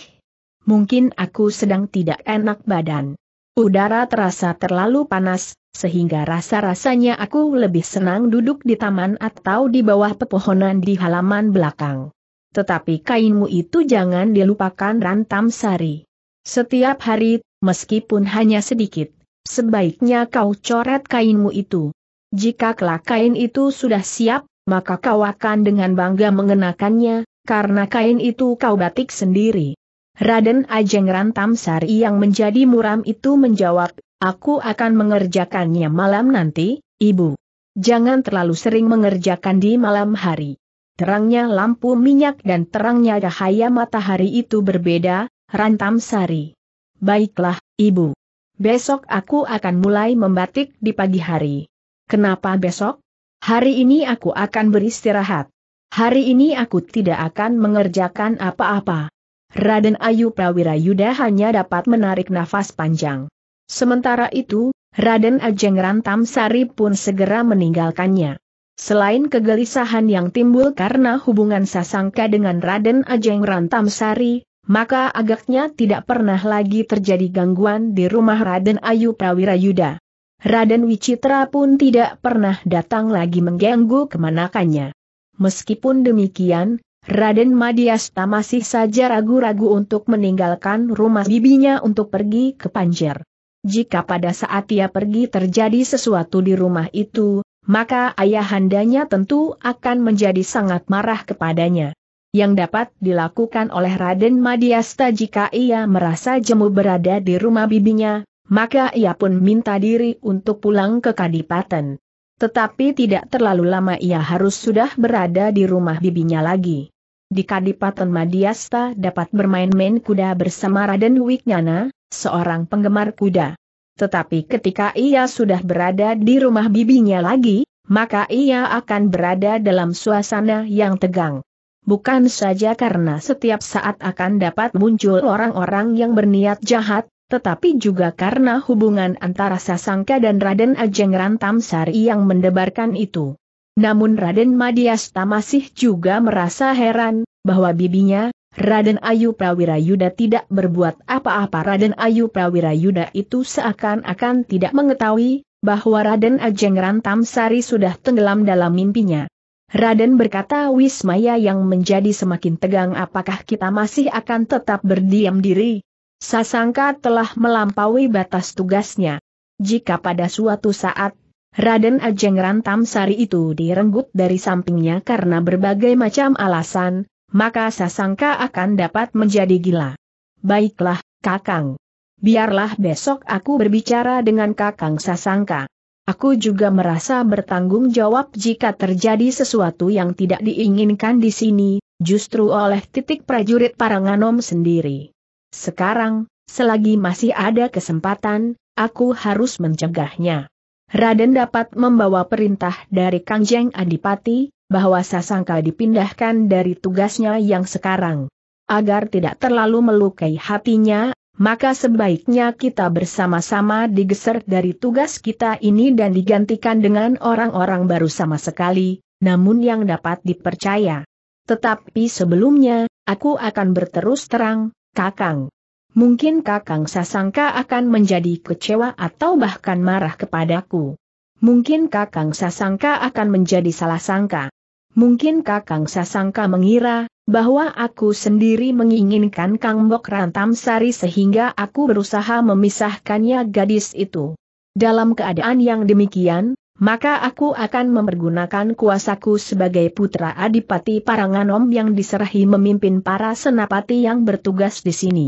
mungkin aku sedang tidak enak badan. Udara terasa terlalu panas, sehingga rasa-rasanya aku lebih senang duduk di taman atau di bawah pepohonan di halaman belakang. Tetapi kainmu itu jangan dilupakan rantam sari. Setiap hari, meskipun hanya sedikit, sebaiknya kau coret kainmu itu. Jika kelak kain itu sudah siap, maka kau akan dengan bangga mengenakannya, karena kain itu kau batik sendiri. Raden Ajeng Rantam Sari yang menjadi muram itu menjawab, aku akan mengerjakannya malam nanti, ibu. Jangan terlalu sering mengerjakan di malam hari. Terangnya lampu minyak dan terangnya cahaya matahari itu berbeda, Rantam Sari. Baiklah, ibu. Besok aku akan mulai membatik di pagi hari. Kenapa besok? Hari ini aku akan beristirahat. Hari ini aku tidak akan mengerjakan apa-apa. Raden Ayu Prawira Yuda hanya dapat menarik nafas panjang. Sementara itu, Raden Ajeng Rantam Sari pun segera meninggalkannya. Selain kegelisahan yang timbul karena hubungan Sasangka dengan Raden Ajeng Rantam Sari, maka agaknya tidak pernah lagi terjadi gangguan di rumah Raden Ayu Prawira Yuda. Raden Wicitra pun tidak pernah datang lagi mengganggu kemanakannya. Meskipun demikian, Raden Madiasta masih saja ragu-ragu untuk meninggalkan rumah bibinya untuk pergi ke Panjer. Jika pada saat ia pergi terjadi sesuatu di rumah itu, maka ayahandanya tentu akan menjadi sangat marah kepadanya. Yang dapat dilakukan oleh Raden Madiasta jika ia merasa jemu berada di rumah bibinya, maka ia pun minta diri untuk pulang ke Kadipaten. Tetapi tidak terlalu lama ia harus sudah berada di rumah bibinya lagi. Di Kadipaten Madiasta dapat bermain-main kuda bersama Raden Wiknyana, seorang penggemar kuda. Tetapi ketika ia sudah berada di rumah bibinya lagi, maka ia akan berada dalam suasana yang tegang. Bukan saja karena setiap saat akan dapat muncul orang-orang yang berniat jahat, tetapi juga karena hubungan antara Sasangka dan Raden Ajeng Rantam Sari yang mendebarkan itu. Namun Raden Madiasta masih juga merasa heran, bahwa bibinya, Raden Ayu Prawira Yuda tidak berbuat apa-apa. Raden Ayu Prawira Yuda itu seakan-akan tidak mengetahui, bahwa Raden Ajeng Rantam Sari sudah tenggelam dalam mimpinya. Raden berkata Wismaya yang menjadi semakin tegang apakah kita masih akan tetap berdiam diri, Sasangka telah melampaui batas tugasnya. Jika pada suatu saat, Raden Ajeng Rantam Sari itu direnggut dari sampingnya karena berbagai macam alasan, maka Sasangka akan dapat menjadi gila. Baiklah, Kakang. Biarlah besok aku berbicara dengan Kakang Sasangka. Aku juga merasa bertanggung jawab jika terjadi sesuatu yang tidak diinginkan di sini, justru oleh titik prajurit Paranganom sendiri. Sekarang, selagi masih ada kesempatan, aku harus mencegahnya. Raden dapat membawa perintah dari Kangjeng Adipati, bahwa Sasangka dipindahkan dari tugasnya yang sekarang. Agar tidak terlalu melukai hatinya, maka sebaiknya kita bersama-sama digeser dari tugas kita ini dan digantikan dengan orang-orang baru sama sekali, namun yang dapat dipercaya. Tetapi sebelumnya, aku akan berterus terang, Kakang. Mungkin Kakang Sasangka akan menjadi kecewa atau bahkan marah kepadaku. Mungkin Kakang Sasangka akan menjadi salah sangka. Mungkin Kakang Sasangka mengira, bahwa aku sendiri menginginkan Kang Bok Rantam Sari sehingga aku berusaha memisahkannya gadis itu. Dalam keadaan yang demikian, maka aku akan mempergunakan kuasaku sebagai putra Adipati Paranganom yang diserahi memimpin para senapati yang bertugas di sini.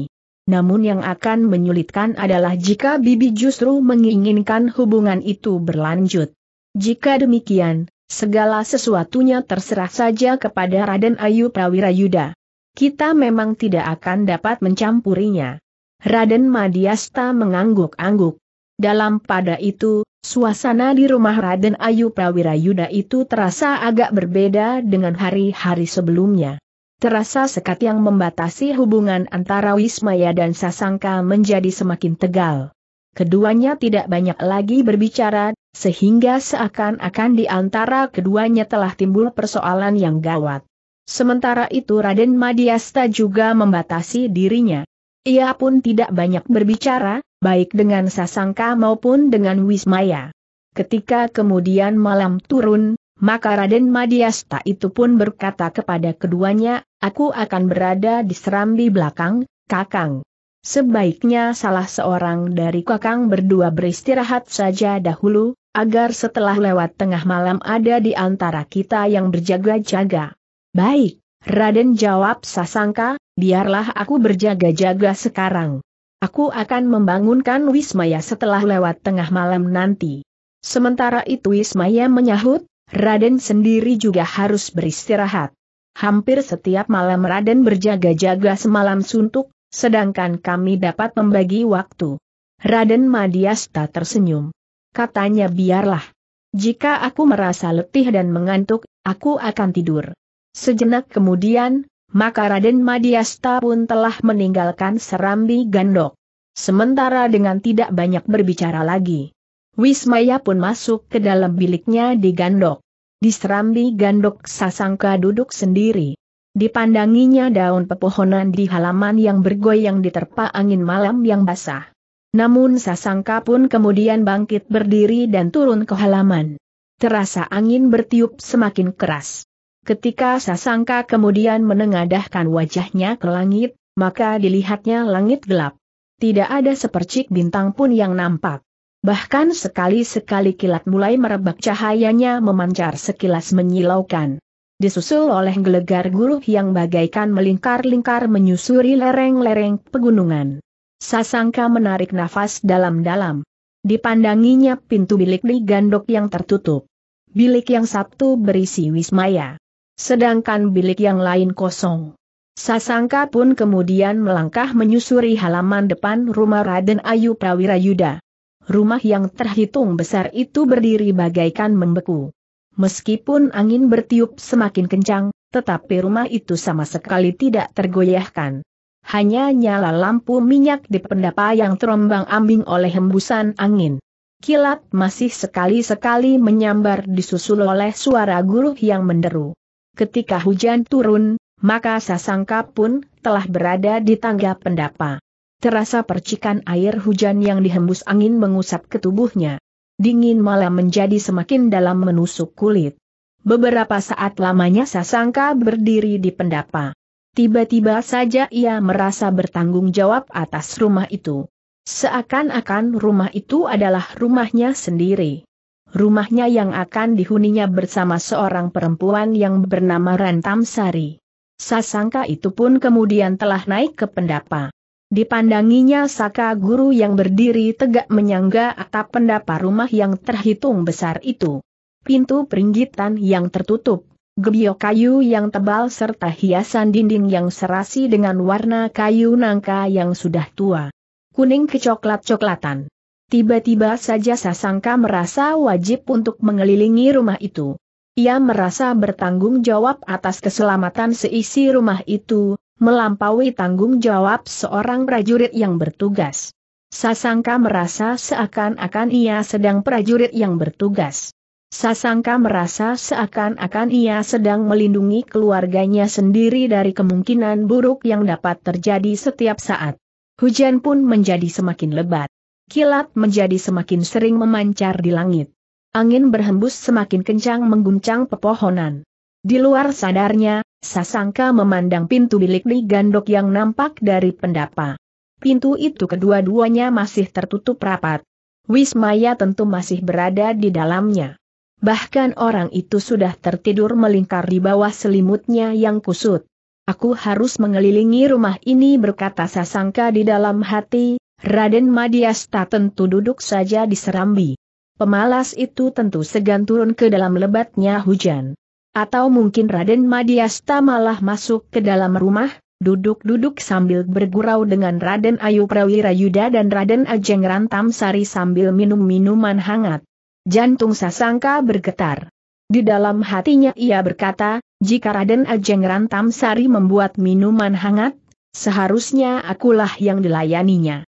Namun yang akan menyulitkan adalah jika Bibi justru menginginkan hubungan itu berlanjut. Jika demikian, segala sesuatunya terserah saja kepada Raden Ayu Prawirayuda. Kita memang tidak akan dapat mencampurinya. Raden Madiasta mengangguk-angguk. Dalam pada itu, suasana di rumah Raden Ayu Prawirayuda itu terasa agak berbeda dengan hari-hari sebelumnya. Terasa sekat yang membatasi hubungan antara Wismaya dan Sasangka menjadi semakin tegal. Keduanya tidak banyak lagi berbicara, sehingga seakan-akan di antara keduanya telah timbul persoalan yang gawat. Sementara itu Raden Madiasta juga membatasi dirinya. Ia pun tidak banyak berbicara, baik dengan Sasangka maupun dengan Wismaya. Ketika kemudian malam turun, maka Raden Madiasta itu pun berkata kepada keduanya, aku akan berada di serambi belakang, Kakang. Sebaiknya salah seorang dari kakang berdua beristirahat saja dahulu, agar setelah lewat tengah malam ada di antara kita yang berjaga-jaga. Baik, Raden jawab Sasangka, biarlah aku berjaga-jaga sekarang. Aku akan membangunkan Wismaya setelah lewat tengah malam nanti. Sementara itu Wismaya menyahut, Raden sendiri juga harus beristirahat. Hampir setiap malam Raden berjaga-jaga semalam suntuk, sedangkan kami dapat membagi waktu. Raden Madiasta tersenyum. Katanya biarlah. Jika aku merasa letih dan mengantuk, aku akan tidur. Sejenak kemudian, maka Raden Madiasta pun telah meninggalkan serambi gandok. Sementara dengan tidak banyak berbicara lagi. Wismaya pun masuk ke dalam biliknya di gandok. Di serambi gandok Sasangka duduk sendiri. Dipandanginya daun pepohonan di halaman yang bergoyang diterpa angin malam yang basah. Namun Sasangka pun kemudian bangkit berdiri dan turun ke halaman. Terasa angin bertiup semakin keras. Ketika Sasangka kemudian menengadahkan wajahnya ke langit, maka dilihatnya langit gelap. Tidak ada sepercik bintang pun yang nampak. Bahkan sekali-sekali kilat mulai merebak cahayanya memancar sekilas menyilaukan disusul oleh gelegar guruh yang bagaikan melingkar-lingkar menyusuri lereng-lereng pegunungan. Sasangka menarik nafas dalam-dalam. Dipandanginya pintu bilik di gandok yang tertutup. Bilik yang satu berisi Wismaya. Sedangkan bilik yang lain kosong. Sasangka pun kemudian melangkah menyusuri halaman depan rumah Raden Ayu Prawirayuda. Rumah yang terhitung besar itu berdiri bagaikan membeku. Meskipun angin bertiup semakin kencang, tetapi rumah itu sama sekali tidak tergoyahkan. Hanya nyala lampu minyak di pendapa yang terombang-ambing oleh hembusan angin. Kilat masih sekali-sekali menyambar disusul oleh suara guru yang menderu. Ketika hujan turun, maka Sasangka pun telah berada di tangga pendapa. Terasa percikan air hujan yang dihembus angin mengusap ke tubuhnya dingin malam menjadi semakin dalam menusuk kulit. Beberapa saat lamanya Sasangka berdiri di pendapa. Tiba-tiba saja ia merasa bertanggung jawab atas rumah itu. Seakan-akan rumah itu adalah rumahnya sendiri. Rumahnya yang akan dihuninya bersama seorang perempuan yang bernama Rantam Sari. Sasangka itu pun kemudian telah naik ke pendapa. Dipandanginya Saka guru yang berdiri tegak menyangga atap pendapa rumah yang terhitung besar itu. Pintu peringgitan yang tertutup, gebyok kayu yang tebal serta hiasan dinding yang serasi dengan warna kayu nangka yang sudah tua. Kuning kecoklat-coklatan. Tiba-tiba saja Sasangka merasa wajib untuk mengelilingi rumah itu. Ia merasa bertanggung jawab atas keselamatan seisi rumah itu, melampaui tanggung jawab seorang prajurit yang bertugas. Sasangka merasa seakan-akan ia sedang prajurit yang bertugas. Sasangka merasa seakan-akan ia sedang melindungi keluarganya sendiri dari kemungkinan buruk yang dapat terjadi setiap saat. Hujan pun menjadi semakin lebat. Kilat menjadi semakin sering memancar di langit. Angin berhembus semakin kencang mengguncang pepohonan. Di luar sadarnya, Sasangka memandang pintu bilik di gandok yang nampak dari pendapa. Pintu itu kedua-duanya masih tertutup rapat. Wismaya tentu masih berada di dalamnya. Bahkan orang itu sudah tertidur melingkar di bawah selimutnya yang kusut. Aku harus mengelilingi rumah ini berkata Sasangka di dalam hati, Raden Madiasta tentu duduk saja di serambi. Pemalas itu tentu segan turun ke dalam lebatnya hujan. Atau mungkin Raden Madiasta malah masuk ke dalam rumah, duduk-duduk sambil bergurau dengan Raden Ayu Prawirayuda dan Raden Ajeng Rantam Sari sambil minum minuman hangat. Jantung Sasangka bergetar. Di dalam hatinya ia berkata, jika Raden Ajeng Rantam Sari membuat minuman hangat, seharusnya akulah yang dilayaninya.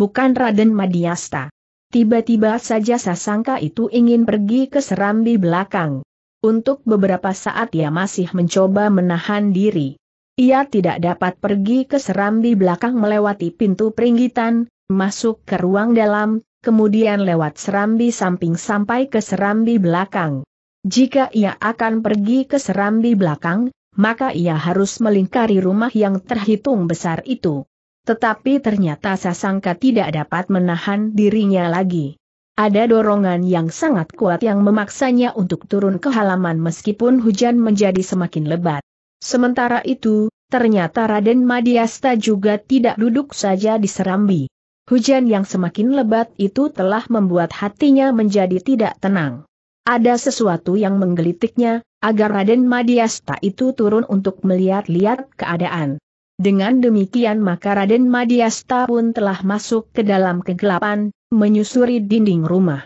Bukan Raden Madiasta. Tiba-tiba saja Sasangka itu ingin pergi ke serambi belakang. Untuk beberapa saat ia masih mencoba menahan diri. Ia tidak dapat pergi ke serambi belakang melewati pintu peringgitan, masuk ke ruang dalam, kemudian lewat serambi samping sampai ke serambi belakang. Jika ia akan pergi ke serambi belakang, maka ia harus melingkari rumah yang terhitung besar itu. Tetapi ternyata Sasangka tidak dapat menahan dirinya lagi. Ada dorongan yang sangat kuat yang memaksanya untuk turun ke halaman meskipun hujan menjadi semakin lebat. Sementara itu, ternyata Raden Madiasta juga tidak duduk saja di serambi. Hujan yang semakin lebat itu telah membuat hatinya menjadi tidak tenang. Ada sesuatu yang menggelitiknya, agar Raden Madiasta itu turun untuk melihat-lihat keadaan. Dengan demikian maka Raden Madiasta pun telah masuk ke dalam kegelapan, menyusuri dinding rumah.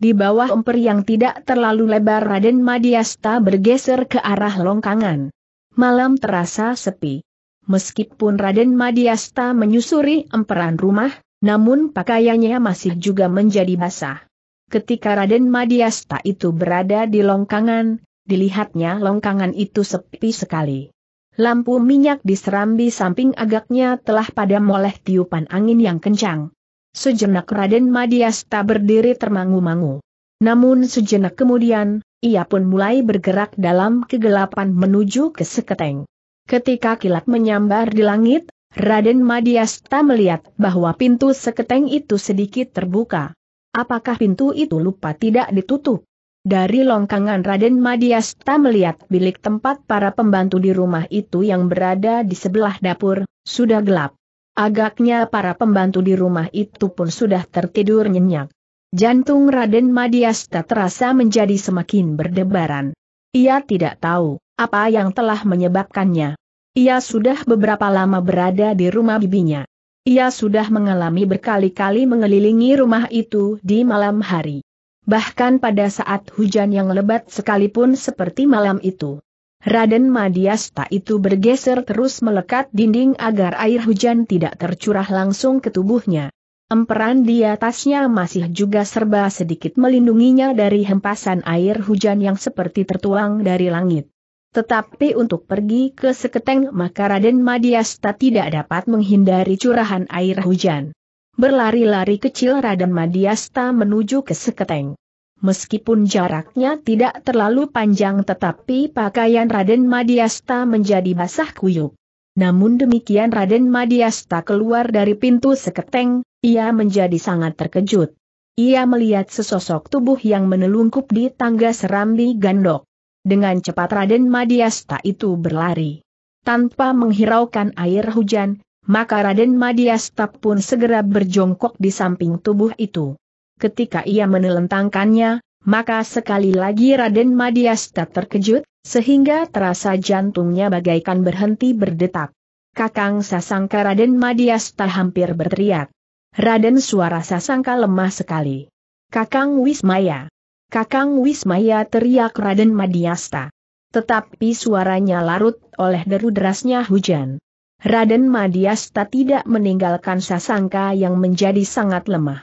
Di bawah emper yang tidak terlalu lebar Raden Madiasta bergeser ke arah longkangan. Malam terasa sepi. Meskipun Raden Madiasta menyusuri emperan rumah, namun pakaiannya masih juga menjadi basah. Ketika Raden Madiasta itu berada di longkangan, dilihatnya longkangan itu sepi sekali. Lampu minyak di serambi samping agaknya telah padam oleh tiupan angin yang kencang. Sejenak Raden Madiasta berdiri termangu-mangu. Namun sejenak kemudian, ia pun mulai bergerak dalam kegelapan menuju ke seketeng. Ketika kilat menyambar di langit, Raden Madiasta melihat bahwa pintu seketeng itu sedikit terbuka. Apakah pintu itu lupa tidak ditutup? Dari longkangan Raden Madiasta melihat bilik tempat para pembantu di rumah itu yang berada di sebelah dapur, sudah gelap. Agaknya para pembantu di rumah itu pun sudah tertidur nyenyak. Jantung Raden Madiasta terasa menjadi semakin berdebaran. Ia tidak tahu apa yang telah menyebabkannya. Ia sudah beberapa lama berada di rumah bibinya. Ia sudah mengalami berkali-kali mengelilingi rumah itu di malam hari. Bahkan pada saat hujan yang lebat sekalipun seperti malam itu. Raden Madiasta itu bergeser terus melekat dinding agar air hujan tidak tercurah langsung ke tubuhnya. Emperan di atasnya masih juga serba sedikit melindunginya dari hempasan air hujan yang seperti tertuang dari langit. Tetapi untuk pergi ke seketeng maka Raden Madiasta tidak dapat menghindari curahan air hujan. Berlari-lari kecil Raden Madiasta menuju ke seketeng. Meskipun jaraknya tidak terlalu panjang tetapi pakaian Raden Madiasta menjadi basah kuyup. Namun demikian Raden Madiasta keluar dari pintu seketeng, ia menjadi sangat terkejut. Ia melihat sesosok tubuh yang menelungkup di tangga serambi gandok. Dengan cepat Raden Madiasta itu berlari. Tanpa menghiraukan air hujan, maka Raden Madiasta pun segera berjongkok di samping tubuh itu. Ketika ia menelentangkannya, maka sekali lagi Raden Madiasta terkejut, sehingga terasa jantungnya bagaikan berhenti berdetak. Kakang Sasangka Raden Madiasta hampir berteriak. Raden suara Sasangka lemah sekali. Kakang Wismaya. Kakang Wismaya teriak Raden Madiasta. Tetapi suaranya larut oleh deru derasnya hujan. Raden Madiasta tidak meninggalkan Sasangka yang menjadi sangat lemah.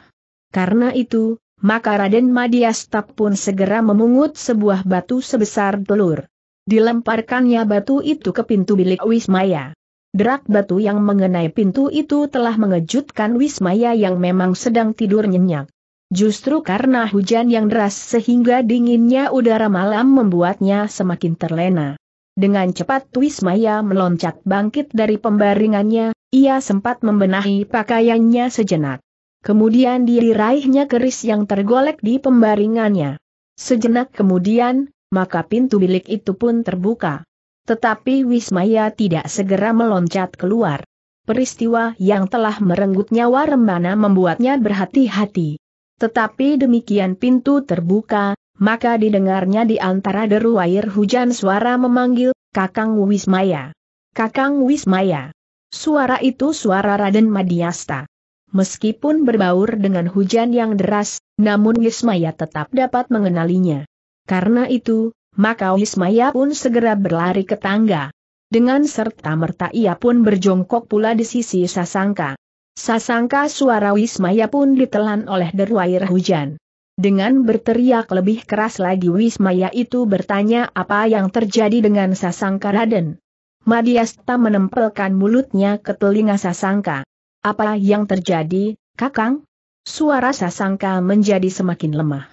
Karena itu, maka Raden Madiasta pun segera memungut sebuah batu sebesar telur. Dilemparkannya batu itu ke pintu bilik Wismaya. Derak batu yang mengenai pintu itu telah mengejutkan Wismaya yang memang sedang tidur nyenyak. Justru karena hujan yang deras sehingga dinginnya udara malam membuatnya semakin terlena. Dengan cepat Wismaya meloncat bangkit dari pembaringannya, ia sempat membenahi pakaiannya sejenak. Kemudian diriraihnya keris yang tergolek di pembaringannya. Sejenak kemudian, maka pintu bilik itu pun terbuka. Tetapi Wismaya tidak segera meloncat keluar. Peristiwa yang telah merenggut nyawa Rembana membuatnya berhati-hati. Tetapi demikian pintu terbuka, maka didengarnya di antara deru air hujan suara memanggil, Kakang Wismaya. Kakang Wismaya. Suara itu suara Raden Madiasta. Meskipun berbaur dengan hujan yang deras, namun Wismaya tetap dapat mengenalinya. Karena itu, maka Wismaya pun segera berlari ke tangga. Dengan serta-merta ia pun berjongkok pula di sisi Sasangka. Sasangka suara Wismaya pun ditelan oleh deru air hujan. Dengan berteriak lebih keras lagi Wismaya itu bertanya apa yang terjadi dengan Sasangka Raden. Madiasta menempelkan mulutnya ke telinga Sasangka. Apa yang terjadi, Kakang? Suara Sasangka menjadi semakin lemah.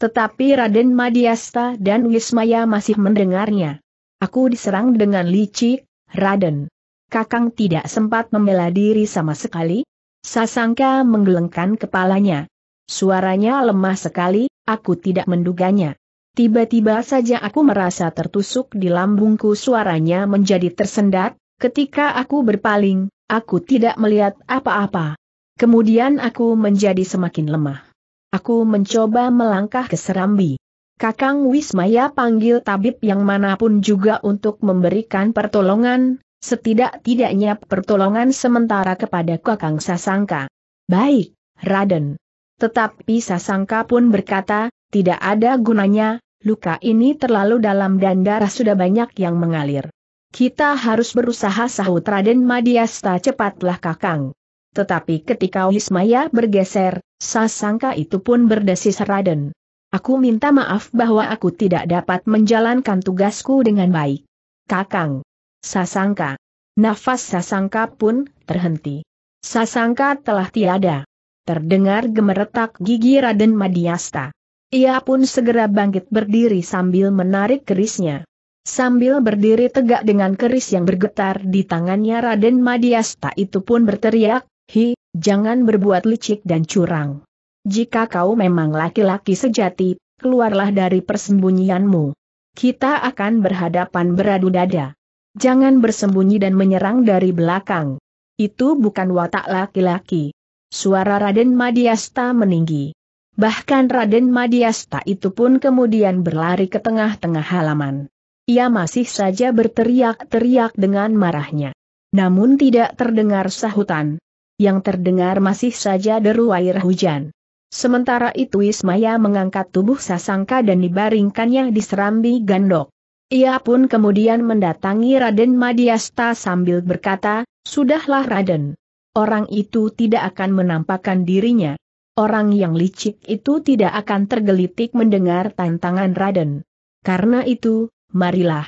Tetapi Raden Madiasta dan Wismaya masih mendengarnya. Aku diserang dengan licik, Raden. Kakang tidak sempat membela diri sama sekali? Sasangka menggelengkan kepalanya. Suaranya lemah sekali, aku tidak menduganya. Tiba-tiba saja aku merasa tertusuk di lambungku suaranya menjadi tersendat, ketika aku berpaling, aku tidak melihat apa-apa. Kemudian aku menjadi semakin lemah. Aku mencoba melangkah ke Serambi. Kakang Wismaya panggil tabib yang mana pun juga untuk memberikan pertolongan, setidak-tidaknya pertolongan sementara kepada Kakang Sasangka. Baik, Raden. Tetapi Sasangka pun berkata, tidak ada gunanya, luka ini terlalu dalam dan darah sudah banyak yang mengalir. Kita harus berusaha sahut Raden Madiasta cepatlah Kakang. Tetapi ketika Wismaya bergeser, sasangka itu pun berdesis Raden. Aku minta maaf bahwa aku tidak dapat menjalankan tugasku dengan baik. Kakang. Sasangka. Nafas Sasangka pun terhenti. Sasangka telah tiada. Terdengar gemeretak gigi Raden Madiasta. Ia pun segera bangkit berdiri sambil menarik kerisnya. Sambil berdiri tegak dengan keris yang bergetar di tangannya Raden Madiasta itu pun berteriak, Hi, jangan berbuat licik dan curang. Jika kau memang laki-laki sejati, keluarlah dari persembunyianmu. Kita akan berhadapan beradu dada. Jangan bersembunyi dan menyerang dari belakang. Itu bukan watak laki-laki. Suara Raden Madiasta meninggi. Bahkan Raden Madiasta itu pun kemudian berlari ke tengah-tengah halaman. Ia masih saja berteriak-teriak dengan marahnya. Namun tidak terdengar sahutan yang terdengar masih saja deru air hujan. Sementara itu Ismaya mengangkat tubuh Sasangka dan dibaringkannya di serambi gandok. Ia pun kemudian mendatangi Raden Madiasta sambil berkata, Sudahlah Raden. Orang itu tidak akan menampakkan dirinya. Orang yang licik itu tidak akan tergelitik mendengar tantangan Raden. Karena itu, marilah.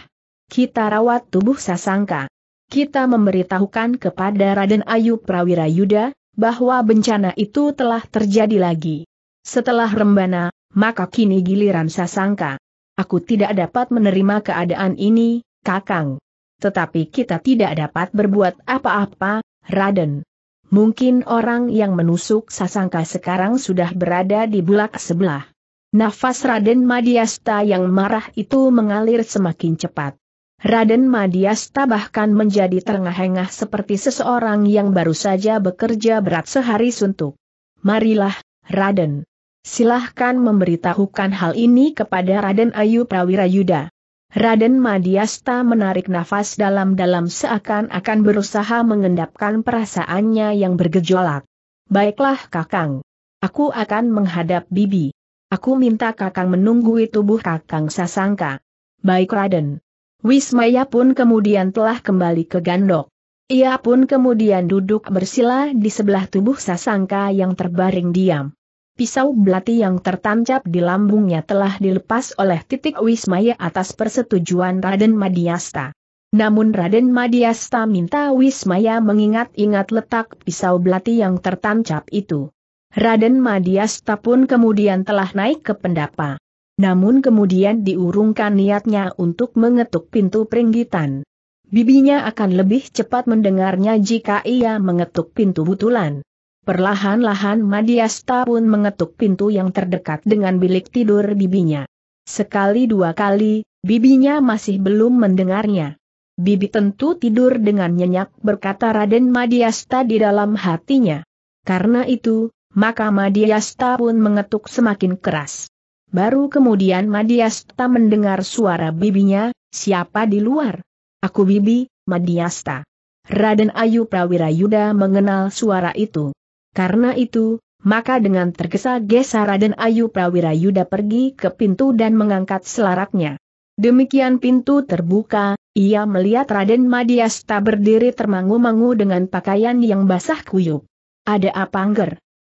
Kita rawat tubuh Sasangka kita memberitahukan kepada Raden Ayu Prawira Yuda, bahwa bencana itu telah terjadi lagi. Setelah rembana, maka kini giliran Sasangka. Aku tidak dapat menerima keadaan ini, Kakang. Tetapi kita tidak dapat berbuat apa-apa, Raden. Mungkin orang yang menusuk Sasangka sekarang sudah berada di bulak sebelah. Nafas Raden Madiasta yang marah itu mengalir semakin cepat. Raden Madiasta bahkan menjadi terengah-engah seperti seseorang yang baru saja bekerja berat sehari suntuk. Marilah, Raden. Silahkan memberitahukan hal ini kepada Raden Ayu Prawirayuda. Raden Madiasta menarik nafas dalam-dalam seakan-akan berusaha mengendapkan perasaannya yang bergejolak. Baiklah Kakang. Aku akan menghadap Bibi. Aku minta Kakang menunggu tubuh Kakang Sasangka. Baik Raden. Wismaya pun kemudian telah kembali ke Gandok. Ia pun kemudian duduk bersila di sebelah tubuh Sasangka yang terbaring diam. Pisau belati yang tertancap di lambungnya telah dilepas oleh titik Wismaya atas persetujuan Raden Madiasta. Namun Raden Madiasta minta Wismaya mengingat-ingat letak pisau belati yang tertancap itu. Raden Madiasta pun kemudian telah naik ke pendapa namun kemudian diurungkan niatnya untuk mengetuk pintu peringgitan. Bibinya akan lebih cepat mendengarnya jika ia mengetuk pintu butulan. Perlahan-lahan Madiasta pun mengetuk pintu yang terdekat dengan bilik tidur bibinya. Sekali dua kali, bibinya masih belum mendengarnya. Bibi tentu tidur dengan nyenyak berkata Raden Madiasta di dalam hatinya. Karena itu, maka Madiasta pun mengetuk semakin keras. Baru kemudian Madiasta mendengar suara bibinya, siapa di luar? Aku bibi, Madiasta. Raden Ayu Prawirayuda mengenal suara itu. Karena itu, maka dengan tergesa-gesa Raden Ayu Prawirayuda pergi ke pintu dan mengangkat selaraknya. Demikian pintu terbuka, ia melihat Raden Madiasta berdiri termangu-mangu dengan pakaian yang basah kuyup. Ada apa Angger?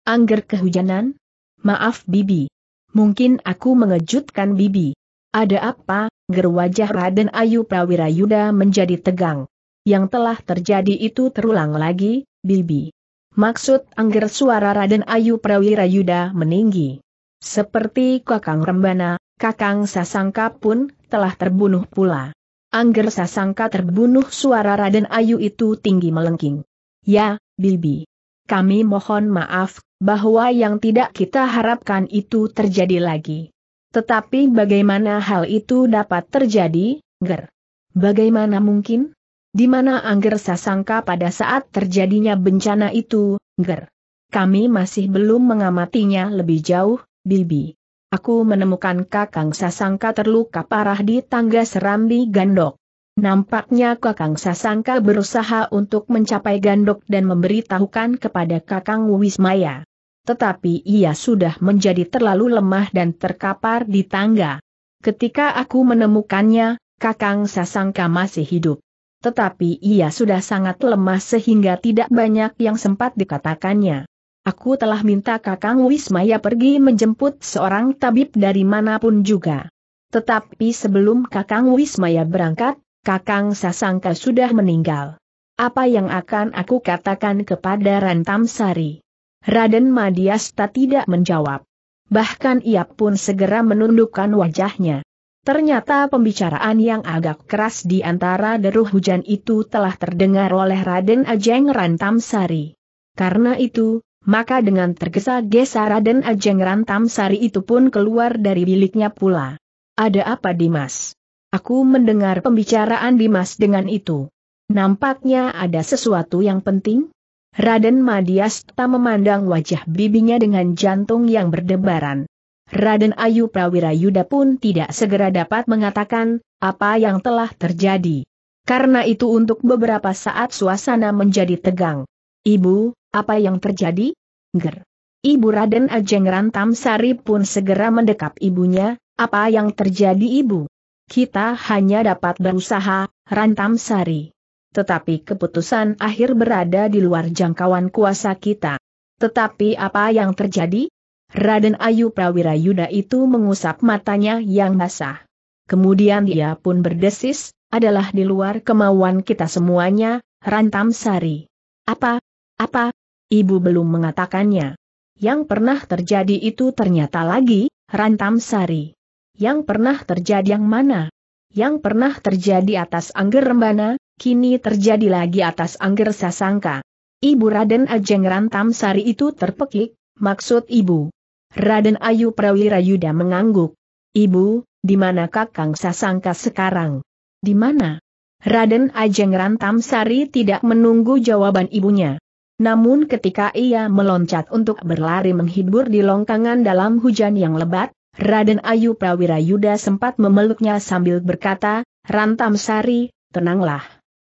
Angger kehujanan? Maaf Bibi. Mungkin aku mengejutkan Bibi. Ada apa? Gerwajah Raden Ayu Prawirayuda menjadi tegang. Yang telah terjadi itu terulang lagi, Bibi. Maksud angger suara Raden Ayu Prawirayuda meninggi. Seperti Kakang Rembana, Kakang Sasangka pun telah terbunuh pula. Angger Sasangka terbunuh suara Raden Ayu itu tinggi melengking. Ya, Bibi. Kami mohon maaf, bahwa yang tidak kita harapkan itu terjadi lagi. Tetapi bagaimana hal itu dapat terjadi, Ger? Bagaimana mungkin? Di mana Angger Sasangka pada saat terjadinya bencana itu, Ger? Kami masih belum mengamatinya lebih jauh, Bibi. Aku menemukan Kakang Sasangka terluka parah di tangga serambi gandok. Nampaknya Kakang Sasangka berusaha untuk mencapai gandok dan memberitahukan kepada Kakang Wismaya tetapi ia sudah menjadi terlalu lemah dan terkapar di tangga. Ketika aku menemukannya, Kakang Sasangka masih hidup. Tetapi ia sudah sangat lemah sehingga tidak banyak yang sempat dikatakannya. Aku telah minta Kakang Wismaya pergi menjemput seorang tabib dari mana pun juga. Tetapi sebelum Kakang Wismaya berangkat, Kakang Sasangka sudah meninggal. Apa yang akan aku katakan kepada Rantam Sari? Raden Madiasta tidak menjawab. Bahkan ia pun segera menundukkan wajahnya. Ternyata pembicaraan yang agak keras di antara deruh hujan itu telah terdengar oleh Raden Ajeng Rantam Sari. Karena itu, maka dengan tergesa-gesa Raden Ajeng Rantam Sari itu pun keluar dari biliknya pula. Ada apa Dimas? Aku mendengar pembicaraan Dimas dengan itu. Nampaknya ada sesuatu yang penting? Raden Madiasta memandang wajah bibinya dengan jantung yang berdebaran. Raden Ayu Prawirayuda pun tidak segera dapat mengatakan apa yang telah terjadi. Karena itu untuk beberapa saat suasana menjadi tegang. Ibu, apa yang terjadi? Ger. Ibu Raden Ajeng Rantam Sari pun segera mendekap ibunya, apa yang terjadi ibu? Kita hanya dapat berusaha, Rantam Sari tetapi keputusan akhir berada di luar jangkauan kuasa kita. Tetapi apa yang terjadi? Raden Ayu Prawirayuda itu mengusap matanya yang basah. Kemudian dia pun berdesis, adalah di luar kemauan kita semuanya, Rantam Sari. Apa? Apa? Ibu belum mengatakannya. Yang pernah terjadi itu ternyata lagi, Rantam Sari. Yang pernah terjadi yang mana? Yang pernah terjadi atas Angger Rembana, kini terjadi lagi atas Angger Sasangka. Ibu Raden Ajeng Rantam Sari itu terpekik, maksud ibu. Raden Ayu Prawirayuda mengangguk. Ibu, di mana Kakang Sasangka sekarang? Di mana? Raden Ajeng Rantam Sari tidak menunggu jawaban ibunya. Namun ketika ia meloncat untuk berlari menghibur di longkangan dalam hujan yang lebat, Raden Ayu Prawirayuda sempat memeluknya sambil berkata, Rantam Sari, tenanglah.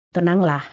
Tenanglah.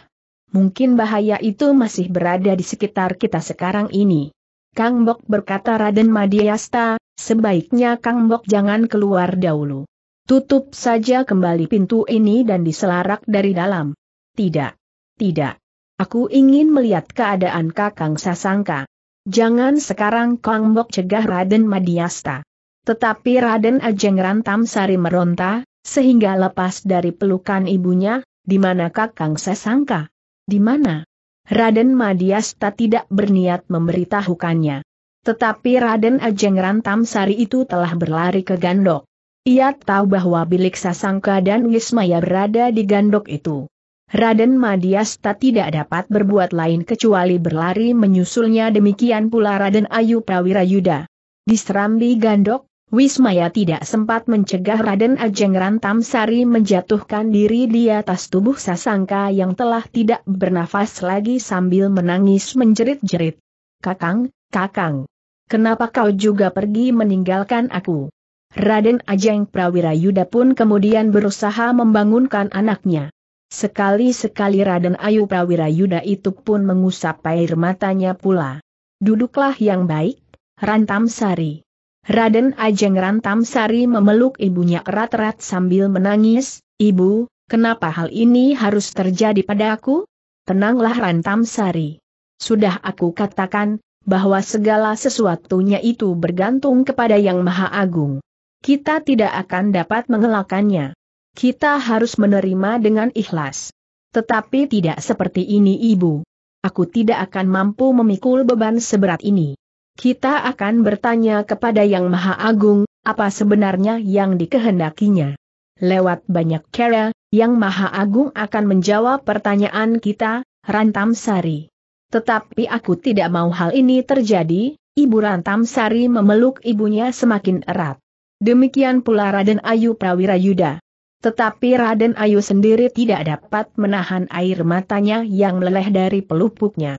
Mungkin bahaya itu masih berada di sekitar kita sekarang ini. Kang Bok berkata Raden Madiasta, sebaiknya Kang Bok jangan keluar dahulu. Tutup saja kembali pintu ini dan diselarak dari dalam. Tidak. Tidak. Aku ingin melihat keadaan Kakang Sasangka. Jangan sekarang Kang Bok cegah Raden Madiasta. Tetapi Raden Ajeng Rantam Sari meronta, sehingga lepas dari pelukan ibunya, di mana Kakang Sasangka? Di mana? Raden Madiasta tidak berniat memberitahukannya. Tetapi Raden Ajeng Rantam Sari itu telah berlari ke Gandok. Ia tahu bahwa bilik Sasangka dan Wismaya berada di Gandok itu. Raden Madiasta tidak dapat berbuat lain kecuali berlari menyusulnya demikian pula Raden Ayu Prawirayuda. Di Serambi Gandok, Wismaya tidak sempat mencegah Raden Ajeng Rantam Sari menjatuhkan diri di atas tubuh Sasangka yang telah tidak bernafas lagi sambil menangis menjerit-jerit. Kakang, kakang, kenapa kau juga pergi meninggalkan aku? Raden Ajeng Prawirayuda pun kemudian berusaha membangunkan anaknya. Sekali-sekali Raden Ayu Prawirayuda itu pun mengusap air matanya pula. Duduklah yang baik, Rantam Sari. Raden Ajeng Rantam Sari memeluk ibunya erat-erat sambil menangis, Ibu, kenapa hal ini harus terjadi padaku? Tenanglah Rantam Sari. Sudah aku katakan, bahwa segala sesuatunya itu bergantung kepada Yang Maha Agung. Kita tidak akan dapat mengelakkannya kita harus menerima dengan ikhlas. Tetapi tidak seperti ini ibu. Aku tidak akan mampu memikul beban seberat ini. Kita akan bertanya kepada Yang Maha Agung, apa sebenarnya yang dikehendakinya. Lewat banyak cara, Yang Maha Agung akan menjawab pertanyaan kita, Rantam Sari. Tetapi aku tidak mau hal ini terjadi, Ibu Rantam Sari memeluk ibunya semakin erat. Demikian pula Raden Ayu Prawirayuda. Tetapi Raden Ayu sendiri tidak dapat menahan air matanya yang meleleh dari pelupuknya.